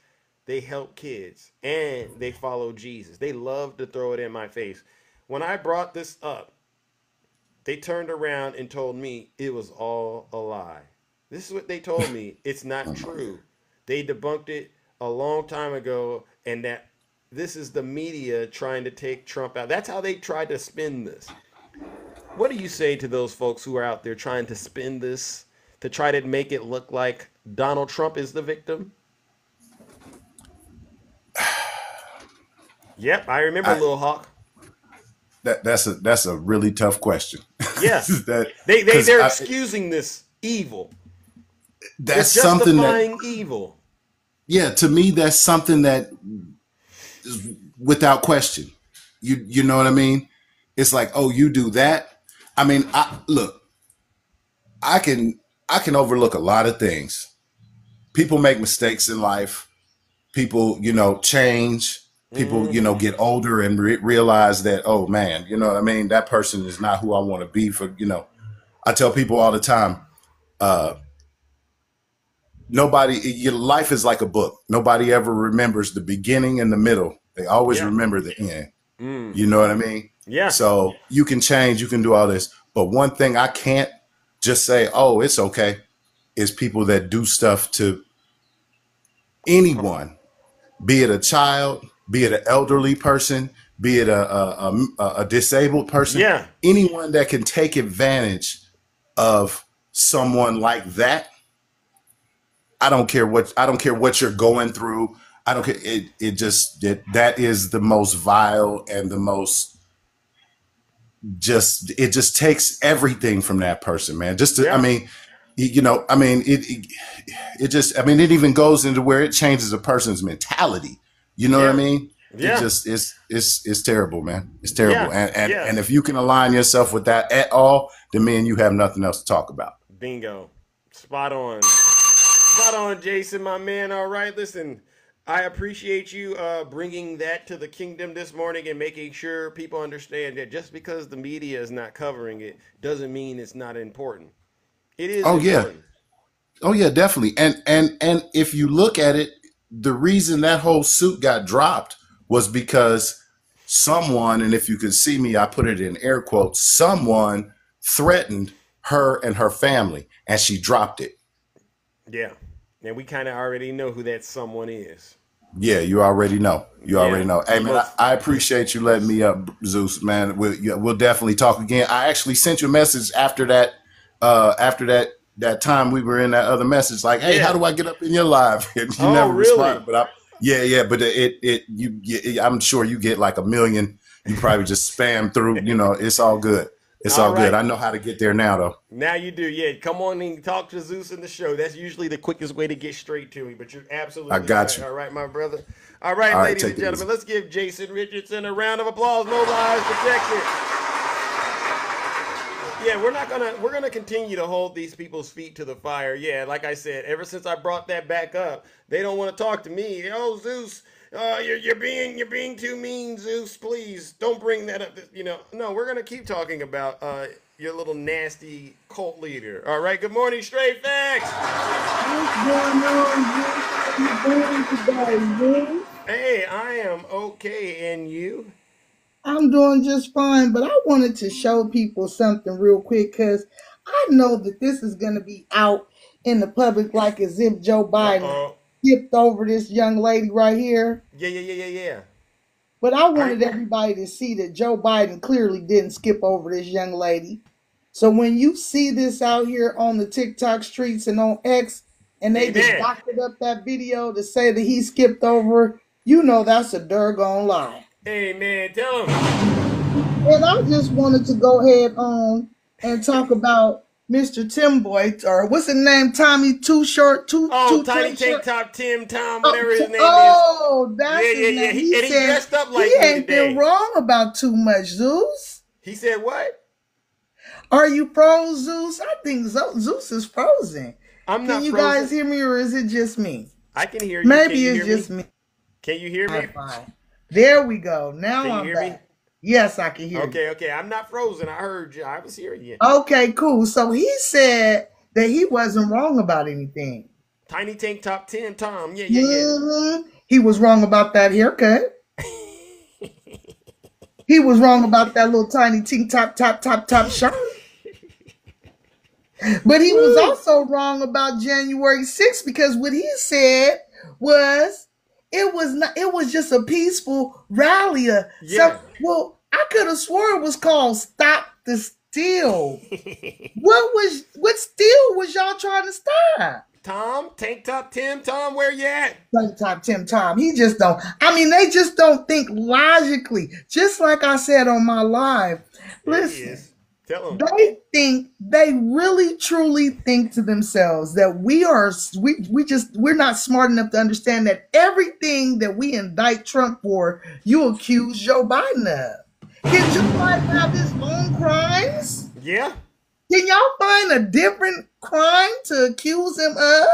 Speaker 1: They help kids and they follow Jesus. They love to throw it in my face. When I brought this up, they turned around and told me it was all a lie. This is what they told me. It's not oh true. They debunked it a long time ago, and that this is the media trying to take Trump out. That's how they tried to spin this. What do you say to those folks who are out there trying to spin this to try to make it look like Donald Trump is the victim? Yep, I remember
Speaker 22: I-
Speaker 1: Lil Hawk.
Speaker 22: That that's a that's a really tough question.
Speaker 1: Yes,
Speaker 22: that
Speaker 1: they they they're
Speaker 22: I-
Speaker 1: excusing this evil.
Speaker 22: that's something that
Speaker 1: evil.
Speaker 22: yeah to me that's something that is without question. You you know what i mean? It's like oh you do that. I mean i look i can i can overlook a lot of things. People make mistakes in life. People you know change people you know get older and re- realize that oh man you know what i mean? That person is not who i want to be for you know. I tell people all the time uh nobody your life is like a book. Nobody ever remembers the beginning and the middle. They always
Speaker 1: Yeah.
Speaker 22: remember the end.
Speaker 1: Mm.
Speaker 22: you know what i mean?
Speaker 1: Yeah.
Speaker 22: so you can change you can do all this. But one thing i can't just say oh it's okay is people that do stuff to anyone be it a child be it an elderly person be it a a, a, a disabled person
Speaker 1: Yeah.
Speaker 22: anyone that can take advantage of someone like that I don't care what I don't care what you're going through. I don't care. It it just it, that is the most vile and the most just it just takes everything from that person, man. Just to, I mean, you you know, I mean it, it it just I mean it even goes into where it changes a person's mentality. You know what I mean?
Speaker 1: Yeah.
Speaker 22: It just it's it's it's terrible, man. It's terrible.
Speaker 1: Yeah.
Speaker 22: And and
Speaker 1: Yeah.
Speaker 22: and if you can align yourself with that at all, then me and you have nothing else to talk about.
Speaker 1: Bingo. Spot on. Spot on, Jason, my man. All right, listen. I appreciate you uh, bringing that to the kingdom this morning and making sure people understand that just because the media is not covering it doesn't mean it's not important. It is.
Speaker 22: Oh yeah. Oh yeah, definitely. And and and if you look at it, the reason that whole suit got dropped was because someone, and if you could see me, I put it in air quotes, someone threatened her and her family, and she dropped it.
Speaker 1: Yeah. And we kind of already know who that someone is.
Speaker 22: Yeah, you already know. You
Speaker 1: Yeah.
Speaker 22: already know. Hey man, I, I appreciate you letting me up, Zeus. Man, we'll, we'll definitely talk again. I actually sent you a message after that. Uh, after that that time we were in that other message, like, hey,
Speaker 1: Yeah.
Speaker 22: how do I get up in your live? And you
Speaker 1: Oh,
Speaker 22: never
Speaker 1: really?
Speaker 22: responded. But I, yeah, yeah, but it it you, you I'm sure you get like a million. You probably just spam through. You know, it's all good. It's all,
Speaker 1: All
Speaker 22: good. I know how to get there now, though.
Speaker 1: Now you do, yeah. Come on and talk to Zeus in the show. That's usually the quickest way to get straight to me. But you're absolutely
Speaker 22: I got
Speaker 1: right.
Speaker 22: you.
Speaker 1: All right, my brother. All right,
Speaker 22: All right,
Speaker 1: ladies
Speaker 22: take
Speaker 1: and gentlemen, let's give Jason Richardson a round of applause. No lies protected. Yeah, we're not gonna we're gonna continue to hold these people's feet to the fire. Yeah, like I said, ever since I brought that back up, they don't want to talk to me. Oh, Zeus, uh, you're you're being you're being too mean, Zeus. Please don't bring that up. You know, no, we're gonna keep talking about uh, your little nasty cult leader. All right. Good morning, Straight Facts. Hey, I am okay, and you?
Speaker 23: I'm doing just fine, but I wanted to show people something real quick because I know that this is going to be out in the public like as if Joe Biden
Speaker 1: Uh-oh.
Speaker 23: skipped over this young lady right here.
Speaker 1: Yeah, yeah, yeah, yeah, yeah.
Speaker 23: But I wanted everybody to see that Joe Biden clearly didn't skip over this young lady. So when you see this out here on the TikTok streets and on X, and they just
Speaker 1: Amen.
Speaker 23: doctored up that video to say that he skipped over, you know that's a doggone lie.
Speaker 1: Hey, man, tell him.
Speaker 23: And I just wanted to go ahead on and talk about Mr. Timboy, or what's his name? Tommy Too Short, Too
Speaker 1: Oh,
Speaker 23: Too
Speaker 1: Tiny
Speaker 23: Tank
Speaker 1: Top Tim Tom, oh, whatever his name is.
Speaker 23: Oh, that's
Speaker 1: Yeah, yeah, yeah.
Speaker 23: name.
Speaker 1: He- and he
Speaker 23: said
Speaker 1: dressed up like
Speaker 23: he ain't
Speaker 1: today.
Speaker 23: been wrong about too much, Zeus.
Speaker 1: He said what?
Speaker 23: Are you froze, Zeus? I think Zeus is frozen.
Speaker 1: I'm not.
Speaker 23: Can you
Speaker 1: frozen.
Speaker 23: guys hear me, or is it just me?
Speaker 1: I can hear you.
Speaker 23: Maybe
Speaker 1: you
Speaker 23: it's just
Speaker 1: me?
Speaker 23: me.
Speaker 1: Can you hear me?
Speaker 23: There we go. Now
Speaker 1: Can
Speaker 23: I'm
Speaker 1: hear
Speaker 23: back.
Speaker 1: me?
Speaker 23: Yes, I can hear you.
Speaker 1: Okay, okay. I'm not frozen. I heard you. I was hearing you.
Speaker 23: Okay, cool. So he said that he wasn't wrong about anything.
Speaker 1: Tiny Tank Top 10, Tom. Yeah, yeah, yeah.
Speaker 23: Mhm. He was wrong about that haircut. he was wrong about that little tiny tink top top top top shirt. But he was also wrong about January 6th because what he said was it was not it was just a peaceful rally.
Speaker 1: Yeah.
Speaker 23: So well, I could have swore it was called Stop the Steal. what was what steal was y'all trying to stop?
Speaker 1: Tom, Tank Top Tim, Tom, where you at?
Speaker 23: Tank Top Tim Tom. He just don't. I mean, they just don't think logically. Just like I said on my live. Listen,
Speaker 1: is. Tell him.
Speaker 23: they think they really truly think to themselves that we are we we just we're not smart enough to understand that everything that we indict Trump for, you accuse Joe Biden of. Can Joe Biden have his own crimes?
Speaker 1: Yeah.
Speaker 23: Can y'all find a different crime to accuse him of?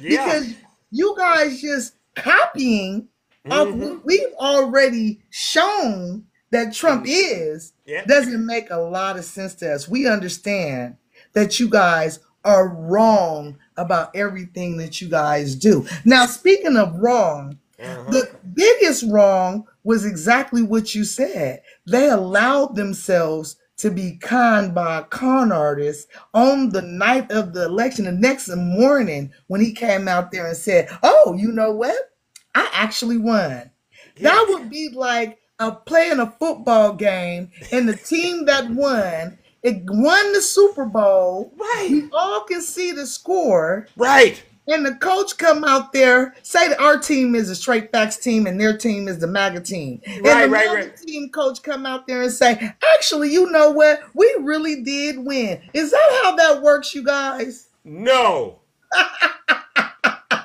Speaker 1: Yeah.
Speaker 23: Because you guys just copying of
Speaker 1: Mm-hmm.
Speaker 23: what we've already shown that Trump is
Speaker 1: Yeah.
Speaker 23: doesn't make a lot of sense to us. We understand that you guys are wrong about everything that you guys do. Now, speaking of wrong,
Speaker 1: Uh-huh.
Speaker 23: the biggest wrong was exactly what you said. They allowed themselves to be conned by a con artist on the night of the election, the next morning when he came out there and said, Oh, you know what? I actually won. That would be like a playing a football game and the team that won it won the Super Bowl.
Speaker 1: Right.
Speaker 23: We all can see the score.
Speaker 1: Right.
Speaker 23: And the coach come out there, say that our team is a straight facts team and their team is the MAGA team. And
Speaker 1: Right,
Speaker 23: the
Speaker 1: right,
Speaker 23: MAGA
Speaker 1: right.
Speaker 23: team coach come out there and say, actually, you know what? We really did win. Is that how that works, you guys?
Speaker 1: No.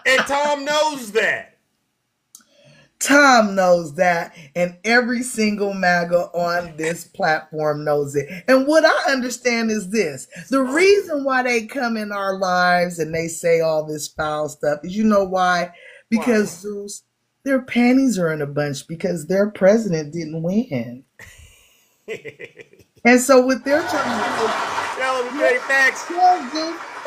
Speaker 1: and Tom knows that.
Speaker 23: Tom knows that, and every single MAGA on this platform knows it. And what I understand is this the reason why they come in our lives and they say all this foul stuff is you know why? Because Zeus, their panties are in a bunch because their president didn't win. And so trying to do
Speaker 1: Tell straight facts.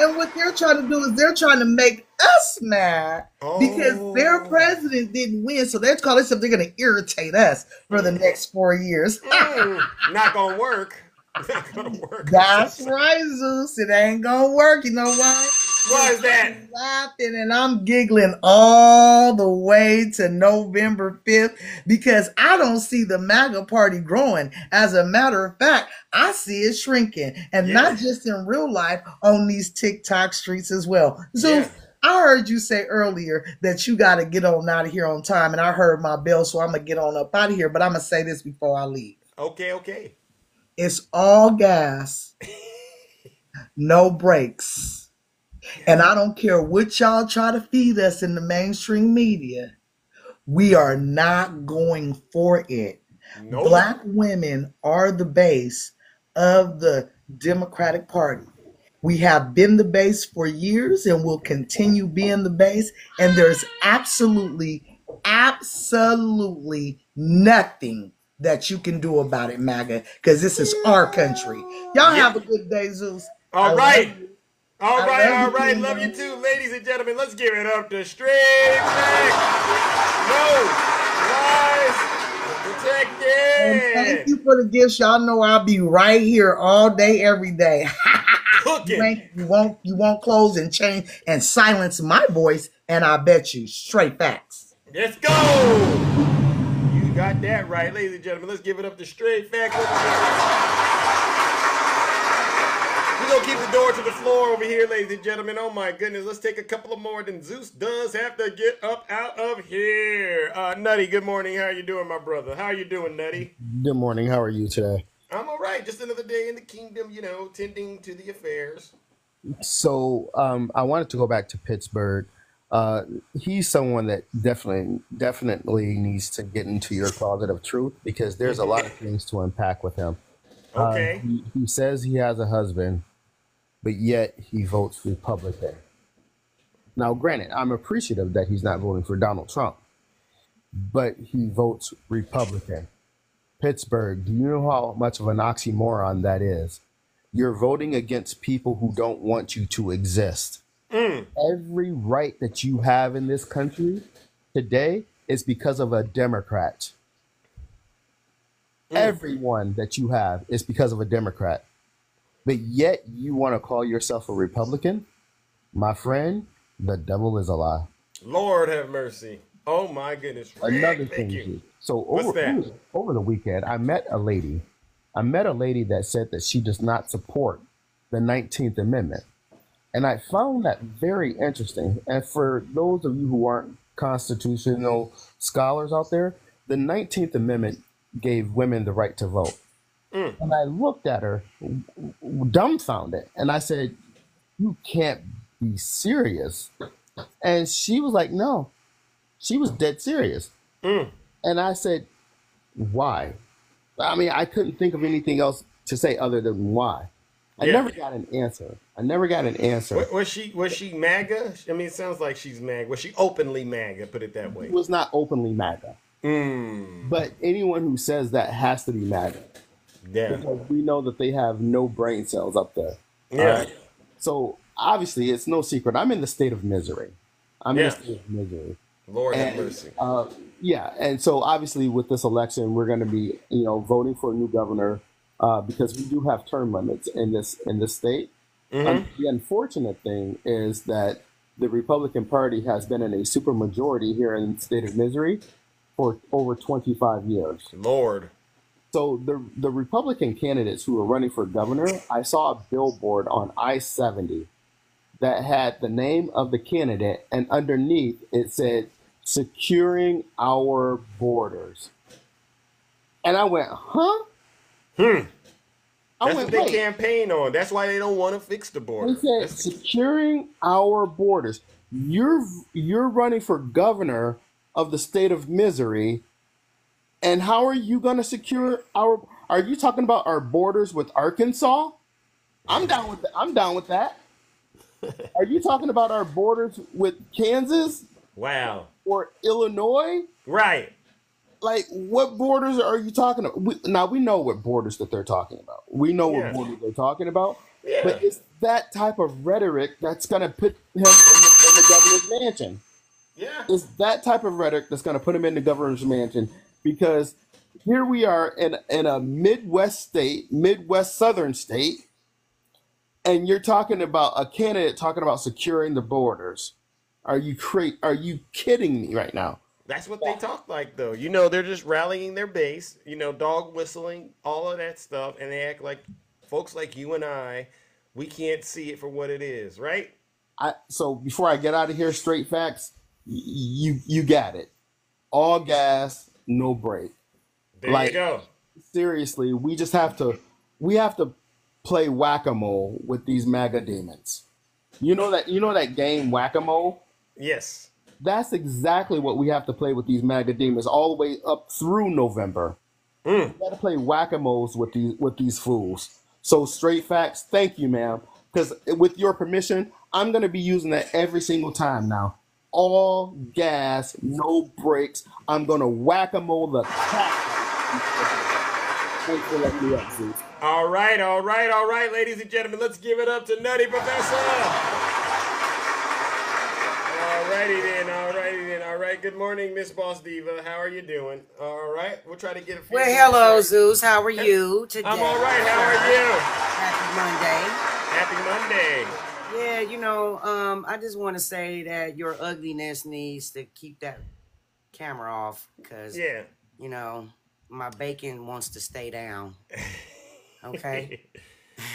Speaker 23: And what they're trying to do is they're trying to make us mad because their
Speaker 1: Oh.
Speaker 23: president didn't win. So they're calling themselves they're going to irritate us for the next four years.
Speaker 1: Mm, not gonna work. Not gonna work.
Speaker 23: That's right, Zeus. It ain't gonna work. You know why?
Speaker 1: Why is that?
Speaker 23: I'm laughing and I'm giggling all the way to November 5th because I don't see the MAGA party growing. As a matter of fact, I see it shrinking. And not just in real life, on these TikTok streets as well. So
Speaker 1: Yeah.
Speaker 23: I heard you say earlier that you got to get on out of here on time, and I heard my bell, so I'm going to get on up out of here. But I'm going to say this before I leave.
Speaker 1: Okay, okay.
Speaker 23: It's all gas, no brakes. And I don't care what y'all try to feed us in the mainstream media, we are not going for it.
Speaker 1: Nope.
Speaker 23: Black women are the base of the Democratic Party. We have been the base for years and will continue being the base. And there's absolutely, absolutely nothing that you can do about it, MAGA, because this is our country. Y'all have a good day, Zeus. I
Speaker 1: All
Speaker 23: love
Speaker 1: right. All
Speaker 23: I love you,
Speaker 1: Love you too, ladies and gentlemen. Let's give it up to Straight Facts. No lies
Speaker 23: And thank you for the gifts. Y'all know I'll be right here all day, every day. you, you won't you won't close and change and silence my voice, and I bet you straight facts.
Speaker 1: Let's go. You got that right, ladies and gentlemen. Let's give it up to Straight Facts. We're going to keep the door to the floor over here, ladies and gentlemen. Oh, my goodness. Let's take a couple of more. Then Zeus does have to get up out of here. Uh, Nutty, good morning. How are you doing, my brother? How are you doing, Nutty?
Speaker 20: Good morning. How are you today?
Speaker 1: I'm all right. Just another day in the kingdom, you know, tending to the affairs.
Speaker 20: So um, I wanted to go back to Pittsburgh. Uh, he's someone that definitely definitely needs to get into your closet of truth because there's a lot of things to unpack with him. Uh,
Speaker 1: Okay.
Speaker 20: he, he says he has a husband, but yet he votes Republican. Now, granted, I'm appreciative that he's not voting for Donald Trump, but he votes Republican. Pittsburgh, do you know how much of an oxymoron that is? You're voting against people who don't want you to exist.
Speaker 1: Mm.
Speaker 20: Every right that you have in this country today is because of a Democrat.
Speaker 1: Mm.
Speaker 20: Everyone that you have is because of a Democrat. But yet you want to call yourself a Republican? My friend, the devil is a lie.
Speaker 1: Lord have mercy. Oh my goodness.
Speaker 20: Another
Speaker 1: thank
Speaker 20: thing,
Speaker 1: you.
Speaker 20: So over over the weekend, I met a lady. I met a lady that said that she does not support the 19th Amendment. And I found that very interesting. And for those of you who aren't constitutional scholars out there, the 19th Amendment gave women the right to vote.
Speaker 1: Mm.
Speaker 20: And I looked at her dumbfounded and I said, You can't be serious. And she was like, No, she was dead serious.
Speaker 1: Mm.
Speaker 20: And I said, Why? I mean, I couldn't think of anything else to say other than why. I
Speaker 1: Yeah.
Speaker 20: never got an answer. I never got an answer.
Speaker 1: Was she was she MAGA? I mean, it sounds like she's MAGA. Was she openly MAGA? Put it that way.
Speaker 20: He was not openly MAGA.
Speaker 1: Mm.
Speaker 20: But anyone who says that has to be MAGA.
Speaker 1: Yeah.
Speaker 20: Because we know that they have no brain cells up there.
Speaker 1: Yeah.
Speaker 20: Alright? So obviously, it's no secret. I'm in the state of misery. I'm in the state of misery.
Speaker 1: Lord have mercy.
Speaker 20: Uh, yeah, and so obviously with this election, we're going to be, you know, voting for a new governor uh, because we do have term limits in this in this state.
Speaker 1: Mhm.
Speaker 20: Um, the unfortunate thing is that the Republican Party has been in a supermajority here in the state of misery for over 25 years.
Speaker 1: Lord.
Speaker 20: So the the Republican candidates who are running for governor, I saw a billboard on I-70 that had the name of the candidate and underneath it said securing our borders. And I went, "Huh?"
Speaker 1: Hmm.
Speaker 20: I
Speaker 1: That's
Speaker 20: went,
Speaker 1: what they campaign on. That's why they don't want to fix the border.
Speaker 20: They said securing our borders. You're you're running for governor of the state of misery, and how are you going to secure our? Are you talking about our borders with Arkansas? I'm down with that. I'm down with that. Are you talking about our borders with Kansas
Speaker 1: wow.
Speaker 20: or Illinois?
Speaker 1: Right.
Speaker 20: Like, what borders are you talking about? We, now we know what borders that they're talking about. We know
Speaker 1: Yeah.
Speaker 20: what borders they're talking about.
Speaker 1: Yeah.
Speaker 20: But it's that type of rhetoric that's going to put him in the, in the governor's mansion.
Speaker 1: Yeah.
Speaker 20: It's that type of rhetoric that's going to put him in the governor's mansion because here we are in in a Midwest state, Midwest Southern state, and you're talking about a candidate talking about securing the borders. Are you cra- Are you kidding me right now?
Speaker 1: That's what they talk like, though. You know, they're just rallying their base, you know, dog whistling, all of that stuff, and they act like folks like you and I, we can't see it for what it is, right?
Speaker 20: I so before I get out of here, straight facts. You you got it. All gas, no break.
Speaker 1: There
Speaker 20: Like-
Speaker 1: you go.
Speaker 20: Seriously, we just have to we have to play whack a mole with these MAGA demons. You know that you know that game whack a mole.
Speaker 1: Yes.
Speaker 20: That's exactly what we have to play with these MAGA demons all the way up through November.
Speaker 1: Mm.
Speaker 20: We got to play whack a moles with these with these fools. So straight facts, thank you, ma'am. Because with your permission, I'm gonna be using that every single time now. All gas, no brakes. I'm gonna whack a mole the crap. Thanks for letting me up, Zeus.
Speaker 1: All right, all right, all right, ladies and gentlemen, let's give it up to Nutty Professor. All righty then, all righty then, all right. Good morning, Miss Boss Diva. How are you doing? All right, we'll try to get a few.
Speaker 24: Well, hello,
Speaker 1: right.
Speaker 24: Zeus. How are you today?
Speaker 1: I'm all right. How are you?
Speaker 24: Happy Monday.
Speaker 1: Happy Monday.
Speaker 24: Yeah, you know, um, I just want to say that your ugliness needs to keep that camera off because,
Speaker 1: Yeah.
Speaker 24: you know, my bacon wants to stay down. Okay.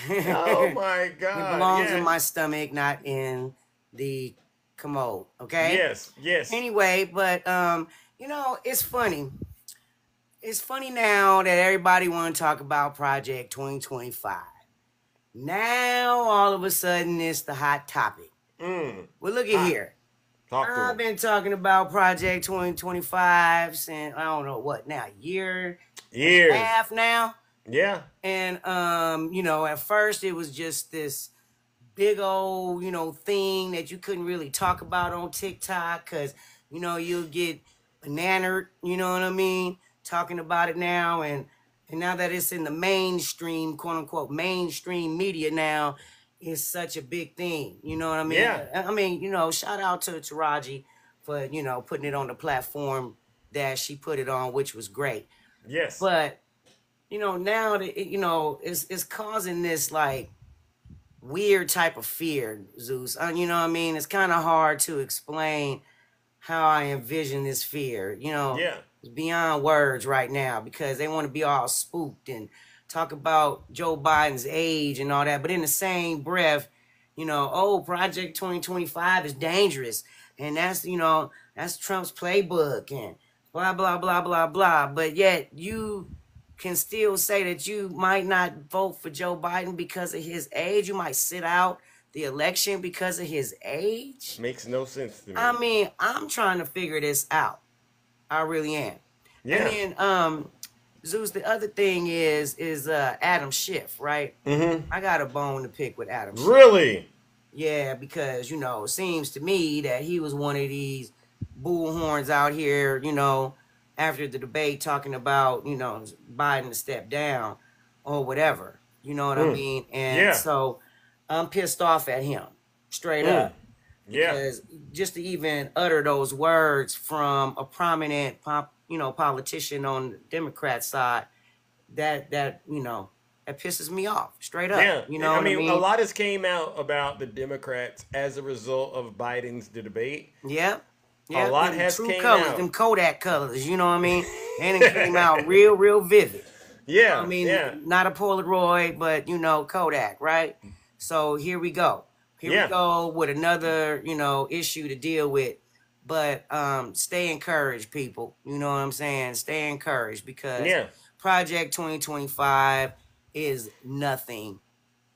Speaker 1: Oh my God.
Speaker 24: It belongs
Speaker 1: yeah.
Speaker 24: in my stomach, not in the commode. Okay.
Speaker 1: Yes, yes.
Speaker 24: Anyway, but um, you know, it's funny. It's funny now that everybody want to talk about Project 2025. Now all of a sudden it's the hot topic.
Speaker 1: Mm.
Speaker 24: Well, look at here.
Speaker 1: Talk
Speaker 24: I've been talking about Project 2025 since I don't know what now, year,
Speaker 1: Years.
Speaker 24: half now.
Speaker 1: Yeah.
Speaker 24: And um, you know, at first it was just this big old, you know, thing that you couldn't really talk about on TikTok because, you know, you'll get banana, you know what I mean? talking about it now, and and now that it's in the mainstream, quote unquote, mainstream media now, it's such a big thing. You know what I mean?
Speaker 1: Yeah.
Speaker 24: I mean, you know, shout out to Taraji for you know putting it on the platform that she put it on, which was great.
Speaker 1: Yes.
Speaker 24: But you know, now that it, you know, it's it's causing this like weird type of fear, Zeus. Uh, you know what I mean? It's kind of hard to explain how I envision this fear. You know,
Speaker 1: Yeah.
Speaker 24: It's beyond words right now because they want to be all spooked and talk about Joe Biden's age and all that. But in the same breath, you know, oh, Project 2025 is dangerous. And that's, you know, that's Trump's playbook and blah, blah, blah, blah, blah. But yet you can still say that you might not vote for Joe Biden because of his age. You might sit out the election because of his age.
Speaker 1: Makes no sense to me.
Speaker 24: I mean, I'm trying to figure this out. I really am.
Speaker 1: Yeah.
Speaker 24: And then, um, Zeus, the other thing is is uh Adam Schiff, right?
Speaker 1: Mm-hmm.
Speaker 24: I got a bone to pick with Adam Schiff.
Speaker 1: Really?
Speaker 24: Yeah, because you know, it seems to me that he was one of these bullhorns out here, you know, after the debate talking about, you know, Biden to step down or whatever. You know what I
Speaker 1: Mm.
Speaker 24: mean? And
Speaker 1: Yeah.
Speaker 24: so I'm pissed off at him, straight
Speaker 1: Mm.
Speaker 24: up.
Speaker 1: Yeah.
Speaker 24: Because just to even utter those words from a prominent pop, you know, politician on the Democrat side, that that, you know, that pisses me off straight up.
Speaker 1: Yeah,
Speaker 24: You know
Speaker 1: I mean,
Speaker 24: I mean?
Speaker 1: a lot has came out about the Democrats as a result of Biden's debate.
Speaker 24: Yeah. Yeah,
Speaker 1: a lot
Speaker 24: them
Speaker 1: has
Speaker 24: true
Speaker 1: came
Speaker 24: colors,
Speaker 1: out.
Speaker 24: them Kodak colors, you know what I mean? And it came out real, real vivid.
Speaker 1: Yeah,
Speaker 24: I mean,
Speaker 1: yeah.
Speaker 24: not a Polaroid, but you know, Kodak, right? So here we go. Here
Speaker 1: Yeah.
Speaker 24: we go with another, you know, issue to deal with. But um stay encouraged, people. You know what I'm saying? Stay encouraged because
Speaker 1: Yeah.
Speaker 24: Project 2025 is nothing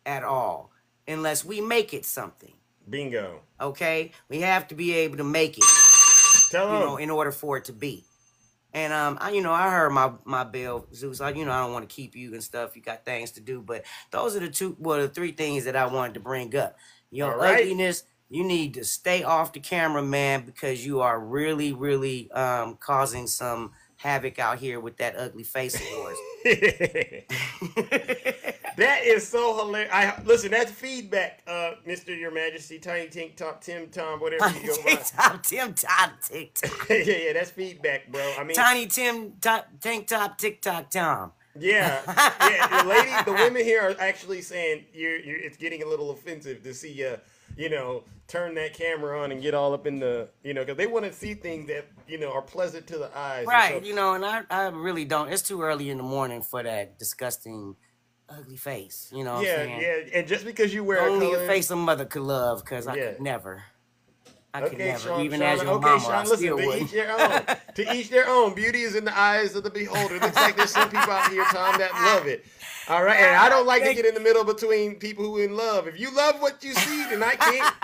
Speaker 24: at all unless we make it something.
Speaker 1: Bingo.
Speaker 24: Okay? We have to be able to make it
Speaker 1: Tell
Speaker 24: you know, in order for it to be. And um, I, you know, I heard my my bill, Zeus. I, you know, I don't want to keep you and stuff. You got things to do, but those are the two, well, the three things that I wanted to bring up. Your
Speaker 1: right.
Speaker 24: ugliness. You need to stay off the camera, man, because you are really, really um causing some havoc out here with that ugly face of yours.
Speaker 1: That is so hilarious. I listen. That's feedback, uh, Mister Your Majesty, Tiny Tink Top, Tim Tom, whatever you go by.
Speaker 24: TikTok, Tim Top, TikTok.
Speaker 1: yeah, yeah, that's feedback, bro. I mean,
Speaker 24: Tiny Tim top, Tank Top, TikTok Tom.
Speaker 1: Yeah, yeah. The lady, the women here are actually saying you're, you're. It's getting a little offensive to see you, you know, turn that camera on and get all up in the, you know, because they want to see things that you know are pleasant to the eyes.
Speaker 24: Right,
Speaker 1: so-
Speaker 24: you know, and I, I really don't. It's too early in the morning for that disgusting, ugly face. You know what
Speaker 1: yeah,
Speaker 24: I'm saying?
Speaker 1: yeah. And just because you wear
Speaker 24: Only
Speaker 1: a
Speaker 24: a face a mother could love, because I
Speaker 1: Yeah.
Speaker 24: could never. I could
Speaker 1: Okay,
Speaker 24: never.
Speaker 1: Sean,
Speaker 24: Even
Speaker 1: Sean,
Speaker 24: as your
Speaker 1: okay,
Speaker 24: mama,
Speaker 1: Sean,
Speaker 24: I
Speaker 1: listen,
Speaker 24: still
Speaker 1: to
Speaker 24: wouldn't.
Speaker 1: each their own. to each their own. Beauty is in the eyes of the beholder. It looks like there's some people out here, Tom, that love it. All right, and I don't like to get in the middle between people who in love. If you love what you see, then I can't.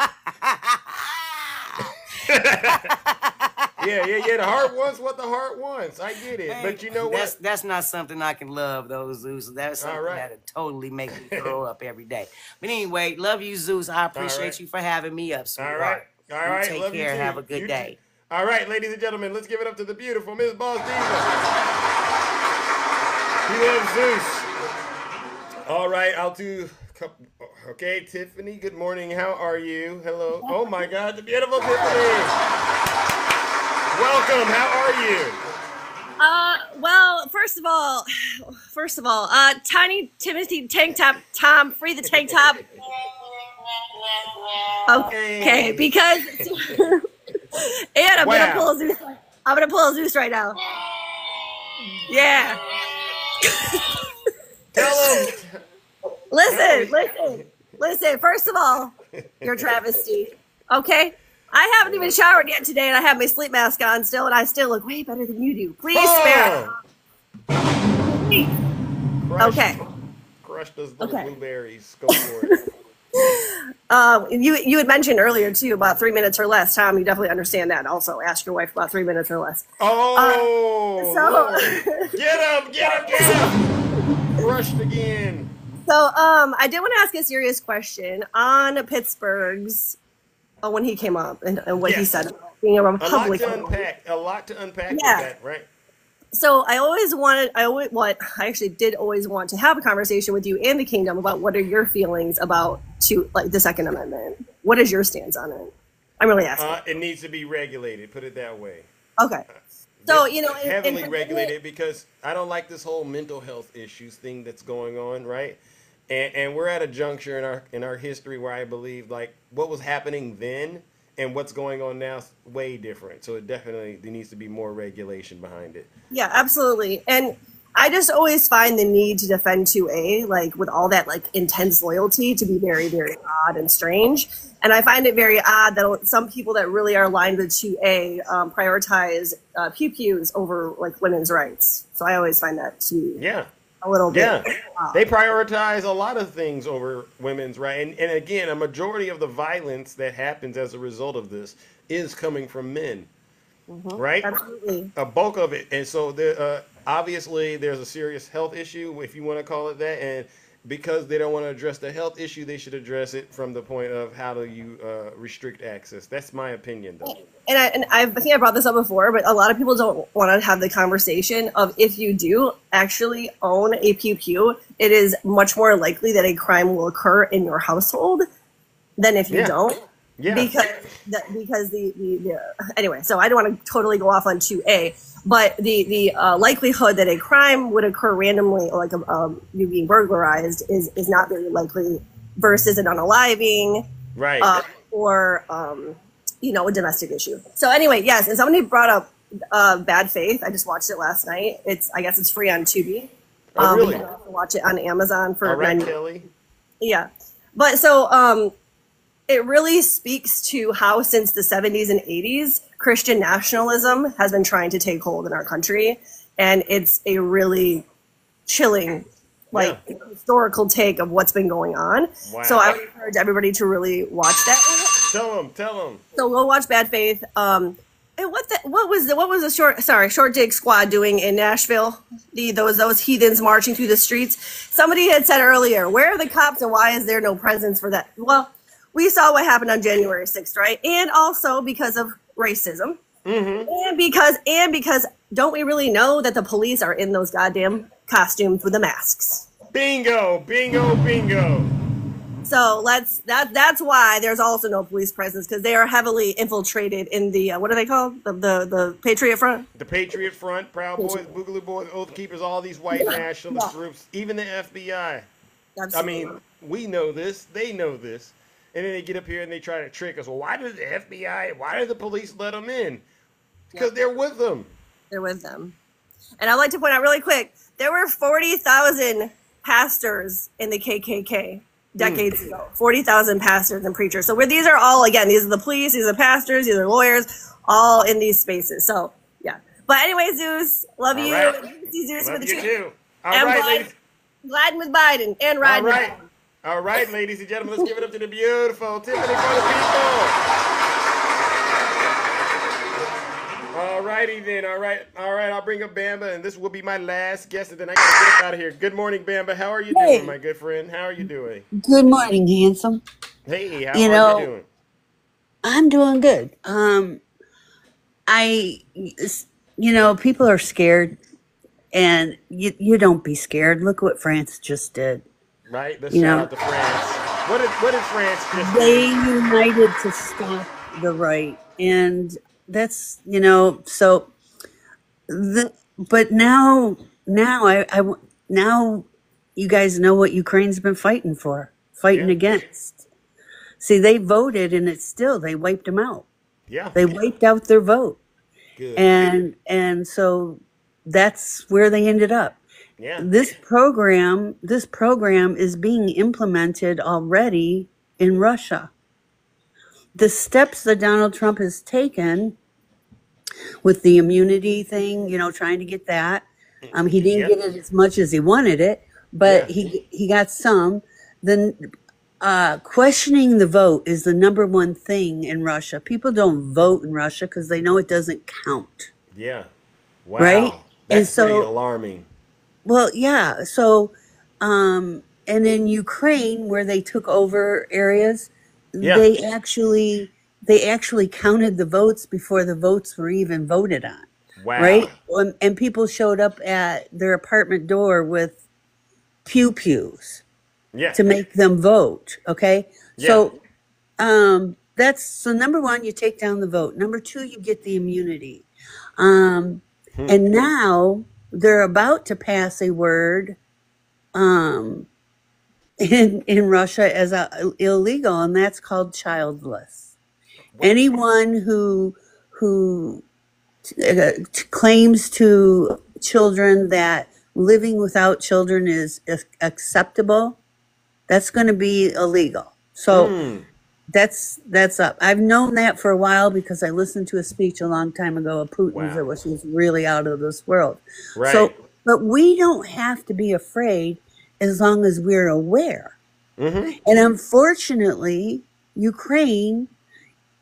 Speaker 1: yeah, yeah, yeah. The heart wants what the heart wants. I get it, but you know what?
Speaker 24: that's not something I can love, though, Zeus. That's something
Speaker 1: All right.
Speaker 24: that'll totally make me throw up every day. But anyway, love you, Zeus. I appreciate
Speaker 1: right.
Speaker 24: you for having me up,
Speaker 1: All
Speaker 24: sweetheart.
Speaker 1: right, all
Speaker 24: You. Take
Speaker 1: love
Speaker 24: care.
Speaker 1: you too.
Speaker 24: Have a good
Speaker 1: You
Speaker 24: day.
Speaker 1: too. All right, ladies and gentlemen, let's give it up to the beautiful Miss Boss Diva. We love Zeus. All right, I'll do. Okay, Tiffany. Good morning. How are you? Hello. Oh my God, the beautiful Tiffany. Welcome. How are you?
Speaker 25: Uh, well, first of all, first of all, uh, Tiny Timothy Tank Top Tom, free the tank top. Okay, because and I'm
Speaker 1: Wow.
Speaker 25: gonna pull a Zeus. I'm gonna pull Zeus right now. Yeah.
Speaker 1: Tell him.
Speaker 25: Listen, listen, listen. First of all, you're a travesty. Okay. I haven't even showered yet today, and I have my sleep mask on still, and I still look way better than you do. Please oh. spare. Please.
Speaker 1: Crush,
Speaker 25: Okay.
Speaker 1: Crush those little
Speaker 25: Okay.
Speaker 1: blueberries. Go for it.
Speaker 25: Um, you you had mentioned earlier too about three minutes or less. Tom, you definitely understand that. Also, ask your wife about three minutes or less.
Speaker 1: Oh,
Speaker 25: so-
Speaker 1: get him, get him, get him. Crushed again.
Speaker 25: So, um, I did want to ask a serious question on Pittsburgh's uh, when he came up and, and what he said about being a
Speaker 1: A lot to unpack. A lot to unpack
Speaker 25: Yeah.
Speaker 1: with that, right?
Speaker 25: So I always wanted, I always, what I actually did always want to have a conversation with you and the kingdom about what are your feelings about to like the Second Amendment. What is your stance on it? I'm really asking.
Speaker 1: Uh, it needs to be regulated. Put it that way.
Speaker 25: Okay. So you know,
Speaker 1: heavily
Speaker 25: and-
Speaker 1: regulated because I don't like this whole mental health issues thing that's going on, right? And and we're at a juncture in our in our history where I believe like what was happening then and what's going on now is way different. So it definitely there needs to be more regulation behind it.
Speaker 25: Yeah, absolutely. And I just always find the need to defend 2A, like with all that like intense loyalty, to be very, very odd and strange. And I find it very odd that some people that really are aligned with 2A um, prioritize uh, pew pews over like women's rights. So I always find that to be
Speaker 1: Yeah.
Speaker 25: A little bit.
Speaker 1: Yeah,
Speaker 25: odd.
Speaker 1: they prioritize a lot of things over women's right, and, and again, a majority of the violence that happens as a result of this is coming from men,
Speaker 25: Mhm.
Speaker 1: right?
Speaker 25: Absolutely.
Speaker 1: A bulk of it, and so there, uh, obviously there's a serious health issue, if you want to call it that, and because they don't want to address the health issue, they should address it from the point of how do you uh, restrict access. That's my opinion, though.
Speaker 25: and I, and I've, I think I brought this up before, but a lot of people don't want to have the conversation of if you do actually own a pew pew, it is much more likely that a crime will occur in your household than if you
Speaker 1: Yeah.
Speaker 25: don't.
Speaker 1: Yeah.
Speaker 25: Because the, because the, the, the anyway, so I don't want to totally go off on two A, but the the uh, likelihood that a crime would occur randomly, like um, you being burglarized, is is not very likely versus an unaliving
Speaker 1: Right.
Speaker 25: uh, or um, you know a domestic issue. So anyway, yes, and somebody brought up uh, Bad Faith. I just watched it last night. It's I guess it's free on Tubi.
Speaker 1: Oh,
Speaker 25: um,
Speaker 1: really?
Speaker 25: You can watch it on Amazon for
Speaker 1: All right, Kelly.
Speaker 25: yeah. But so um it really speaks to how since the 70s and 80s Christian nationalism has been trying to take hold in our country and it's a really chilling like historical take of what's been going on. So I would encourage everybody to really watch that.
Speaker 1: Tell them, tell them.
Speaker 25: So go watch Bad Faith. Um and what the what was the what was the short sorry short dig squad doing in Nashville? The those those heathens marching through the streets. Somebody had said earlier, where are the cops and why is there no presence for that? Well, we saw what happened on January sixth, right? And also because of racism, and because and because don't we really know that the police are in those goddamn costumes with the masks?
Speaker 1: Bingo, bingo, bingo.
Speaker 25: So let's that that's why there's also no police presence because they are heavily infiltrated in the uh, what are they called the, the the Patriot Front.
Speaker 1: The Patriot Front, Proud Boys, Boogaloo Boys, Oath Keepers, all these white
Speaker 25: Yeah.
Speaker 1: nationalist
Speaker 25: Yeah.
Speaker 1: groups, even the FBI. I mean, we know this, they know this. And then they get up here and they try to trick us. Well, why did the FBI, why did the police let them in? Because they're with them.
Speaker 25: They're with them. And I'd like to point out really quick there were 40,000 pastors in the KKK hmm. decades ago. 40,000 pastors and preachers. So where these are all, again, these are the police, these are pastors, these are lawyers, all in these spaces. So, yeah. But anyway, Zeus, love
Speaker 1: All
Speaker 25: you.
Speaker 1: right.
Speaker 25: And you can see Zeus
Speaker 1: Love
Speaker 25: with the
Speaker 1: you too. All
Speaker 25: and
Speaker 1: right,
Speaker 25: Biden- with Biden and
Speaker 1: All
Speaker 25: riding with
Speaker 1: right. All right, ladies and gentlemen, let's give it up to the beautiful Tiffany for the people. All righty then. All right. All right. I'll bring up Bamba, and this will be my last guest, and then I gotta get out of here. Good morning, Bamba. How are you
Speaker 26: Hey.
Speaker 1: doing, my good friend? How are you doing?
Speaker 26: Good morning, handsome.
Speaker 1: Hey, how
Speaker 26: You
Speaker 1: are
Speaker 26: know-
Speaker 1: you doing?
Speaker 26: I'm doing good. Um, I, you know, people are scared, and you you don't be scared. Look what France just did.
Speaker 1: Right. Let's
Speaker 26: You
Speaker 1: shout
Speaker 26: know-
Speaker 1: out to France. What did What did France just
Speaker 26: They
Speaker 1: do?
Speaker 26: united to stop the right, and that's you know so. The but now now I, I, now you guys know what Ukraine's been fighting for, fighting against. See, they voted, and it's still they wiped them out.
Speaker 1: Yeah.
Speaker 26: They wiped out their vote.
Speaker 1: Good.
Speaker 26: and and so that's where they ended up
Speaker 1: Yeah.
Speaker 26: this program this program is being implemented already in russia the steps that donald trump has taken with the immunity thing you know trying to get that um, he didn't
Speaker 27: Yep.
Speaker 26: get it as much as he wanted it but he he got some then uh, questioning the vote is the number one thing in Russia. People don't vote in Russia because they know it doesn't count.
Speaker 1: Yeah. Wow.
Speaker 26: Right? And
Speaker 1: That's pretty
Speaker 26: so-
Speaker 1: alarming.
Speaker 26: Well, yeah. So, um, and in Ukraine, where they took over areas,
Speaker 1: Yeah.
Speaker 26: they actually they actually counted the votes before the votes were even voted on. right?
Speaker 1: Wow.
Speaker 26: And, and people showed up at their apartment door with pew pews
Speaker 1: Yeah.
Speaker 26: to make them vote. Okay,
Speaker 1: Yeah.
Speaker 26: so um, that's so number one, you take down the vote. Number two, you get the immunity. Um,
Speaker 1: Hmm.
Speaker 26: and now they're about to pass a word um, in in Russia as a, illegal, and that's called childless. Anyone who who uh, t- claims to children that living without children is, acceptable, that's going to be illegal. So
Speaker 1: Hmm.
Speaker 26: That's that's up. I've known that for a while because I listened to a speech a long time ago of Putin's
Speaker 1: Wow.
Speaker 26: that was really out of this world.
Speaker 1: Right.
Speaker 26: So, but we don't have to be afraid as long as we're aware.
Speaker 1: Mm-hmm.
Speaker 26: And unfortunately, Ukraine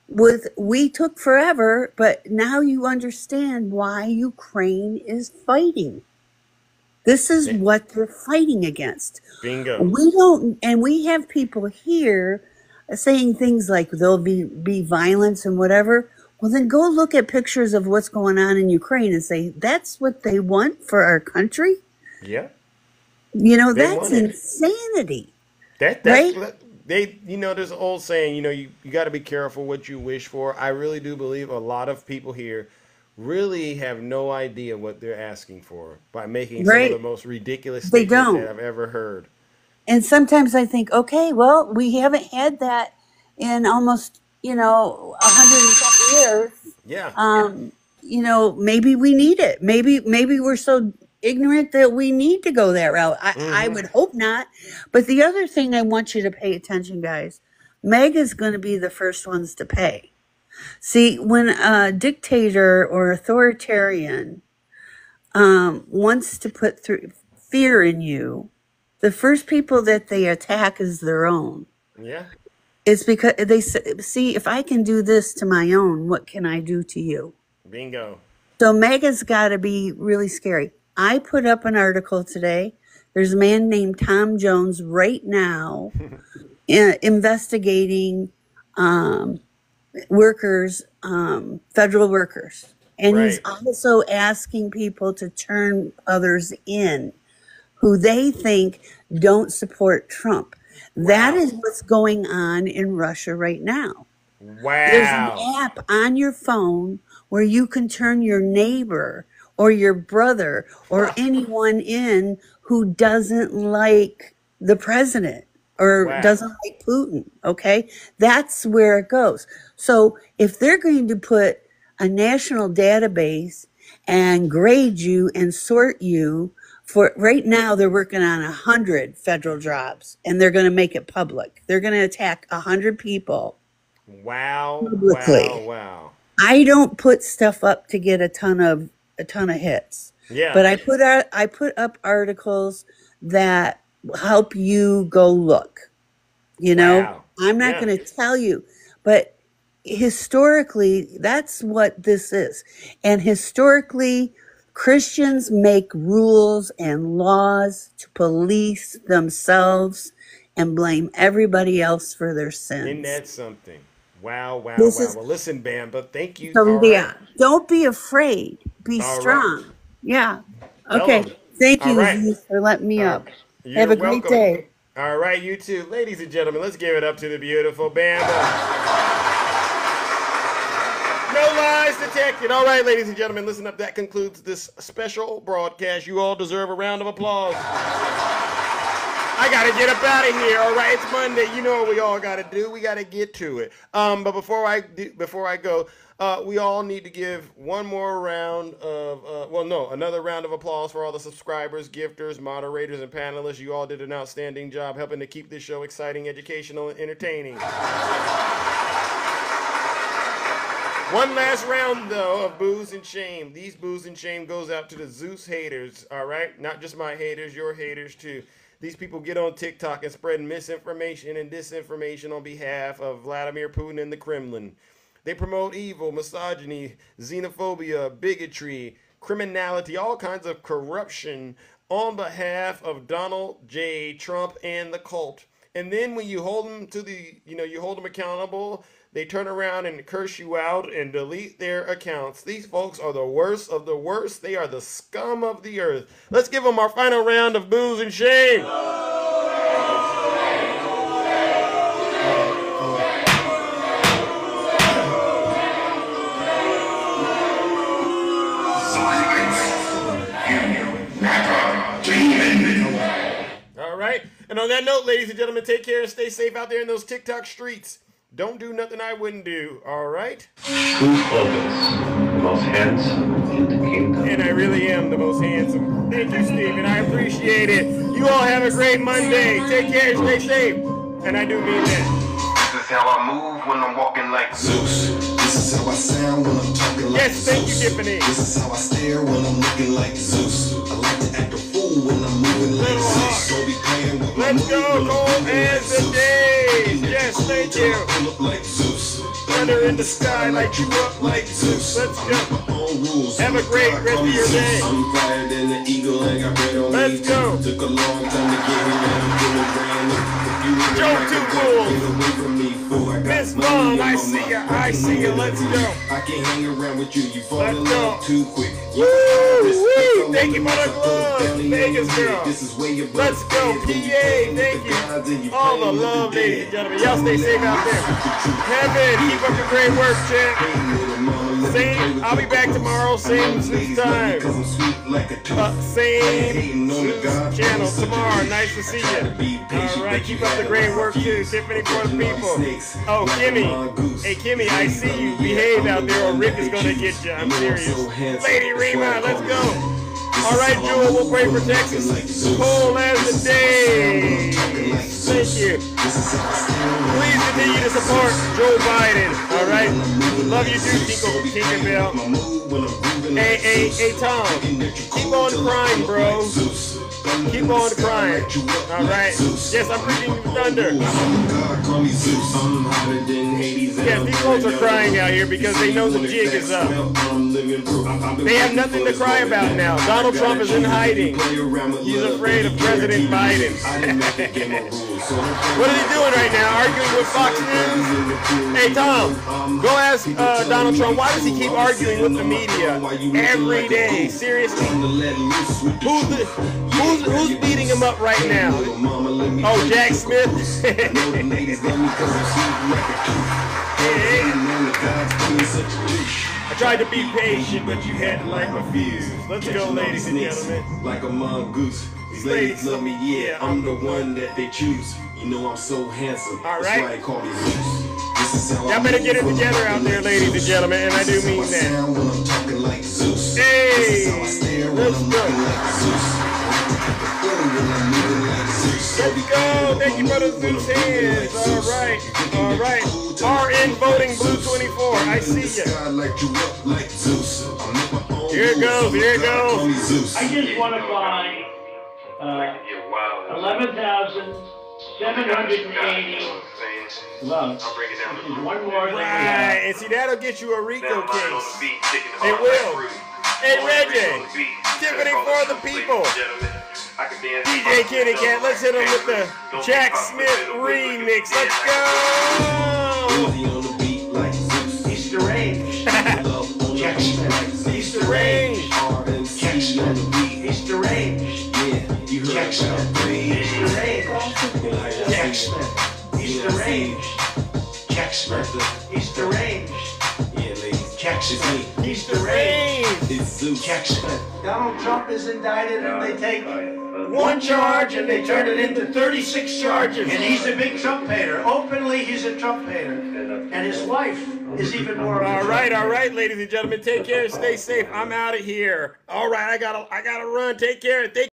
Speaker 26: with we took forever, but now you understand why Ukraine is fighting. This is what they're fighting against.
Speaker 1: Bingo.
Speaker 26: We don't, and we have people here saying things like there'll be be violence and whatever. Well, then go look at pictures of what's going on in Ukraine and say that's what they want for our country.
Speaker 1: Yeah.
Speaker 26: You know,
Speaker 1: They
Speaker 26: that's insanity.
Speaker 1: That that's
Speaker 26: Right?
Speaker 1: they you know there's an old saying you know you, you got to be careful what you wish for. I really do believe a lot of people here really have no idea what they're asking for by making some of the most ridiculous
Speaker 26: They don't.
Speaker 1: that I've ever heard.
Speaker 26: And sometimes I think, okay, well, we haven't had that in almost, you know, a hundred years.
Speaker 1: Yeah.
Speaker 26: Um, you know, maybe we need it. Maybe maybe we're so ignorant that we need to go that route. I, I
Speaker 1: Mhm.
Speaker 26: would hope not. But the other thing I want you to pay attention, guys, Meg is going to be the first ones to pay. See, when a dictator or authoritarian um, wants to put through fear in you, the first people that they attack is their own.
Speaker 1: Yeah.
Speaker 26: It's because they see if I can do this to my own, what can I do to you?
Speaker 1: Bingo.
Speaker 26: So MAGA's got to be really scary. I put up an article today. There's a man named Tom Jones right now investigating um, workers, um, federal workers. And he's also asking people to turn others in who they think don't support Trump. That is what's going on in Russia right now. Wow. There's an app on your phone where you can turn your neighbor or your brother or anyone in who doesn't like the president or
Speaker 1: Wow.
Speaker 26: doesn't like Putin. Okay. That's where it goes. So if they're going to put a national database and grade you and sort you for right now they're working on a hundred federal jobs and they're going to make it public they're going to attack a hundred people
Speaker 1: Wow.
Speaker 26: Publicly.
Speaker 1: Wow. Wow.
Speaker 26: I don't put stuff up to get a ton of a ton of hits.
Speaker 1: Yeah.
Speaker 26: But I put out I put up articles that help you go look. You know,
Speaker 1: Wow.
Speaker 26: I'm not
Speaker 1: Yeah.
Speaker 26: going to tell you, but historically that's what this is. And historically Christians make rules and laws to police themselves and blame everybody else for their sins.
Speaker 1: Isn't that something? Wow. Wow.
Speaker 26: This
Speaker 1: wow.
Speaker 26: is-
Speaker 1: well, listen, Bam, but thank you.
Speaker 26: So
Speaker 1: All right.
Speaker 26: yeah, don't be afraid. Be
Speaker 1: All right.
Speaker 26: strong. Yeah.
Speaker 1: Tell
Speaker 26: Okay. Thank you,
Speaker 1: right.
Speaker 26: For letting me up.
Speaker 1: You're
Speaker 26: Have a great day.
Speaker 1: All right, you too. Ladies and gentlemen, let's give it up to the beautiful Bamba. No lies detected. All right, ladies and gentlemen, listen up. That concludes this special broadcast. You all deserve a round of applause. I gotta get up out of here. All right, it's Monday. You know what we all gotta do. We gotta get to it. Um, but before I do, before I go, uh, we all need to give one more round of, uh, well, no, another round of applause for all the subscribers, gifters, moderators, and panelists. You all did an outstanding job helping to keep this show exciting, educational, and entertaining. One last round though of boos and shame. These boos and shame goes out to the Zeus haters, all right? Not just my haters, your haters too. These people get on TikTok and spread misinformation and disinformation on behalf of Vladimir Putin and the Kremlin. They promote evil, misogyny, xenophobia, bigotry, criminality, all kinds of corruption on behalf of Donald J. Trump and the cult. And then when you hold them to the, you know, you hold them accountable, they turn around and curse you out and delete their accounts. These folks are the worst of the worst. They are the scum of the earth. Let's give them our final round of boos and shame. All right. And on that note, ladies and gentlemen, take care and stay safe out there in those TikTok streets. Don't do nothing I wouldn't do. All right.
Speaker 6: Truth Focus, the most handsome in the kingdom.
Speaker 1: And I really am the most handsome. Thank you, Stephen. I appreciate it. You all have a great Monday. Take care. Stay safe. And I do mean that.
Speaker 28: This is how I move when I'm walking like Zeus.
Speaker 3: This is how I sound when I'm talking like
Speaker 1: Yes, thank you,
Speaker 3: Zeus.
Speaker 1: Tiffany.
Speaker 3: This is how I stare when I'm looking like Zeus. I like to act a fool when I'm moving like Zeus. Don't be playing with my
Speaker 1: Let's go, cold as the days. Yes, thank you.
Speaker 3: Like Zeus.
Speaker 1: Thunder in the sky, light you up like Zeus. Let's go. Have a great rest of your day.
Speaker 3: I'm flyer than an eagle. I got bread on
Speaker 1: Let's go.
Speaker 3: Took a long time to get here. Now I'm feeling brand new. If you really
Speaker 1: Joe
Speaker 3: like
Speaker 1: Two
Speaker 3: it,
Speaker 1: Bulls.
Speaker 3: Get away from me, fool. I got
Speaker 1: Miss Mom, I see ya, I see ya. Let's go.
Speaker 3: I can't hang around with you. You fall in love too quick.
Speaker 1: Woo! Woo! Thank you for the
Speaker 3: love I put
Speaker 1: gloves,
Speaker 3: down in
Speaker 1: Vegas
Speaker 3: your
Speaker 1: girl.
Speaker 3: head. This is where your
Speaker 1: Let's go, PA. Thank you. All the love, ladies and gentlemen. Y'all stay safe out there. Kevin, keep up the great work, champ. Same. I'll be back tomorrow. Same Zeus time. Uh, same channel tomorrow. Nice to see you. All right, keep up the great work too, Tiffany for the people. Oh, Kimmy. Hey, Kimmy, I see you. Behave out there, or Rick is gonna get you. I'm serious. Lady Rima, let's go. All right, Jewel, we'll pray for Texas. Cold as the day. Thank you. Please continue to support Joe Biden. All right. Love you too, Tinker, Tinkerbell. Hey, hey, hey, Tom. Keep on crying, bro. Keep on crying. All right. Yes, I'm preaching thunder. Yes, these folks are crying out here because they know the jig is up. They have nothing to cry about now. Donald Trump is in hiding. He's afraid of President Biden. what is he doing right now? Arguing with Fox News? Hey, Tom, go ask uh, Donald Trump why does he keep arguing with the media every day? Seriously? Who's, the, who's, who's beating him up right now? Oh, Jack Smith? I tried to be patient, but you had to light my fuse. Let's go, ladies and gentlemen.
Speaker 3: Like a mongoose. These
Speaker 1: ladies
Speaker 3: love me, yeah. I'm the one that they choose. You know I'm so handsome.
Speaker 1: All
Speaker 3: That's why they call me Zeus. This is how I
Speaker 1: Y'all better get it
Speaker 3: move when I'm
Speaker 1: together out there, ladies and gentlemen, and I do mean that.
Speaker 3: sound when I'm talking like Zeus.
Speaker 1: Hey,
Speaker 3: This is how I stare when
Speaker 1: let's go.
Speaker 3: Looking like
Speaker 1: Let's go. Thank you, brother Zeus hands. All right. All right. RN voting blue 24. I see you. Here it goes. Here it goes.
Speaker 29: I just want to buy uh, 11,780 votes, which is one more than we have.
Speaker 1: Right. And see, that'll get you a RICO case. It will. Hey, Reggie. Tiffany for the people. DJ Kitty Cat. Let's hit him with the Jack Smith remix. Let's go.
Speaker 12: He's deranged. Jack Smith. He's deranged. Jack Smith. He's deranged. Jack Smith. He's deranged. Jack Smith. He's deranged. Jack Smith. He's deranged. Jack Smith. He's deranged. Jack Smith. Donald Trump is indicted and they take one charge and they turn it into 36 charges. And he's a big Trump hater. Openly, he's a Trump hater. And his wife is even more. of a
Speaker 1: All
Speaker 12: Trump
Speaker 1: right, all right, ladies and gentlemen, take care, stay safe. I'm out of here. All right, I gotta, I gotta run. Take care. Thank